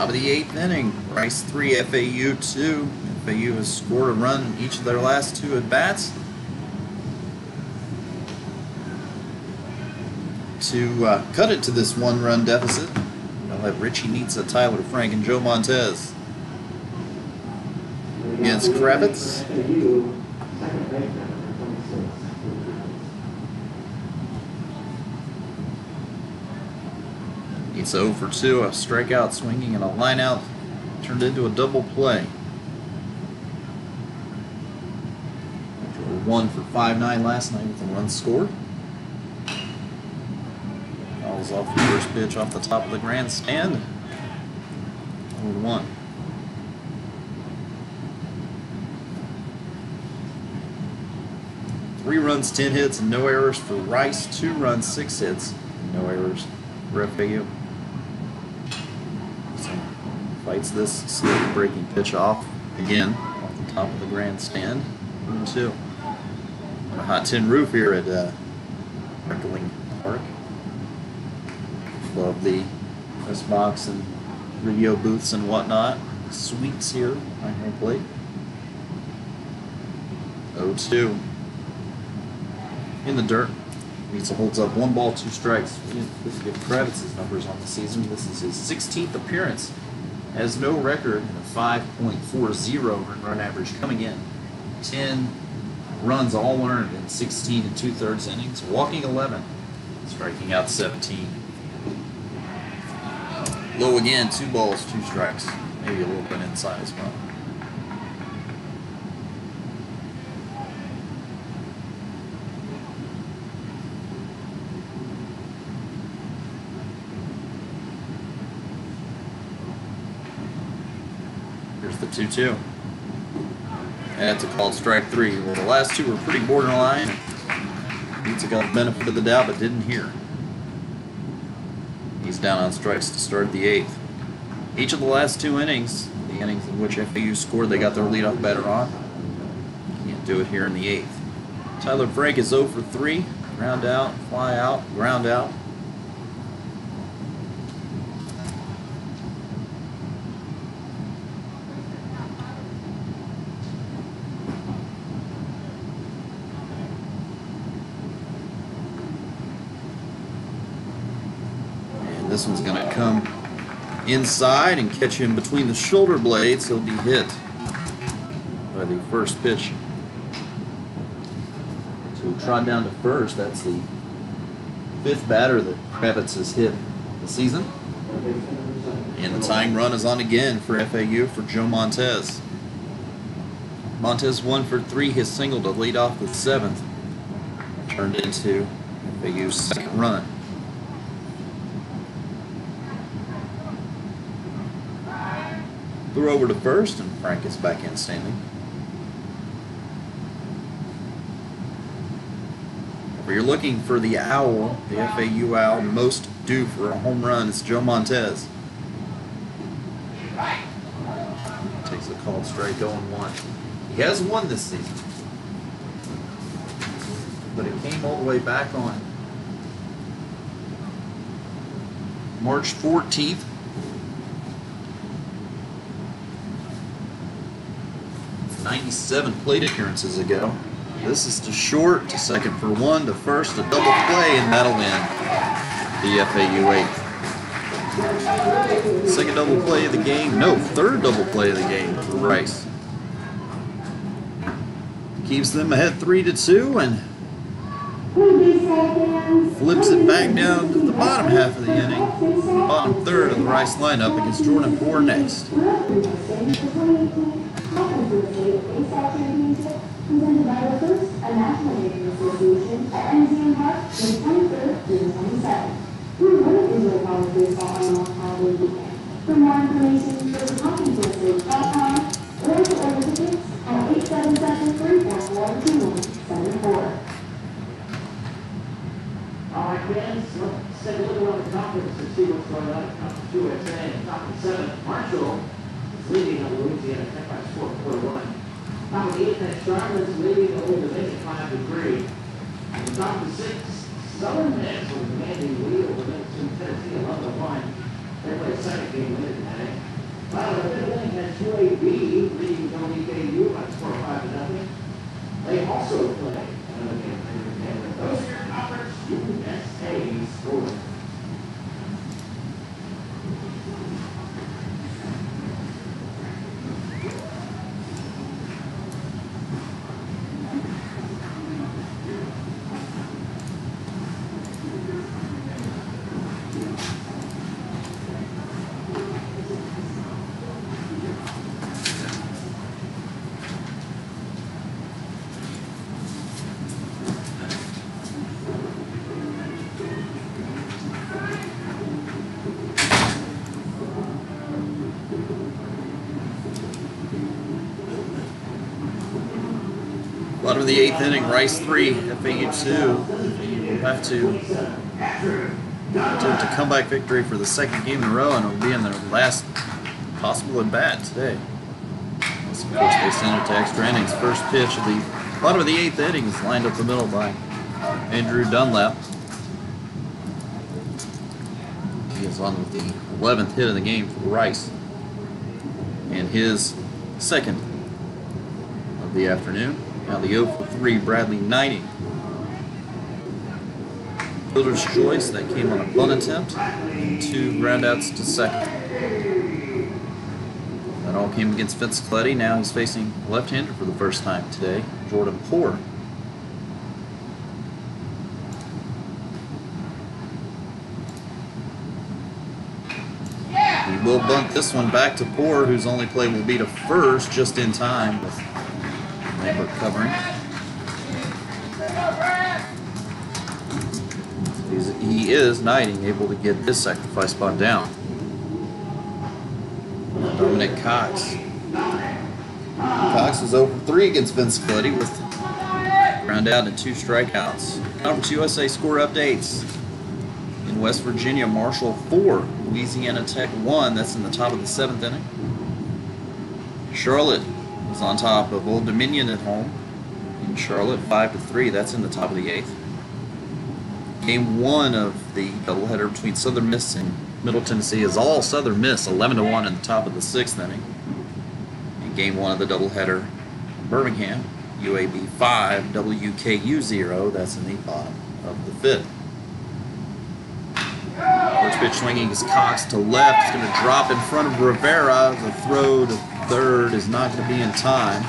Of the eighth inning. Rice 3, FAU 2. FAU has scored a run each of their last two at bats. To uh, cut it to this one run deficit, they'll have Richie Nitza, Tyler Frank, and Joe Montez. Against Kravitz. FAU, second baseman, number twenty-six. He's 0 for 2, a strikeout swinging and a line out turned into a double play. 1 for 5 9 last night with a run scored. Fouls off the first pitch off the top of the grandstand. 0 1. Three runs, 10 hits, and no errors for Rice. Two runs, six hits, no errors for FAU. So, this slow breaking pitch off again off the top of the grandstand. One two. On a hot tin roof here at uh, Reckling Park. Love the press box and video booths and whatnot. Suites here on home plate. 0-2. In the dirt. Nitza holds up one ball, two strikes. This is Kravitz's numbers on the season. This is his 16th appearance. Has no record and a 5.40 run run average coming in. 10 runs all earned in 16 and two thirds innings. Walking 11, striking out 17. Low again, two balls, two strikes. Maybe a little bit inside as well. 2 2. That's a called strike three. Well, the last two were pretty borderline. Nitza got the benefit of the doubt, but didn't hear. He's down on strikes to start the eighth. Each of the last two innings, the innings in which FAU scored, they got their leadoff batter on. Can't do it here in the eighth. Tyler Frank is 0 for 3. Ground out, fly out, ground out. This one's going to come inside and catch him between the shoulder blades. He'll be hit by the first pitch. So we'll trot down to first. That's the fifth batter that Kravitz has hit the season. And the tying run is on again for FAU for Joe Montez. Montez one for three, his single to lead off the seventh. Turned into FAU's second run. Threw over to first, and Frank is back in standing. If you're looking for the owl, the FAU owl most due for a home run, it's Joe Montez. Takes a called strike 0 1. He has won this season. But it came all the way back on March 14th. Ninety-seven plate appearances ago. This is to short, to second for one, to first, a double play, and that'll win the FAU eighth. Second double play of the game. No, third double play of the game for Rice. Keeps them ahead three to two and flips it back down to the bottom half of the inning. Bottom third of the Rice lineup against Jordan Poor next. Presented by the first, a national Navy Association at MGM Park, May twenty-third through the twenty-seventh. We will enjoy college baseball on North Holiday weekend. For more information, visit hockeyfirst.com or to order tickets at eight seven seven three four four two one seven four. All right, fans, let's take a look around the conference and see what's going on at Conference USA. In Conference seven, Marshall is leading on Louisiana Tech by a score of four to one. Conference eight, Tech Charlotte's leading over the Nation five to three. In Conference six, Southern Miss with a commanding lead over Middleton, Tennessee, eleven to one. They play a second game with it tonight. While the middling has two A B leading WKU by a score of five to nothing. They also play another game later today. Those are your conference USA scores. Bottom of the eighth inning, Rice three, FAU two. Will have to attempt a comeback victory for the second game in a row, and it'll be in their last possible at bat today. Of course they send it to extra innings. First pitch of the bottom of the eighth inning is lined up the middle by Andrew Dunlap. He is on with the 11th hit of the game for Rice, and his second of the afternoon. Now the 0 for 3, Bradley Knighting. Fielder's choice, that came on a bunt attempt. Two groundouts to second. That all came against Vince Coletti. Now he's facing left-hander for the first time today, Jordan Poor. He will bunt this one back to Poor, whose only play will be to first, just in time covering. He's, he is Knighting able to get this sacrifice bunt down. Dominic Cox. Cox is over three against Vince Coletti with ground out and two strikeouts. Conference USA score updates. In West Virginia, Marshall four, Louisiana Tech one. That's in the top of the seventh inning. Charlotte is on top of Old Dominion at home. In Charlotte, five to three. That's in the top of the eighth. Game one of the doubleheader between Southern Miss and Middle Tennessee is all Southern Miss, 11 to 1 in the top of the sixth inning. And game one of the doubleheader, Birmingham, UAB 5, WKU 0. That's in the bottom of the fifth. First pitch swinging is Cox to left. It's going to drop in front of Rivera. The throw to third is not going to be in time.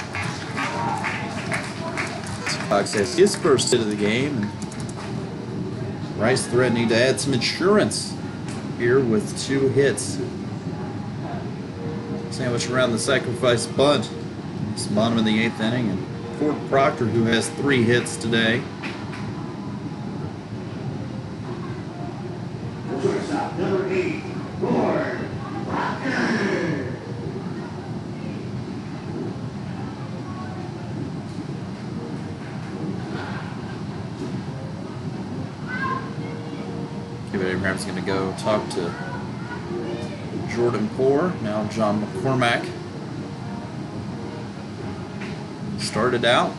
Cox has his first hit of the game. And Rice threatening to add some insurance here with two hits. Sandwich around the sacrifice bunt. It's the bottom of the eighth inning, and Ford Proctor, who has three hits today. Number eight, Ford Proctor. David Abraham's going to go talk to Jordan Poor. Now John McCormack started out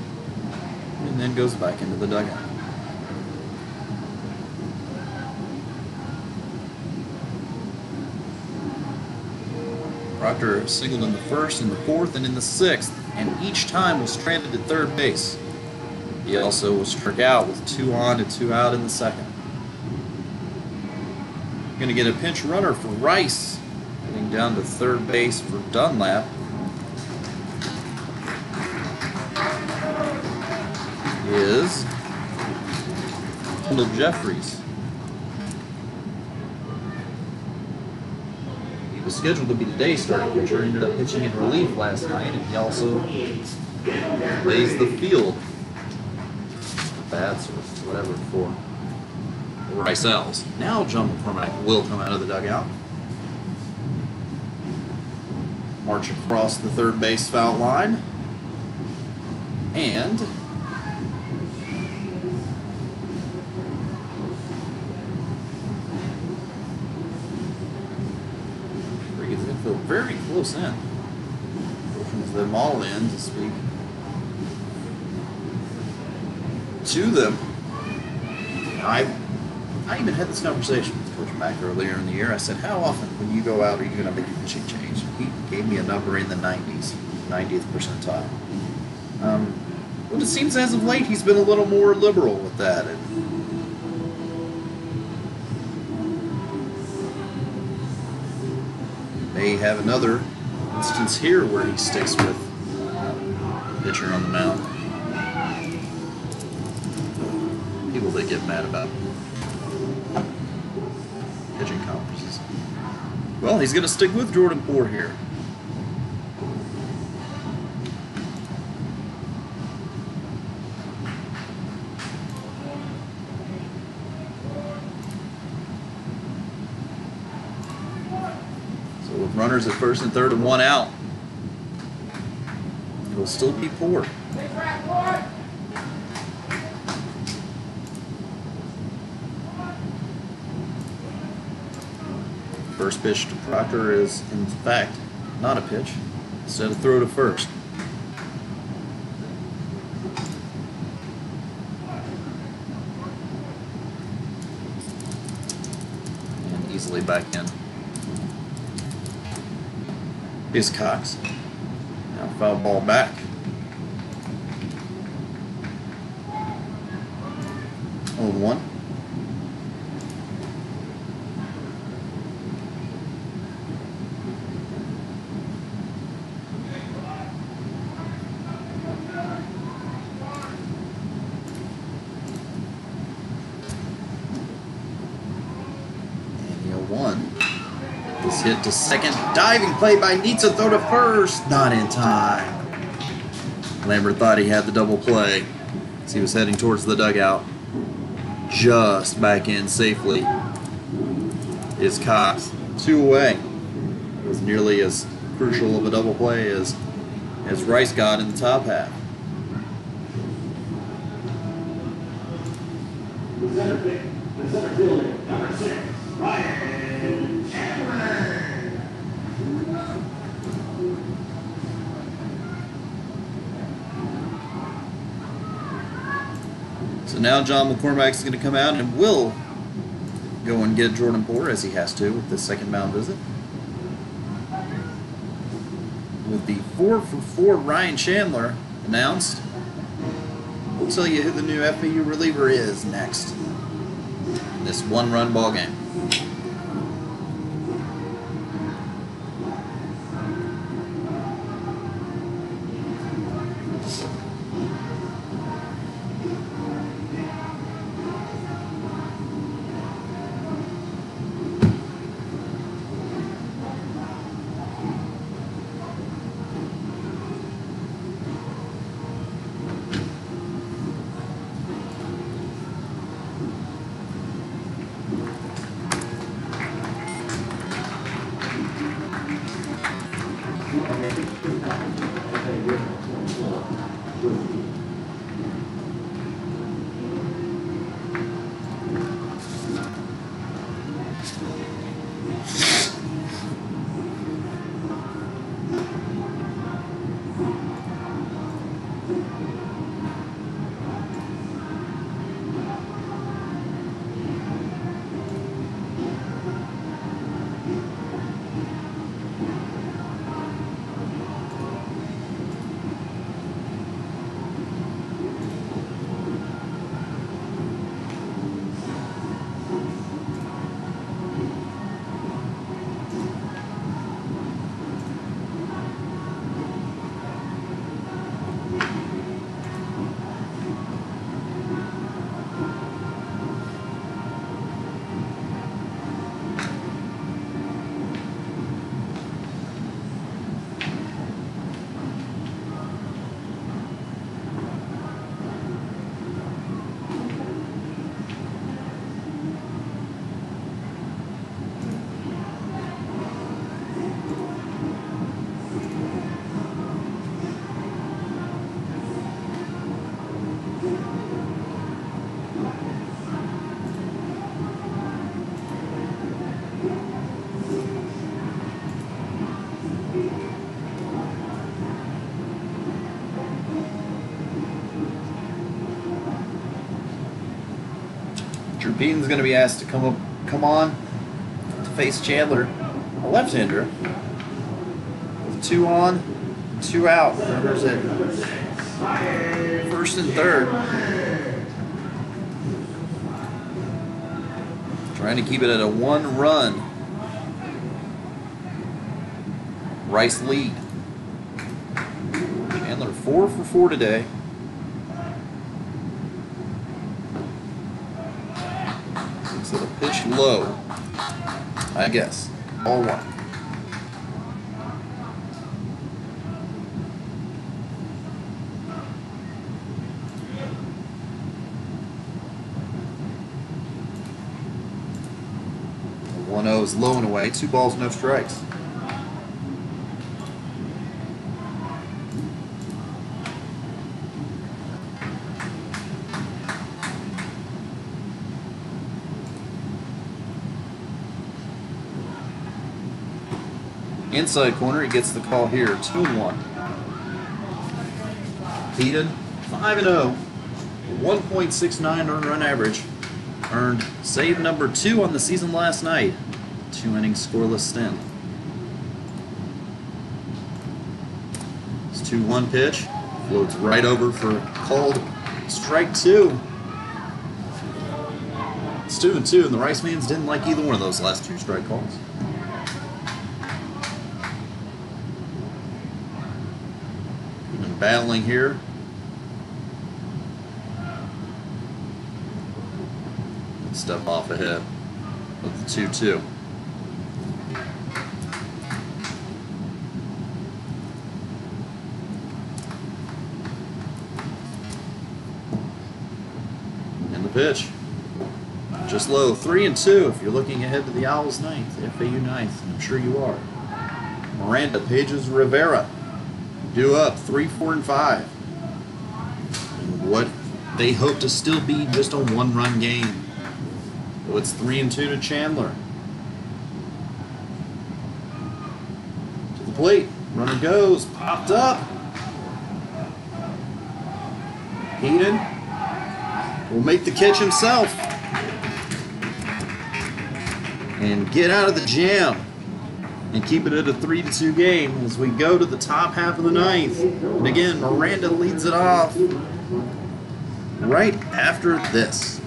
and then goes back into the dugout. Proctor singled in the first, in the fourth, and in the sixth, and each time was stranded at third base. He also was struck out with two on and two out in the second. Going to get a pinch runner for Rice, heading down to third base for Dunlap. Is Kendall Jeffries. He was scheduled to be today's starting pitcher, ended up pitching in relief last night, and he also lays the field. Bats or whatever for Ricel's. Now John McCormack will come out of the dugout. March across the third base foul line. And gets infield very close in. Pushes them all in to speak to them. I I even had this conversation with Coach Mack earlier in the year. I said, How often when you go out are you going to make a pitching change? He gave me a number in the 90s, 90th percentile. Um, but it seems as of late he's been a little more liberal with that. And may have another instance here where he sticks with pitcher on the mound. People that get mad about Well, he's going to stick with Jordan Poor here. So with runners at first and third and one out, it'll still be Poor. First pitch to Proctor is, in fact, not a pitch. Instead a throw to first. And easily back in. Is Cox. Now foul ball back. 0 1. And the 0 1 is hit to second. Diving play by Nitza, throw to first. Not in time. Lambert thought he had the double play as he was heading towards the dugout. Just back in safely is Cox. Two away. It was nearly as crucial of a double play as, as Rice got in the top half. The center the center fielder, number six, Ryan So now John McCormack is going to come out and will go and get Jordan Porter as he has to with this second mound visit. With the four for four Ryan Chandler announced, we'll tell you who the new FAU reliever is next. in This one run ball game. Beaton's going to be asked to come up, come on to face Chandler, a left-hander, with two on, two out. Runners at first and third. Trying to keep it at a one-run. Rice lead. Chandler four for four today. So the pitch low. I guess. All one. One zero is low and away. Two balls, no strikes. Inside corner, he gets the call here. 2 and 1. Heated 5 and 0. 1.69 earned run average. Earned save number 2 on the season last night. Two innings scoreless stint. It's 2 1 pitch. Floats right over for called strike 2. It's two and two, and the Rice Mans didn't like either one of those last two strike calls. Battling here. Step off ahead of the 2 2. And the pitch. Just low, three and two. If you're looking ahead to the Owls ninth, FAU ninth, I'm sure you are. Miranda Pages Rivera, due up three, four, and five. And what they hope to still be just a one-run game. So it's three and two to Chandler. To the plate, runner goes, popped up. Heaton will make the catch himself and get out of the jam and keep it at a 3 to 2 game as we go to the top half of the ninth. And again, Miranda leads it off right after this.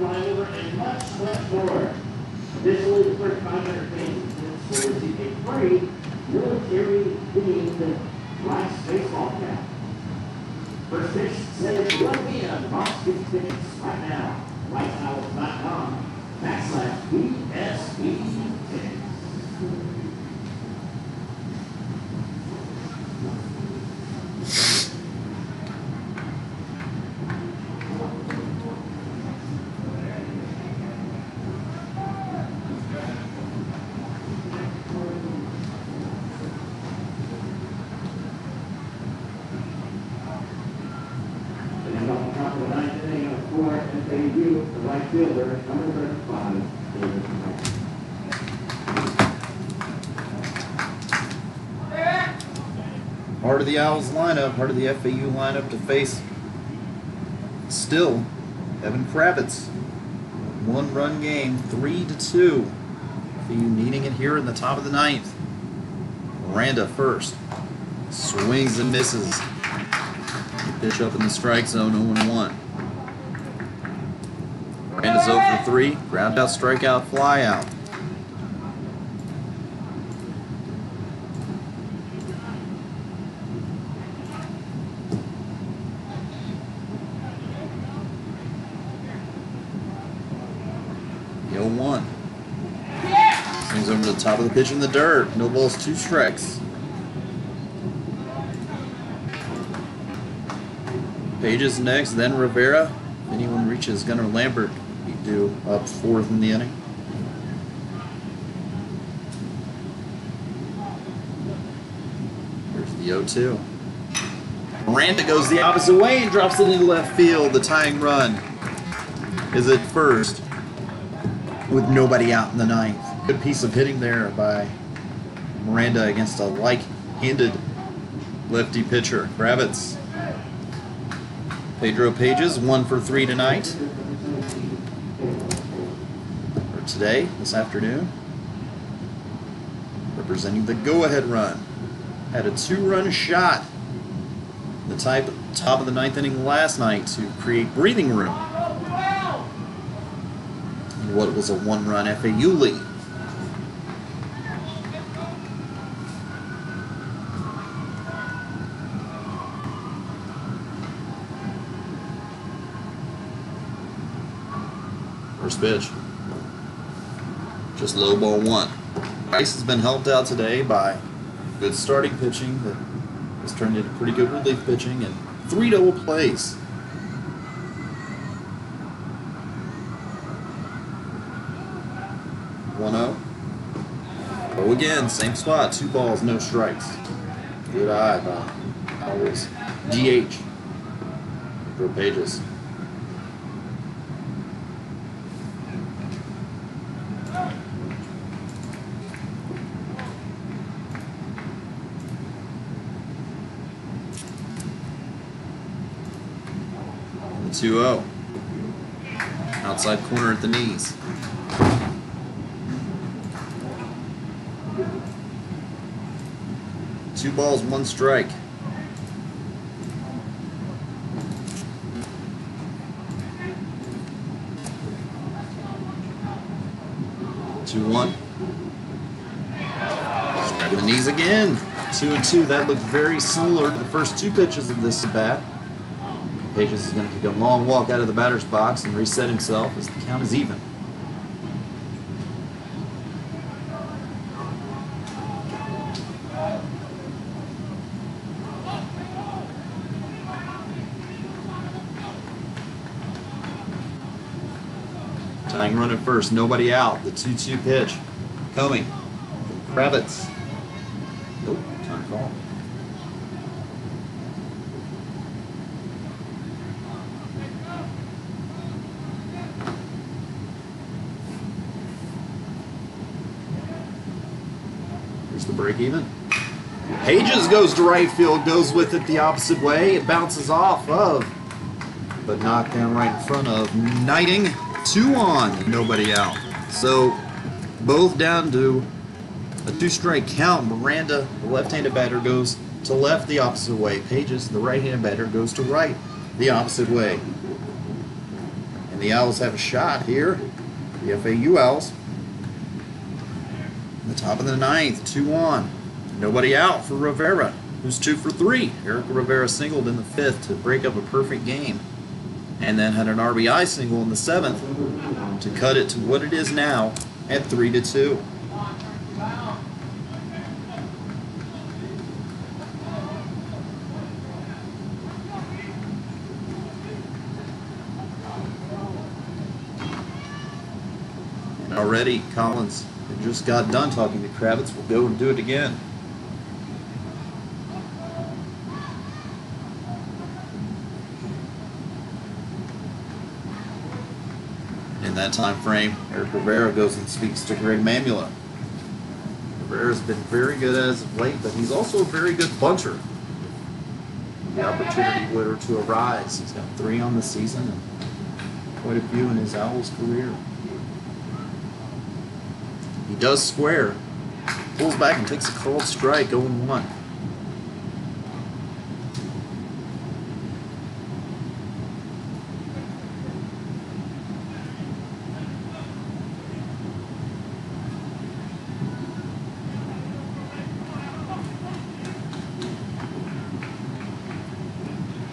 Flyover, and much, much more. Additionally, the first 500 pages will receive a free military-themed Rice baseball cap. First pitch says 1 p.m. Box gets tickets right now. WhiteHouse.com backslash BSB tickets. And off the top of the ninth inning of four, FAU, the right fielder, number thirty-five, David Knight. Part of the Owls lineup, part of the FAU lineup to face still Evan Kravitz. One run game, three to two. FAU needing it here in the top of the ninth. Miranda first. Swings and misses. Pitch up in the strike zone, 0 1. Miranda's 0 for 3. Ground out, strikeout, fly out. The 0 1. Swings the pitch in the dirt. No balls, two strikes. Pages next, then Rivera. If anyone reaches Gunnar Lambert, he do up fourth in the inning. Here's the 0 2. Miranda goes the opposite way and drops it into left field. The tying run is at first with nobody out in the ninth. Good piece of hitting there by Miranda against a like-handed lefty pitcher. Kravitz. Pedro Pages, one for three tonight. Or today, this afternoon. Representing the go-ahead run. Had a two-run shot. The type top of the ninth inning last night to create breathing room. What was a one-run FAU lead. Pitch. Just low ball one. Rice has been helped out today by good starting pitching that has turned into pretty good relief pitching and Three double plays. One zero. Oh, again, same spot. Two balls, no strikes. Good eye, Bob. Always. DH. For pages. The 2 0. Outside corner at the knees. Two balls, one strike. Two one. Strike the knees again. Two and two. That looked very similar to the first two pitches of this at bat. Pages is going to take a long walk out of the batter's box and reset himself as the count is even. Tying run at first, nobody out. The 2 2 pitch. Coming. Kravitz. Nope, time call. Here's the break even. Pages goes to right field, goes with it the opposite way. It bounces off of, but knocked down right in front of Knighting. Two on, nobody out. So both down to a two strike count. Miranda, the left handed batter, goes to left the opposite way. Pages, the right handed batter, goes to right the opposite way. And the Owls have a shot here. The FAU Owls. Top of the ninth, two on. Nobody out for Rivera, who's two for three. Eric Rivera singled in the fifth to break up a perfect game. And then had an RBI single in the seventh to cut it to what it is now at three to two. Already Collins just got done talking to Kravitz. We'll go and do it again. In that time frame, Eric Rivera goes and speaks to Greg Mamula. Rivera's been very good as of late, but he's also a very good bunter. The opportunity were to arise. He's got three on the season and quite a few in his Owls career. He does square, pulls back and takes a called strike, 0 1.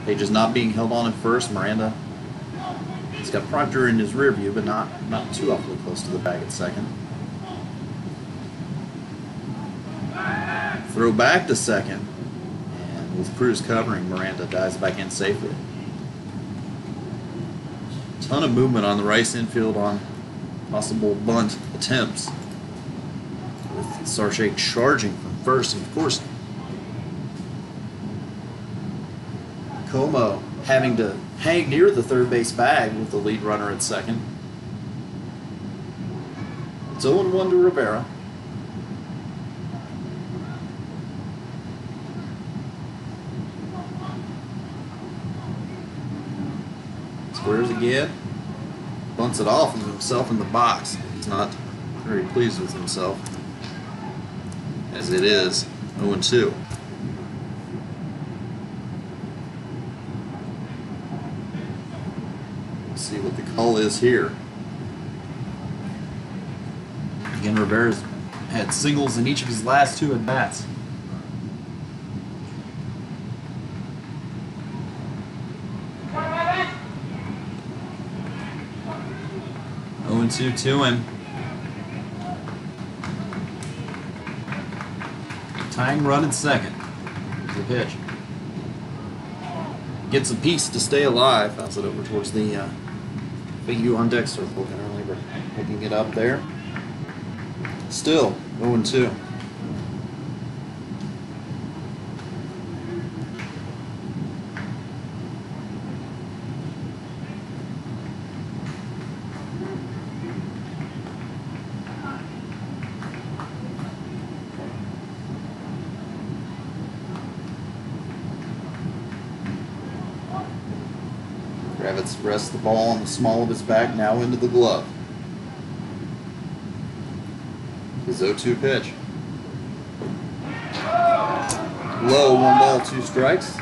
Page is not being held on at first. Miranda He's got Proctor in his rear view, but not not too awfully close to the bag at second. Throw back to second. And with Cruz covering, Miranda dives back in safely. Ton of movement on the Rice infield on possible bunt attempts. With Sarche charging from first, and of course, Comeaux having to hang near the third base bag with the lead runner at second. It's 0 1 to Rivera. Again. Bunts it off of himself in the box. He's not very pleased with himself. As it is 0 2. see what the call is here. Again, Rivera's had singles in each of his last two at and two to him. Tying run at second. Here's the pitch. gets a piece to stay alive. Bounce it over towards the uh, FAU on deck circle. Gunnar Lambert picking it up there. Still 0 2. Rests the ball on the small of his back, now into the glove. His 0 2 pitch. Low, one ball, two strikes.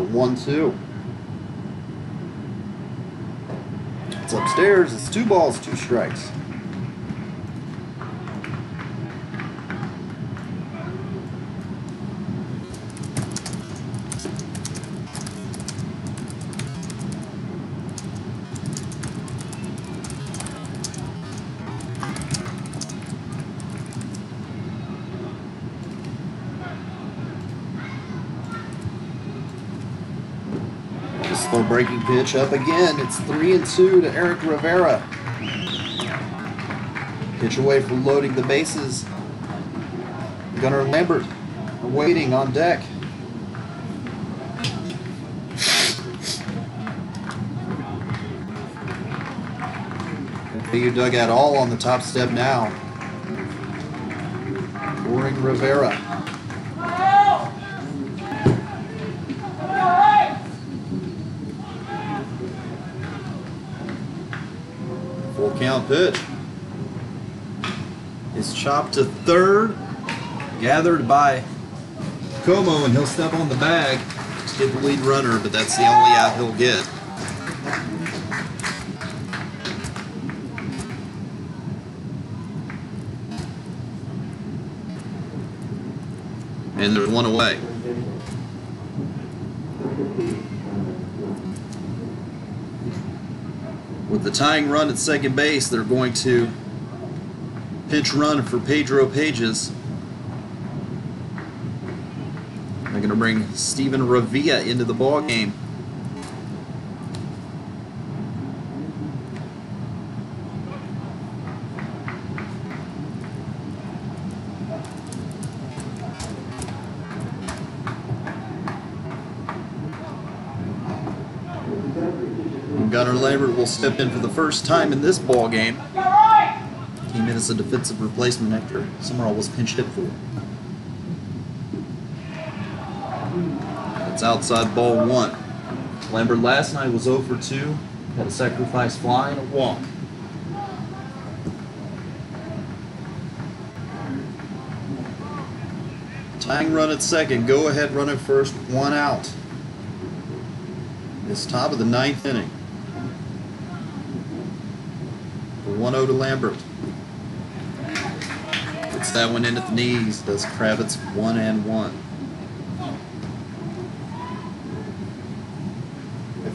Now ready to 1 2. It's upstairs. It's two balls, two strikes. Breaking pitch up again. It's three and two to Eric Rivera. Pitch away from loading the bases. Gunnar Lambert waiting on deck. You dug out all on the top step now. Boring Rivera. Pitch. Is chopped to third. Gathered by Comeaux, and he'll step on the bag to get the lead runner, but that's the only out he'll get. And there's one away. Tying run at second base, they're going to pinch run for Pedro Pages. They're going to bring Steven Ravia into the ball game. Will step in for the first time in this ball game. Came in as a defensive replacement after Summerall was pinched hit for. It's outside ball one. Lambert last night was 0 for 2. Had a sacrifice fly and a walk. Tying run at second. Go ahead run at first. One out. It's top of the ninth inning. For 1 0 to Lambert. Puts that one in at the knees. Does Kravitz 1 and 1.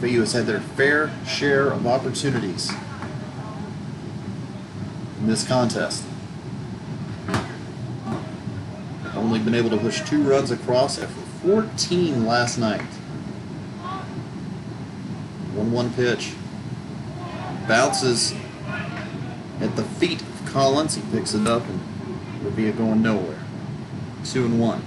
FAU has had their fair share of opportunities in this contest. Only been able to push two runs across after 14 last night. 1 1 pitch. Bounces the feet of Collins. He picks it up and Revia going nowhere. 2 and 1.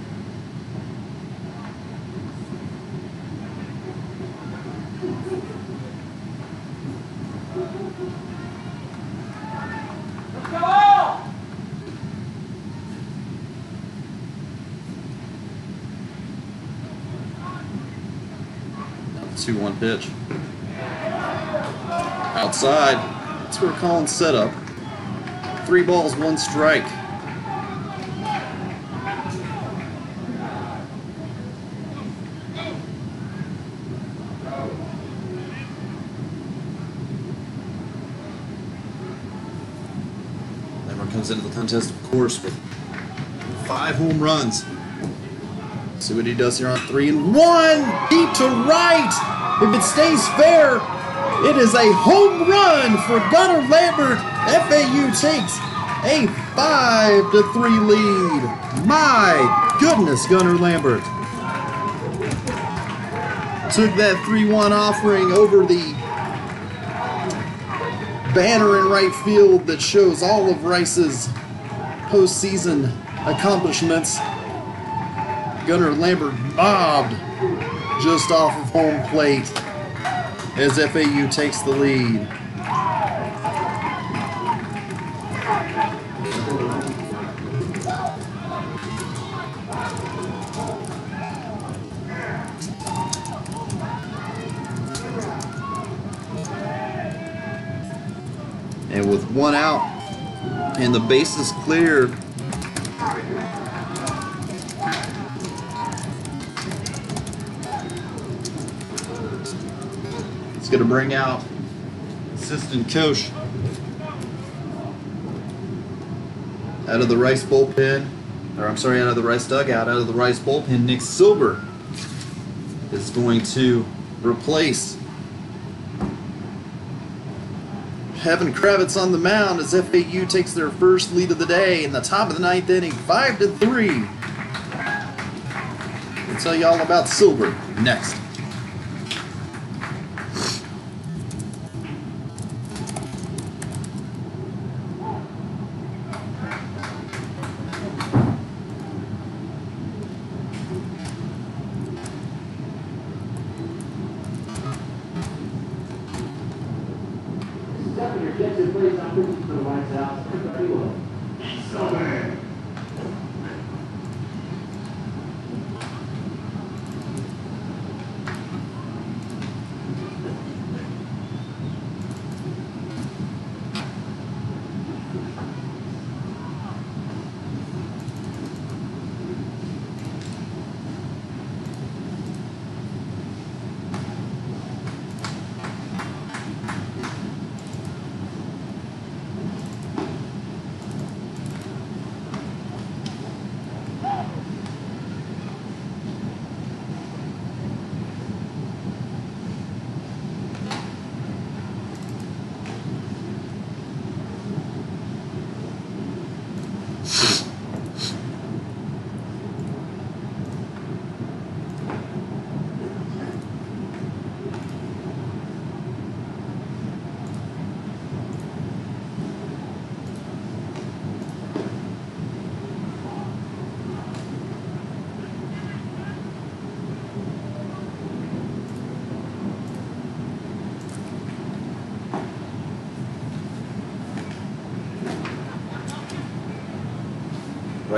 Two one pitch. Outside. That's where Collins set up. Three balls, one strike. Cameron comes into the contest, of course, with five home runs. See what he does here on three and one, deep to right. If it stays fair, it is a home run for Gunnar Lambert. FAU takes a five to three lead. My goodness, Gunnar Lambert took that 3-1 offering over the banner in right field that shows all of Rice's postseason accomplishments. Gunnar Lambert bobbed just off of home plate as FAU takes the lead. And base is clear, it's going to bring out assistant coach out of the Rice bullpen, or I'm sorry, out of the Rice dugout, out of the Rice bullpen, Nick Silver is going to replace Evan Kravitz on the mound as FAU takes their first lead of the day in the top of the ninth inning, five to three. We'll tell you all about Silver next.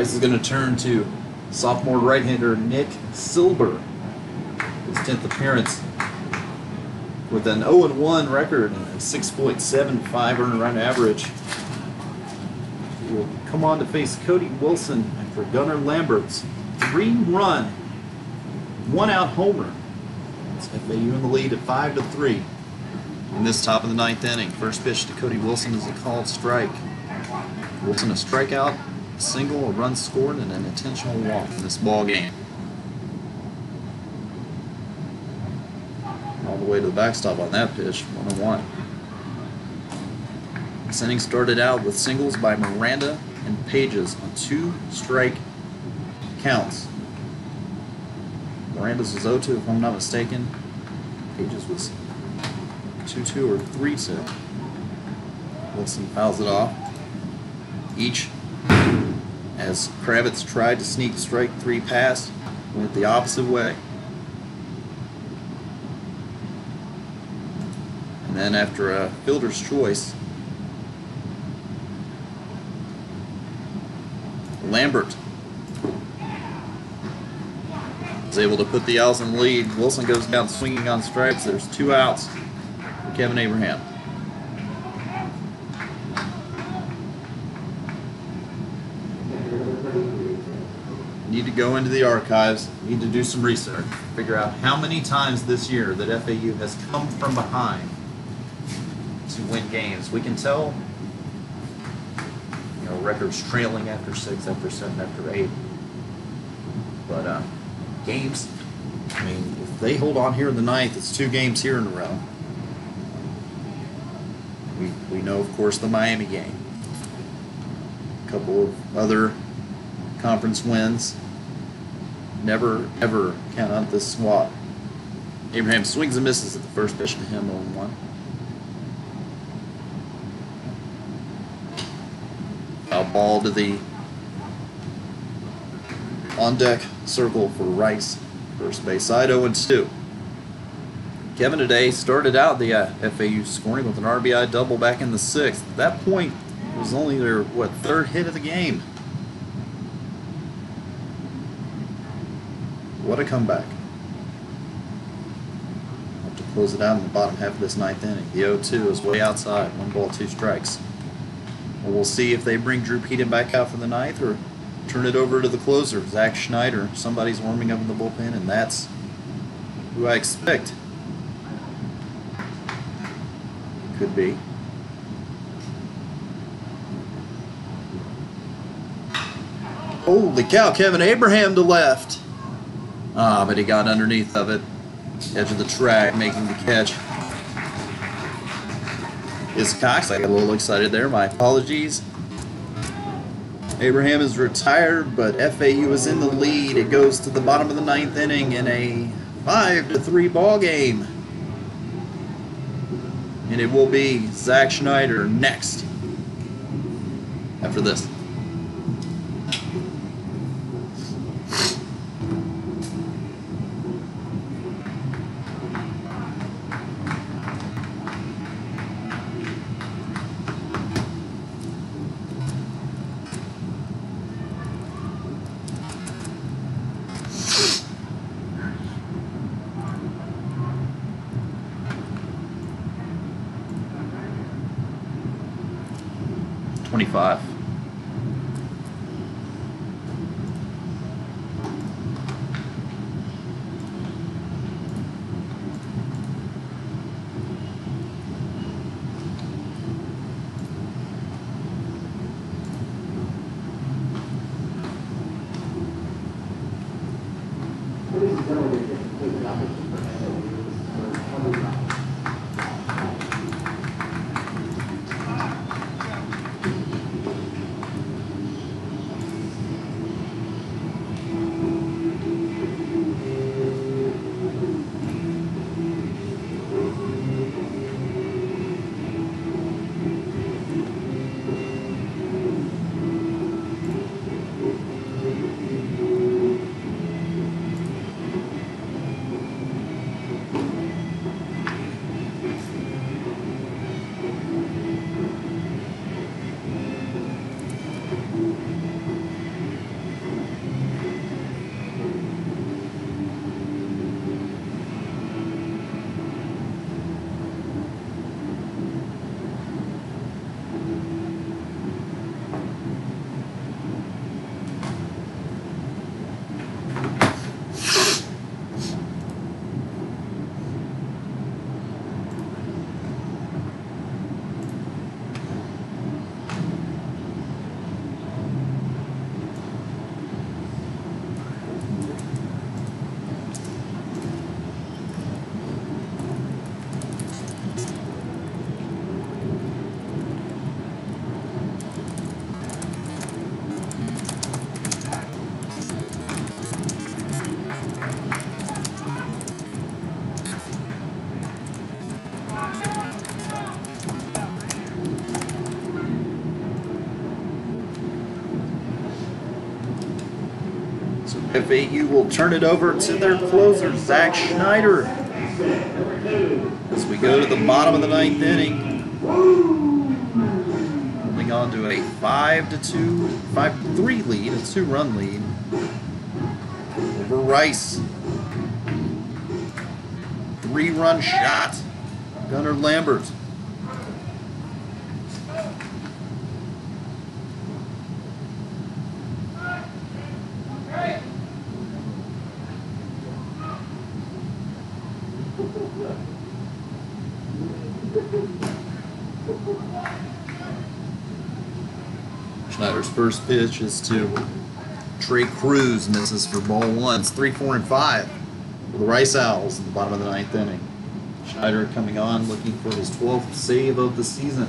Is going to turn to sophomore right-hander Nick Silber. His 10th appearance with an 0-1 record and a 6.75 earned run average. He will come on to face Cody Wilson and for Gunnar Lambert's three-run, one-out homer. It's FAU in the lead at five to three. In this top of the ninth inning, first pitch to Cody Wilson is a called strike. Wilson a strikeout, a single, a run scored, and an intentional walk in this ball game. All the way to the backstop on that pitch, one on one. This inning started out with singles by Miranda and Pages on two strike counts. Miranda's was 0-2 if I'm not mistaken. Pages was 2-2 or 3-2. Wilson fouls it off. Each as Kravitz tried to sneak strike three past, went the opposite way. And then after a fielder's choice, Lambert is able to put the Owls in lead. Wilson goes down swinging on strikes. There's two outs for Kevin Abraham. need to go into the archives, need to do some research, figure out how many times this year that FAU has come from behind to win games. We can tell, you know, records trailing after six, after seven, after eight. But uh, games, I mean, if they hold on here in the ninth, it's two games here in a row. We, we know, of course, the Miami game. A couple of other conference wins. Never, ever count out this swat. Abraham swings and misses at the first pitch to him on one. Foul ball to the on deck circle for Rice. First base side 0 and 2. Kevin today started out the uh, FAU scoring with an RBI double back in the sixth. At that point, it was only their what third hit of the game. What a comeback! Have to close it out in the bottom half of this ninth inning. The 0-2 is way outside. One ball, two strikes. Well, see if they bring Drew Peden back out for the ninth or turn it over to the closer, Zach Schneider. Somebody's warming up in the bullpen, and that's who I expect. Could be. Holy cow, Kevin Abraham to left. Ah, but he got underneath of it. Edge of the track, making the catch. Is Cox. I got a little excited there. My apologies. Abraham is retired, but FAU is in the lead. It goes to the bottom of the ninth inning in a five to three ball game. And it will be Zach Schneider next. After this. FAU will turn it over to their closer, Zach Schneider. As we go to the bottom of the ninth inning. Holding on to a five to two, five to three lead, a two run lead over Rice. Three run shot. Gunnar Lambert. First pitch is to Trei Cruz, misses for ball one. It's three, four, and five for the Rice Owls in the bottom of the ninth inning. Schneider coming on, looking for his 12th save of the season.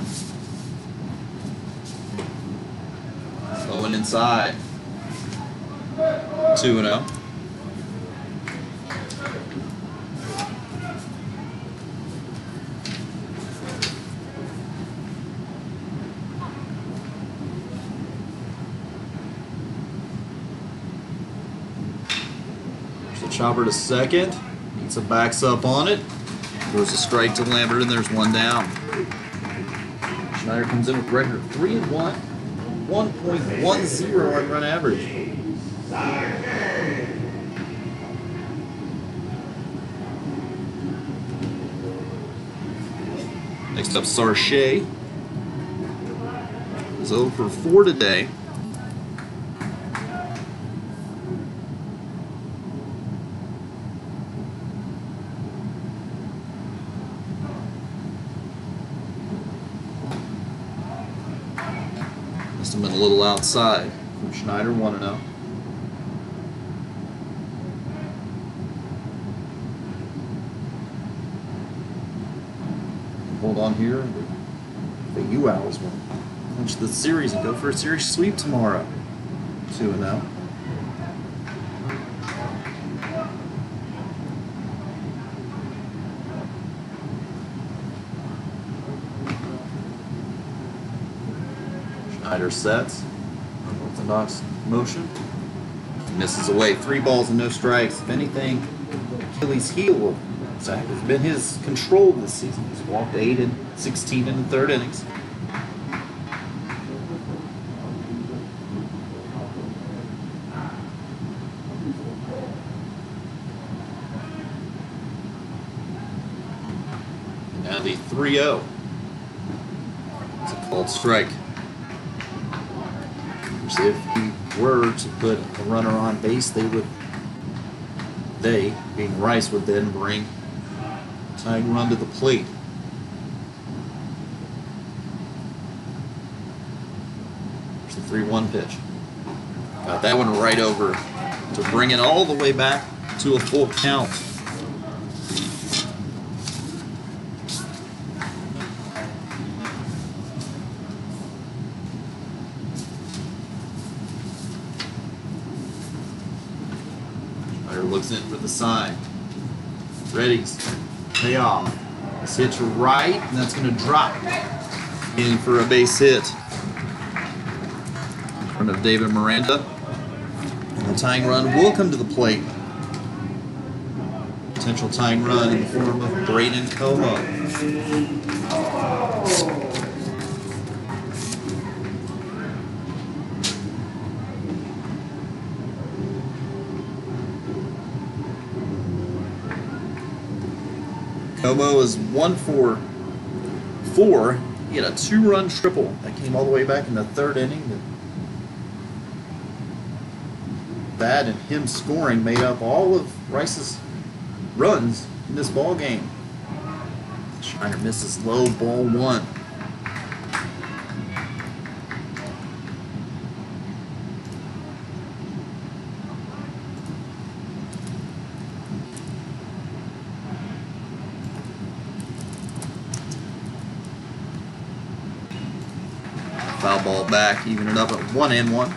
Going inside. 2 0. There's a chopper to second. Needs a backs up on it. Goes a strike to Lambert, and there's one down. Schneider comes in with record three and one, 1.10 on run average. Next up, Sarche. Is 0 for 4 today. Must have been a little outside from Schneider, oh. 1 0. Hold on here. The U Owls will clinch the series and go for a series sweep tomorrow. 2 0. Schneider sets. Orthodox motion. Misses away. Three balls and no strikes. If anything, Achilles' heel Zach has been his control this season. He's walked 8 and 16 in the third innings. Now the 3 0. It's a called strike. To put a runner on base, they would, they, being Rice, would then bring tying run to the plate. There's the 3 1 pitch. Got that one right over to bring it all the way back to a full count. Schneider looks in for the sign. Ready's pay off. This hit's right, and that's going to drop in for a base hit. In front of David Miranda. And the tying run will come to the plate. Potential tying run in the form of Braden Comeaux. Comeaux is one for four. He had a two-run triple that came all the way back in the third inning. That and him scoring made up all of Rice's runs in this ball game. Schneider misses low ball one. Back, even it up at one and one.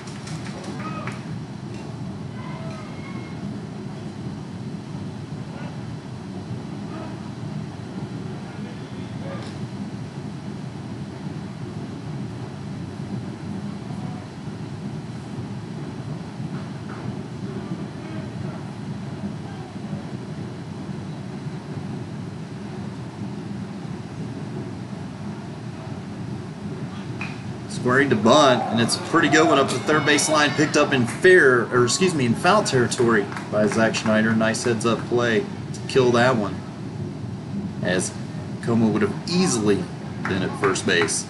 To bunt, and it's a pretty good one up the third base line, picked up in fair, or excuse me, in foul territory by Zach Schneider. Nice heads up play to kill that one. As Comeaux would have easily been at first base.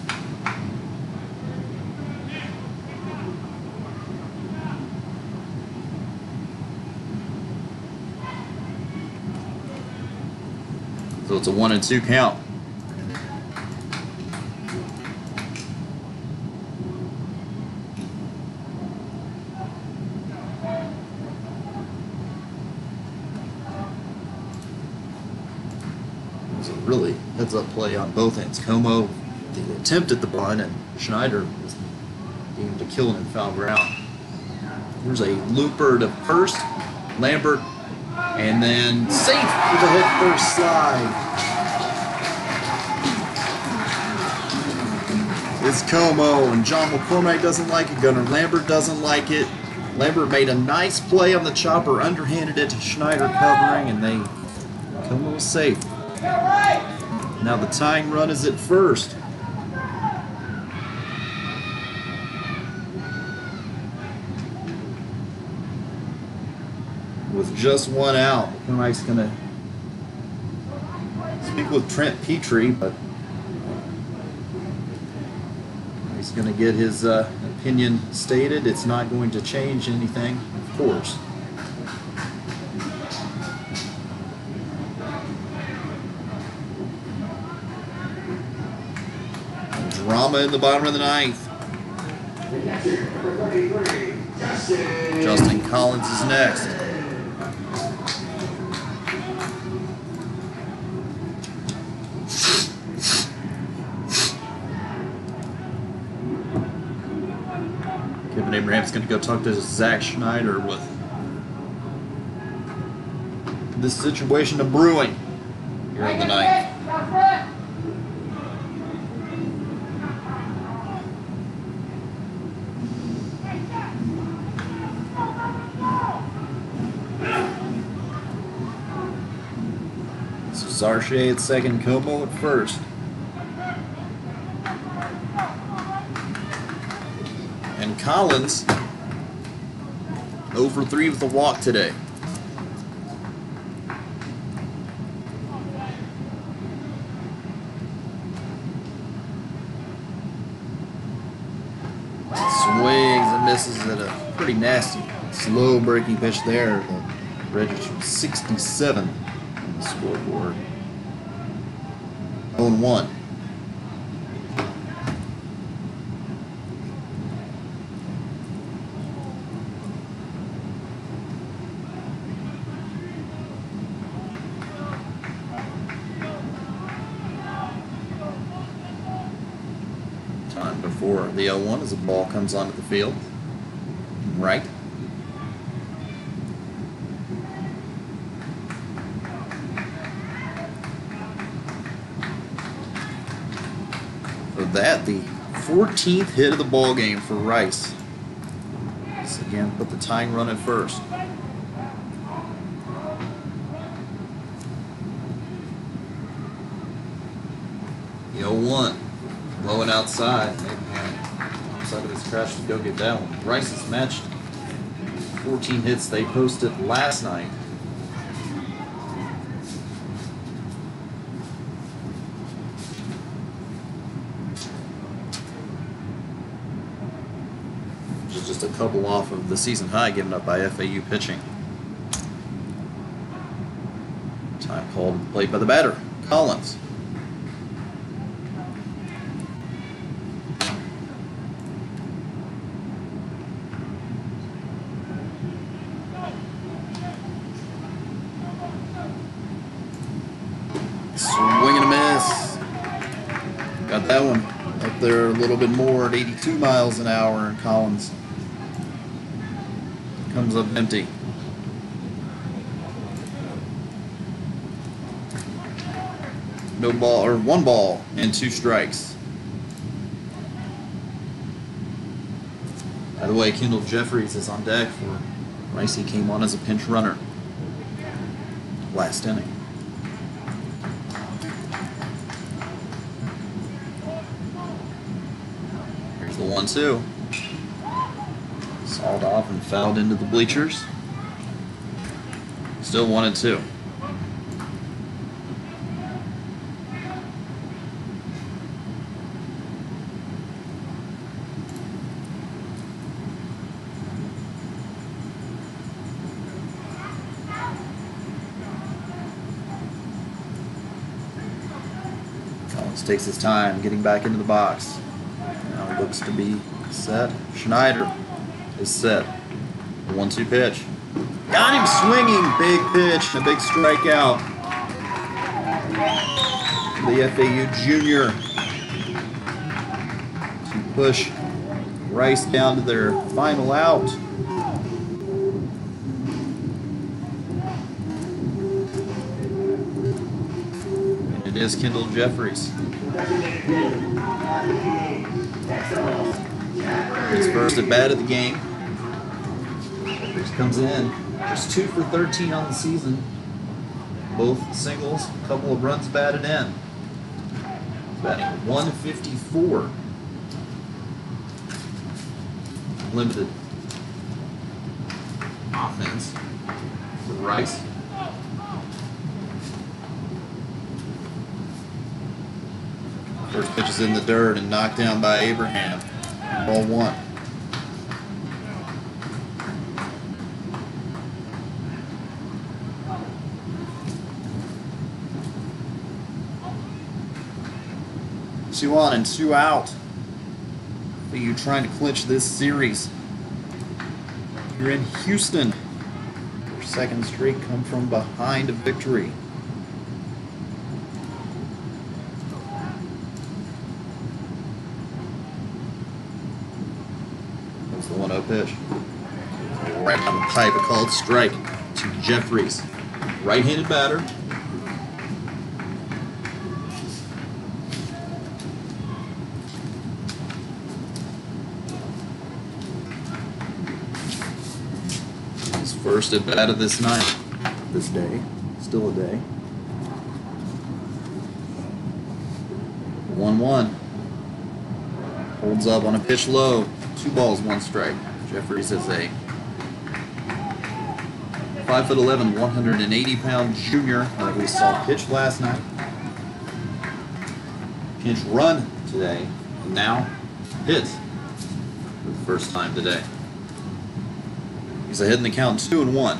So it's a one and two count. heads play on both ends. Comeaux the attempt at the bunt, and Schneider was deemed to kill in foul ground. There's a looper to first, Lambert, and then safe with a head first slide. It's Comeaux, and John McCormack doesn't like it. Gunnar Lambert doesn't like it. Lambert made a nice play on the chopper, underhanded it to Schneider covering, and they Comeaux safe. Now the tying run is at first. With just one out, McCormack's gonna speak with Trent Petrie, but he's gonna get his uh, opinion stated. It's not going to change anything, of course. In the bottom of the ninth. The catcher, number 33, Justin. Justin Collins is next. Kevin Abraham's going to go talk to Zach Schneider with this situation of brewing here in the ninth. So at second, Comeaux at first. And Collins over 3 with a walk today. Swings and misses at a pretty nasty, slow breaking pitch there. The registered 67 on the scoreboard. 0 1. Time before the 0 1 as the ball comes onto the field. Right. For that, the 14th hit of the ball game for Rice. Again put the tying run at first. The 0-1. Blowing outside. Crash to go get that one. Rice has matched 14 hits they posted last night. Just a couple off of the season high given up by FAU pitching. Time called played by the batter, 82 miles an hour, and Collins comes up empty. No ball, or one ball and two strikes. By the way, Kendall Jeffries is on deck for Rice. He came on as a pinch runner last inning. The one two. Sawed off and fouled into the bleachers. Still one and two. Takes his time getting back into the box. Looks to be set. Schneider is set. One two pitch. Got him swinging. Big pitch. A big strikeout. the FAU junior to push Rice down to their final out. It is Kendall Jeffries. His first at bat of the game. Comes in. Just two for 13 on the season. Both singles, a couple of runs batted in. Batting 154. Limited offense Rice. First pitch is in the dirt and knocked down by Abraham. Ball one. Two on and two out. Are you trying to clinch this series? You're in Houston. Your second straight come from behind a victory. That's the 1 0 pitch. Right on the strike to Jeffries. Right handed batter. His first at bat of this night. This day. Still a day. 1 1. Holds up on a pitch low. Two balls, one strike. Jeffries is a 5'11, 180 pound junior that we saw pitch last night. Pinch run today, and now hit for the first time today. He's ahead in the count, two and one.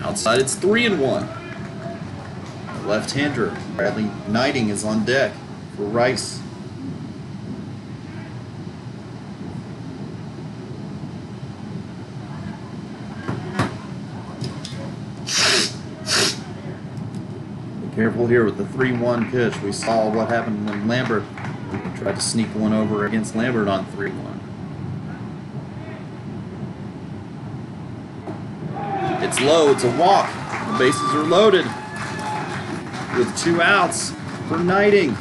Outside, it's three and one. The left-hander Bradley Knighting is on deck for Rice. Be careful here with the 3-1 pitch. We saw what happened when Lambert tried to sneak one over against Lambert on 3-1. It's low, it's a walk. The bases are loaded with two outs for Knighting.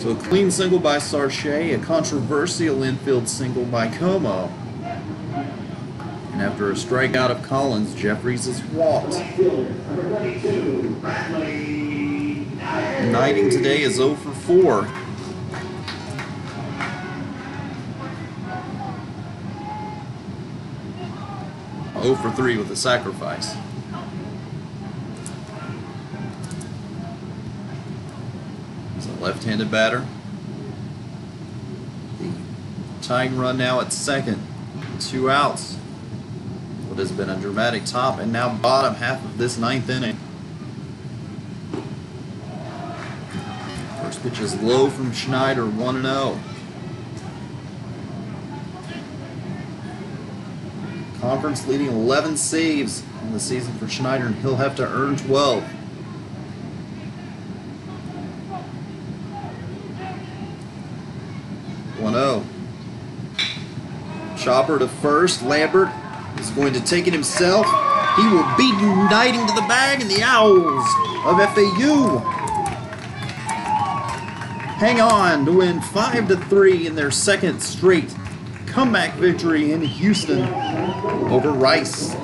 So a clean single by Sarche, a controversial infield single by Comeaux. After a strikeout of Collins, Jeffries is walked. Knighting today is 0 for 4. Oh for 3 with a sacrifice. He's a left-handed batter. The tying run now at second. Two outs. What has been a dramatic top and now bottom half of this ninth inning. First pitch is low from Schneider, 1 0. Conference leading 11 saves in the season for Schneider, and he'll have to earn 12. One zero. Chopper to first. Lambert is going to take it himself. He will be Knighting to the bag, and the Owls of FAU hang on to win 5 to 3 in their second straight comeback victory in Houston over Rice.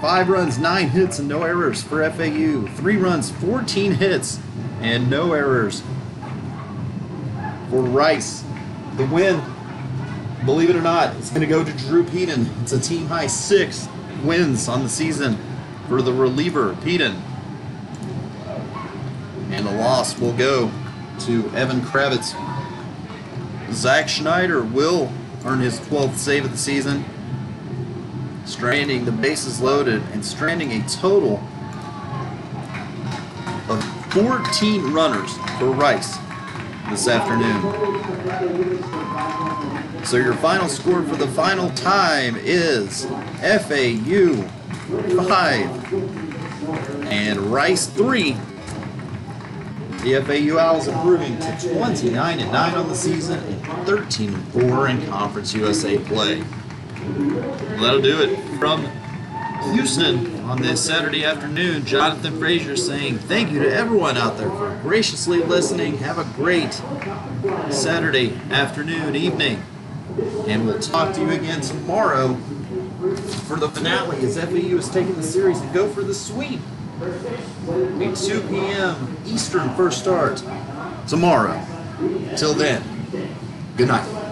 Five runs, nine hits, and no errors for FAU. Three runs, 14 hits, and no errors for Rice. The win, believe it or not, it's going to go to Drew Peden. It's a team high six wins on the season for the reliever, Peden. And the loss will go to Evan Kravitz. Zach Schneider will earn his 12th save of the season, stranding the bases loaded and stranding a total of 14 runners for Rice. this afternoon. So your final score for the final time is FAU 5 and Rice 3. The FAU Owls improving to 29 and 9 on the season and 13 and 4 in Conference USA play. Well, that'll do it from Houston on this Saturday afternoon. Jonathan Frazier saying thank you to everyone out there for graciously listening. Have a great Saturday afternoon, evening. And we'll talk to you again tomorrow for the finale as FAU is taking the series to go for the sweep. A 2 p.m. Eastern first start tomorrow. Till then, good night.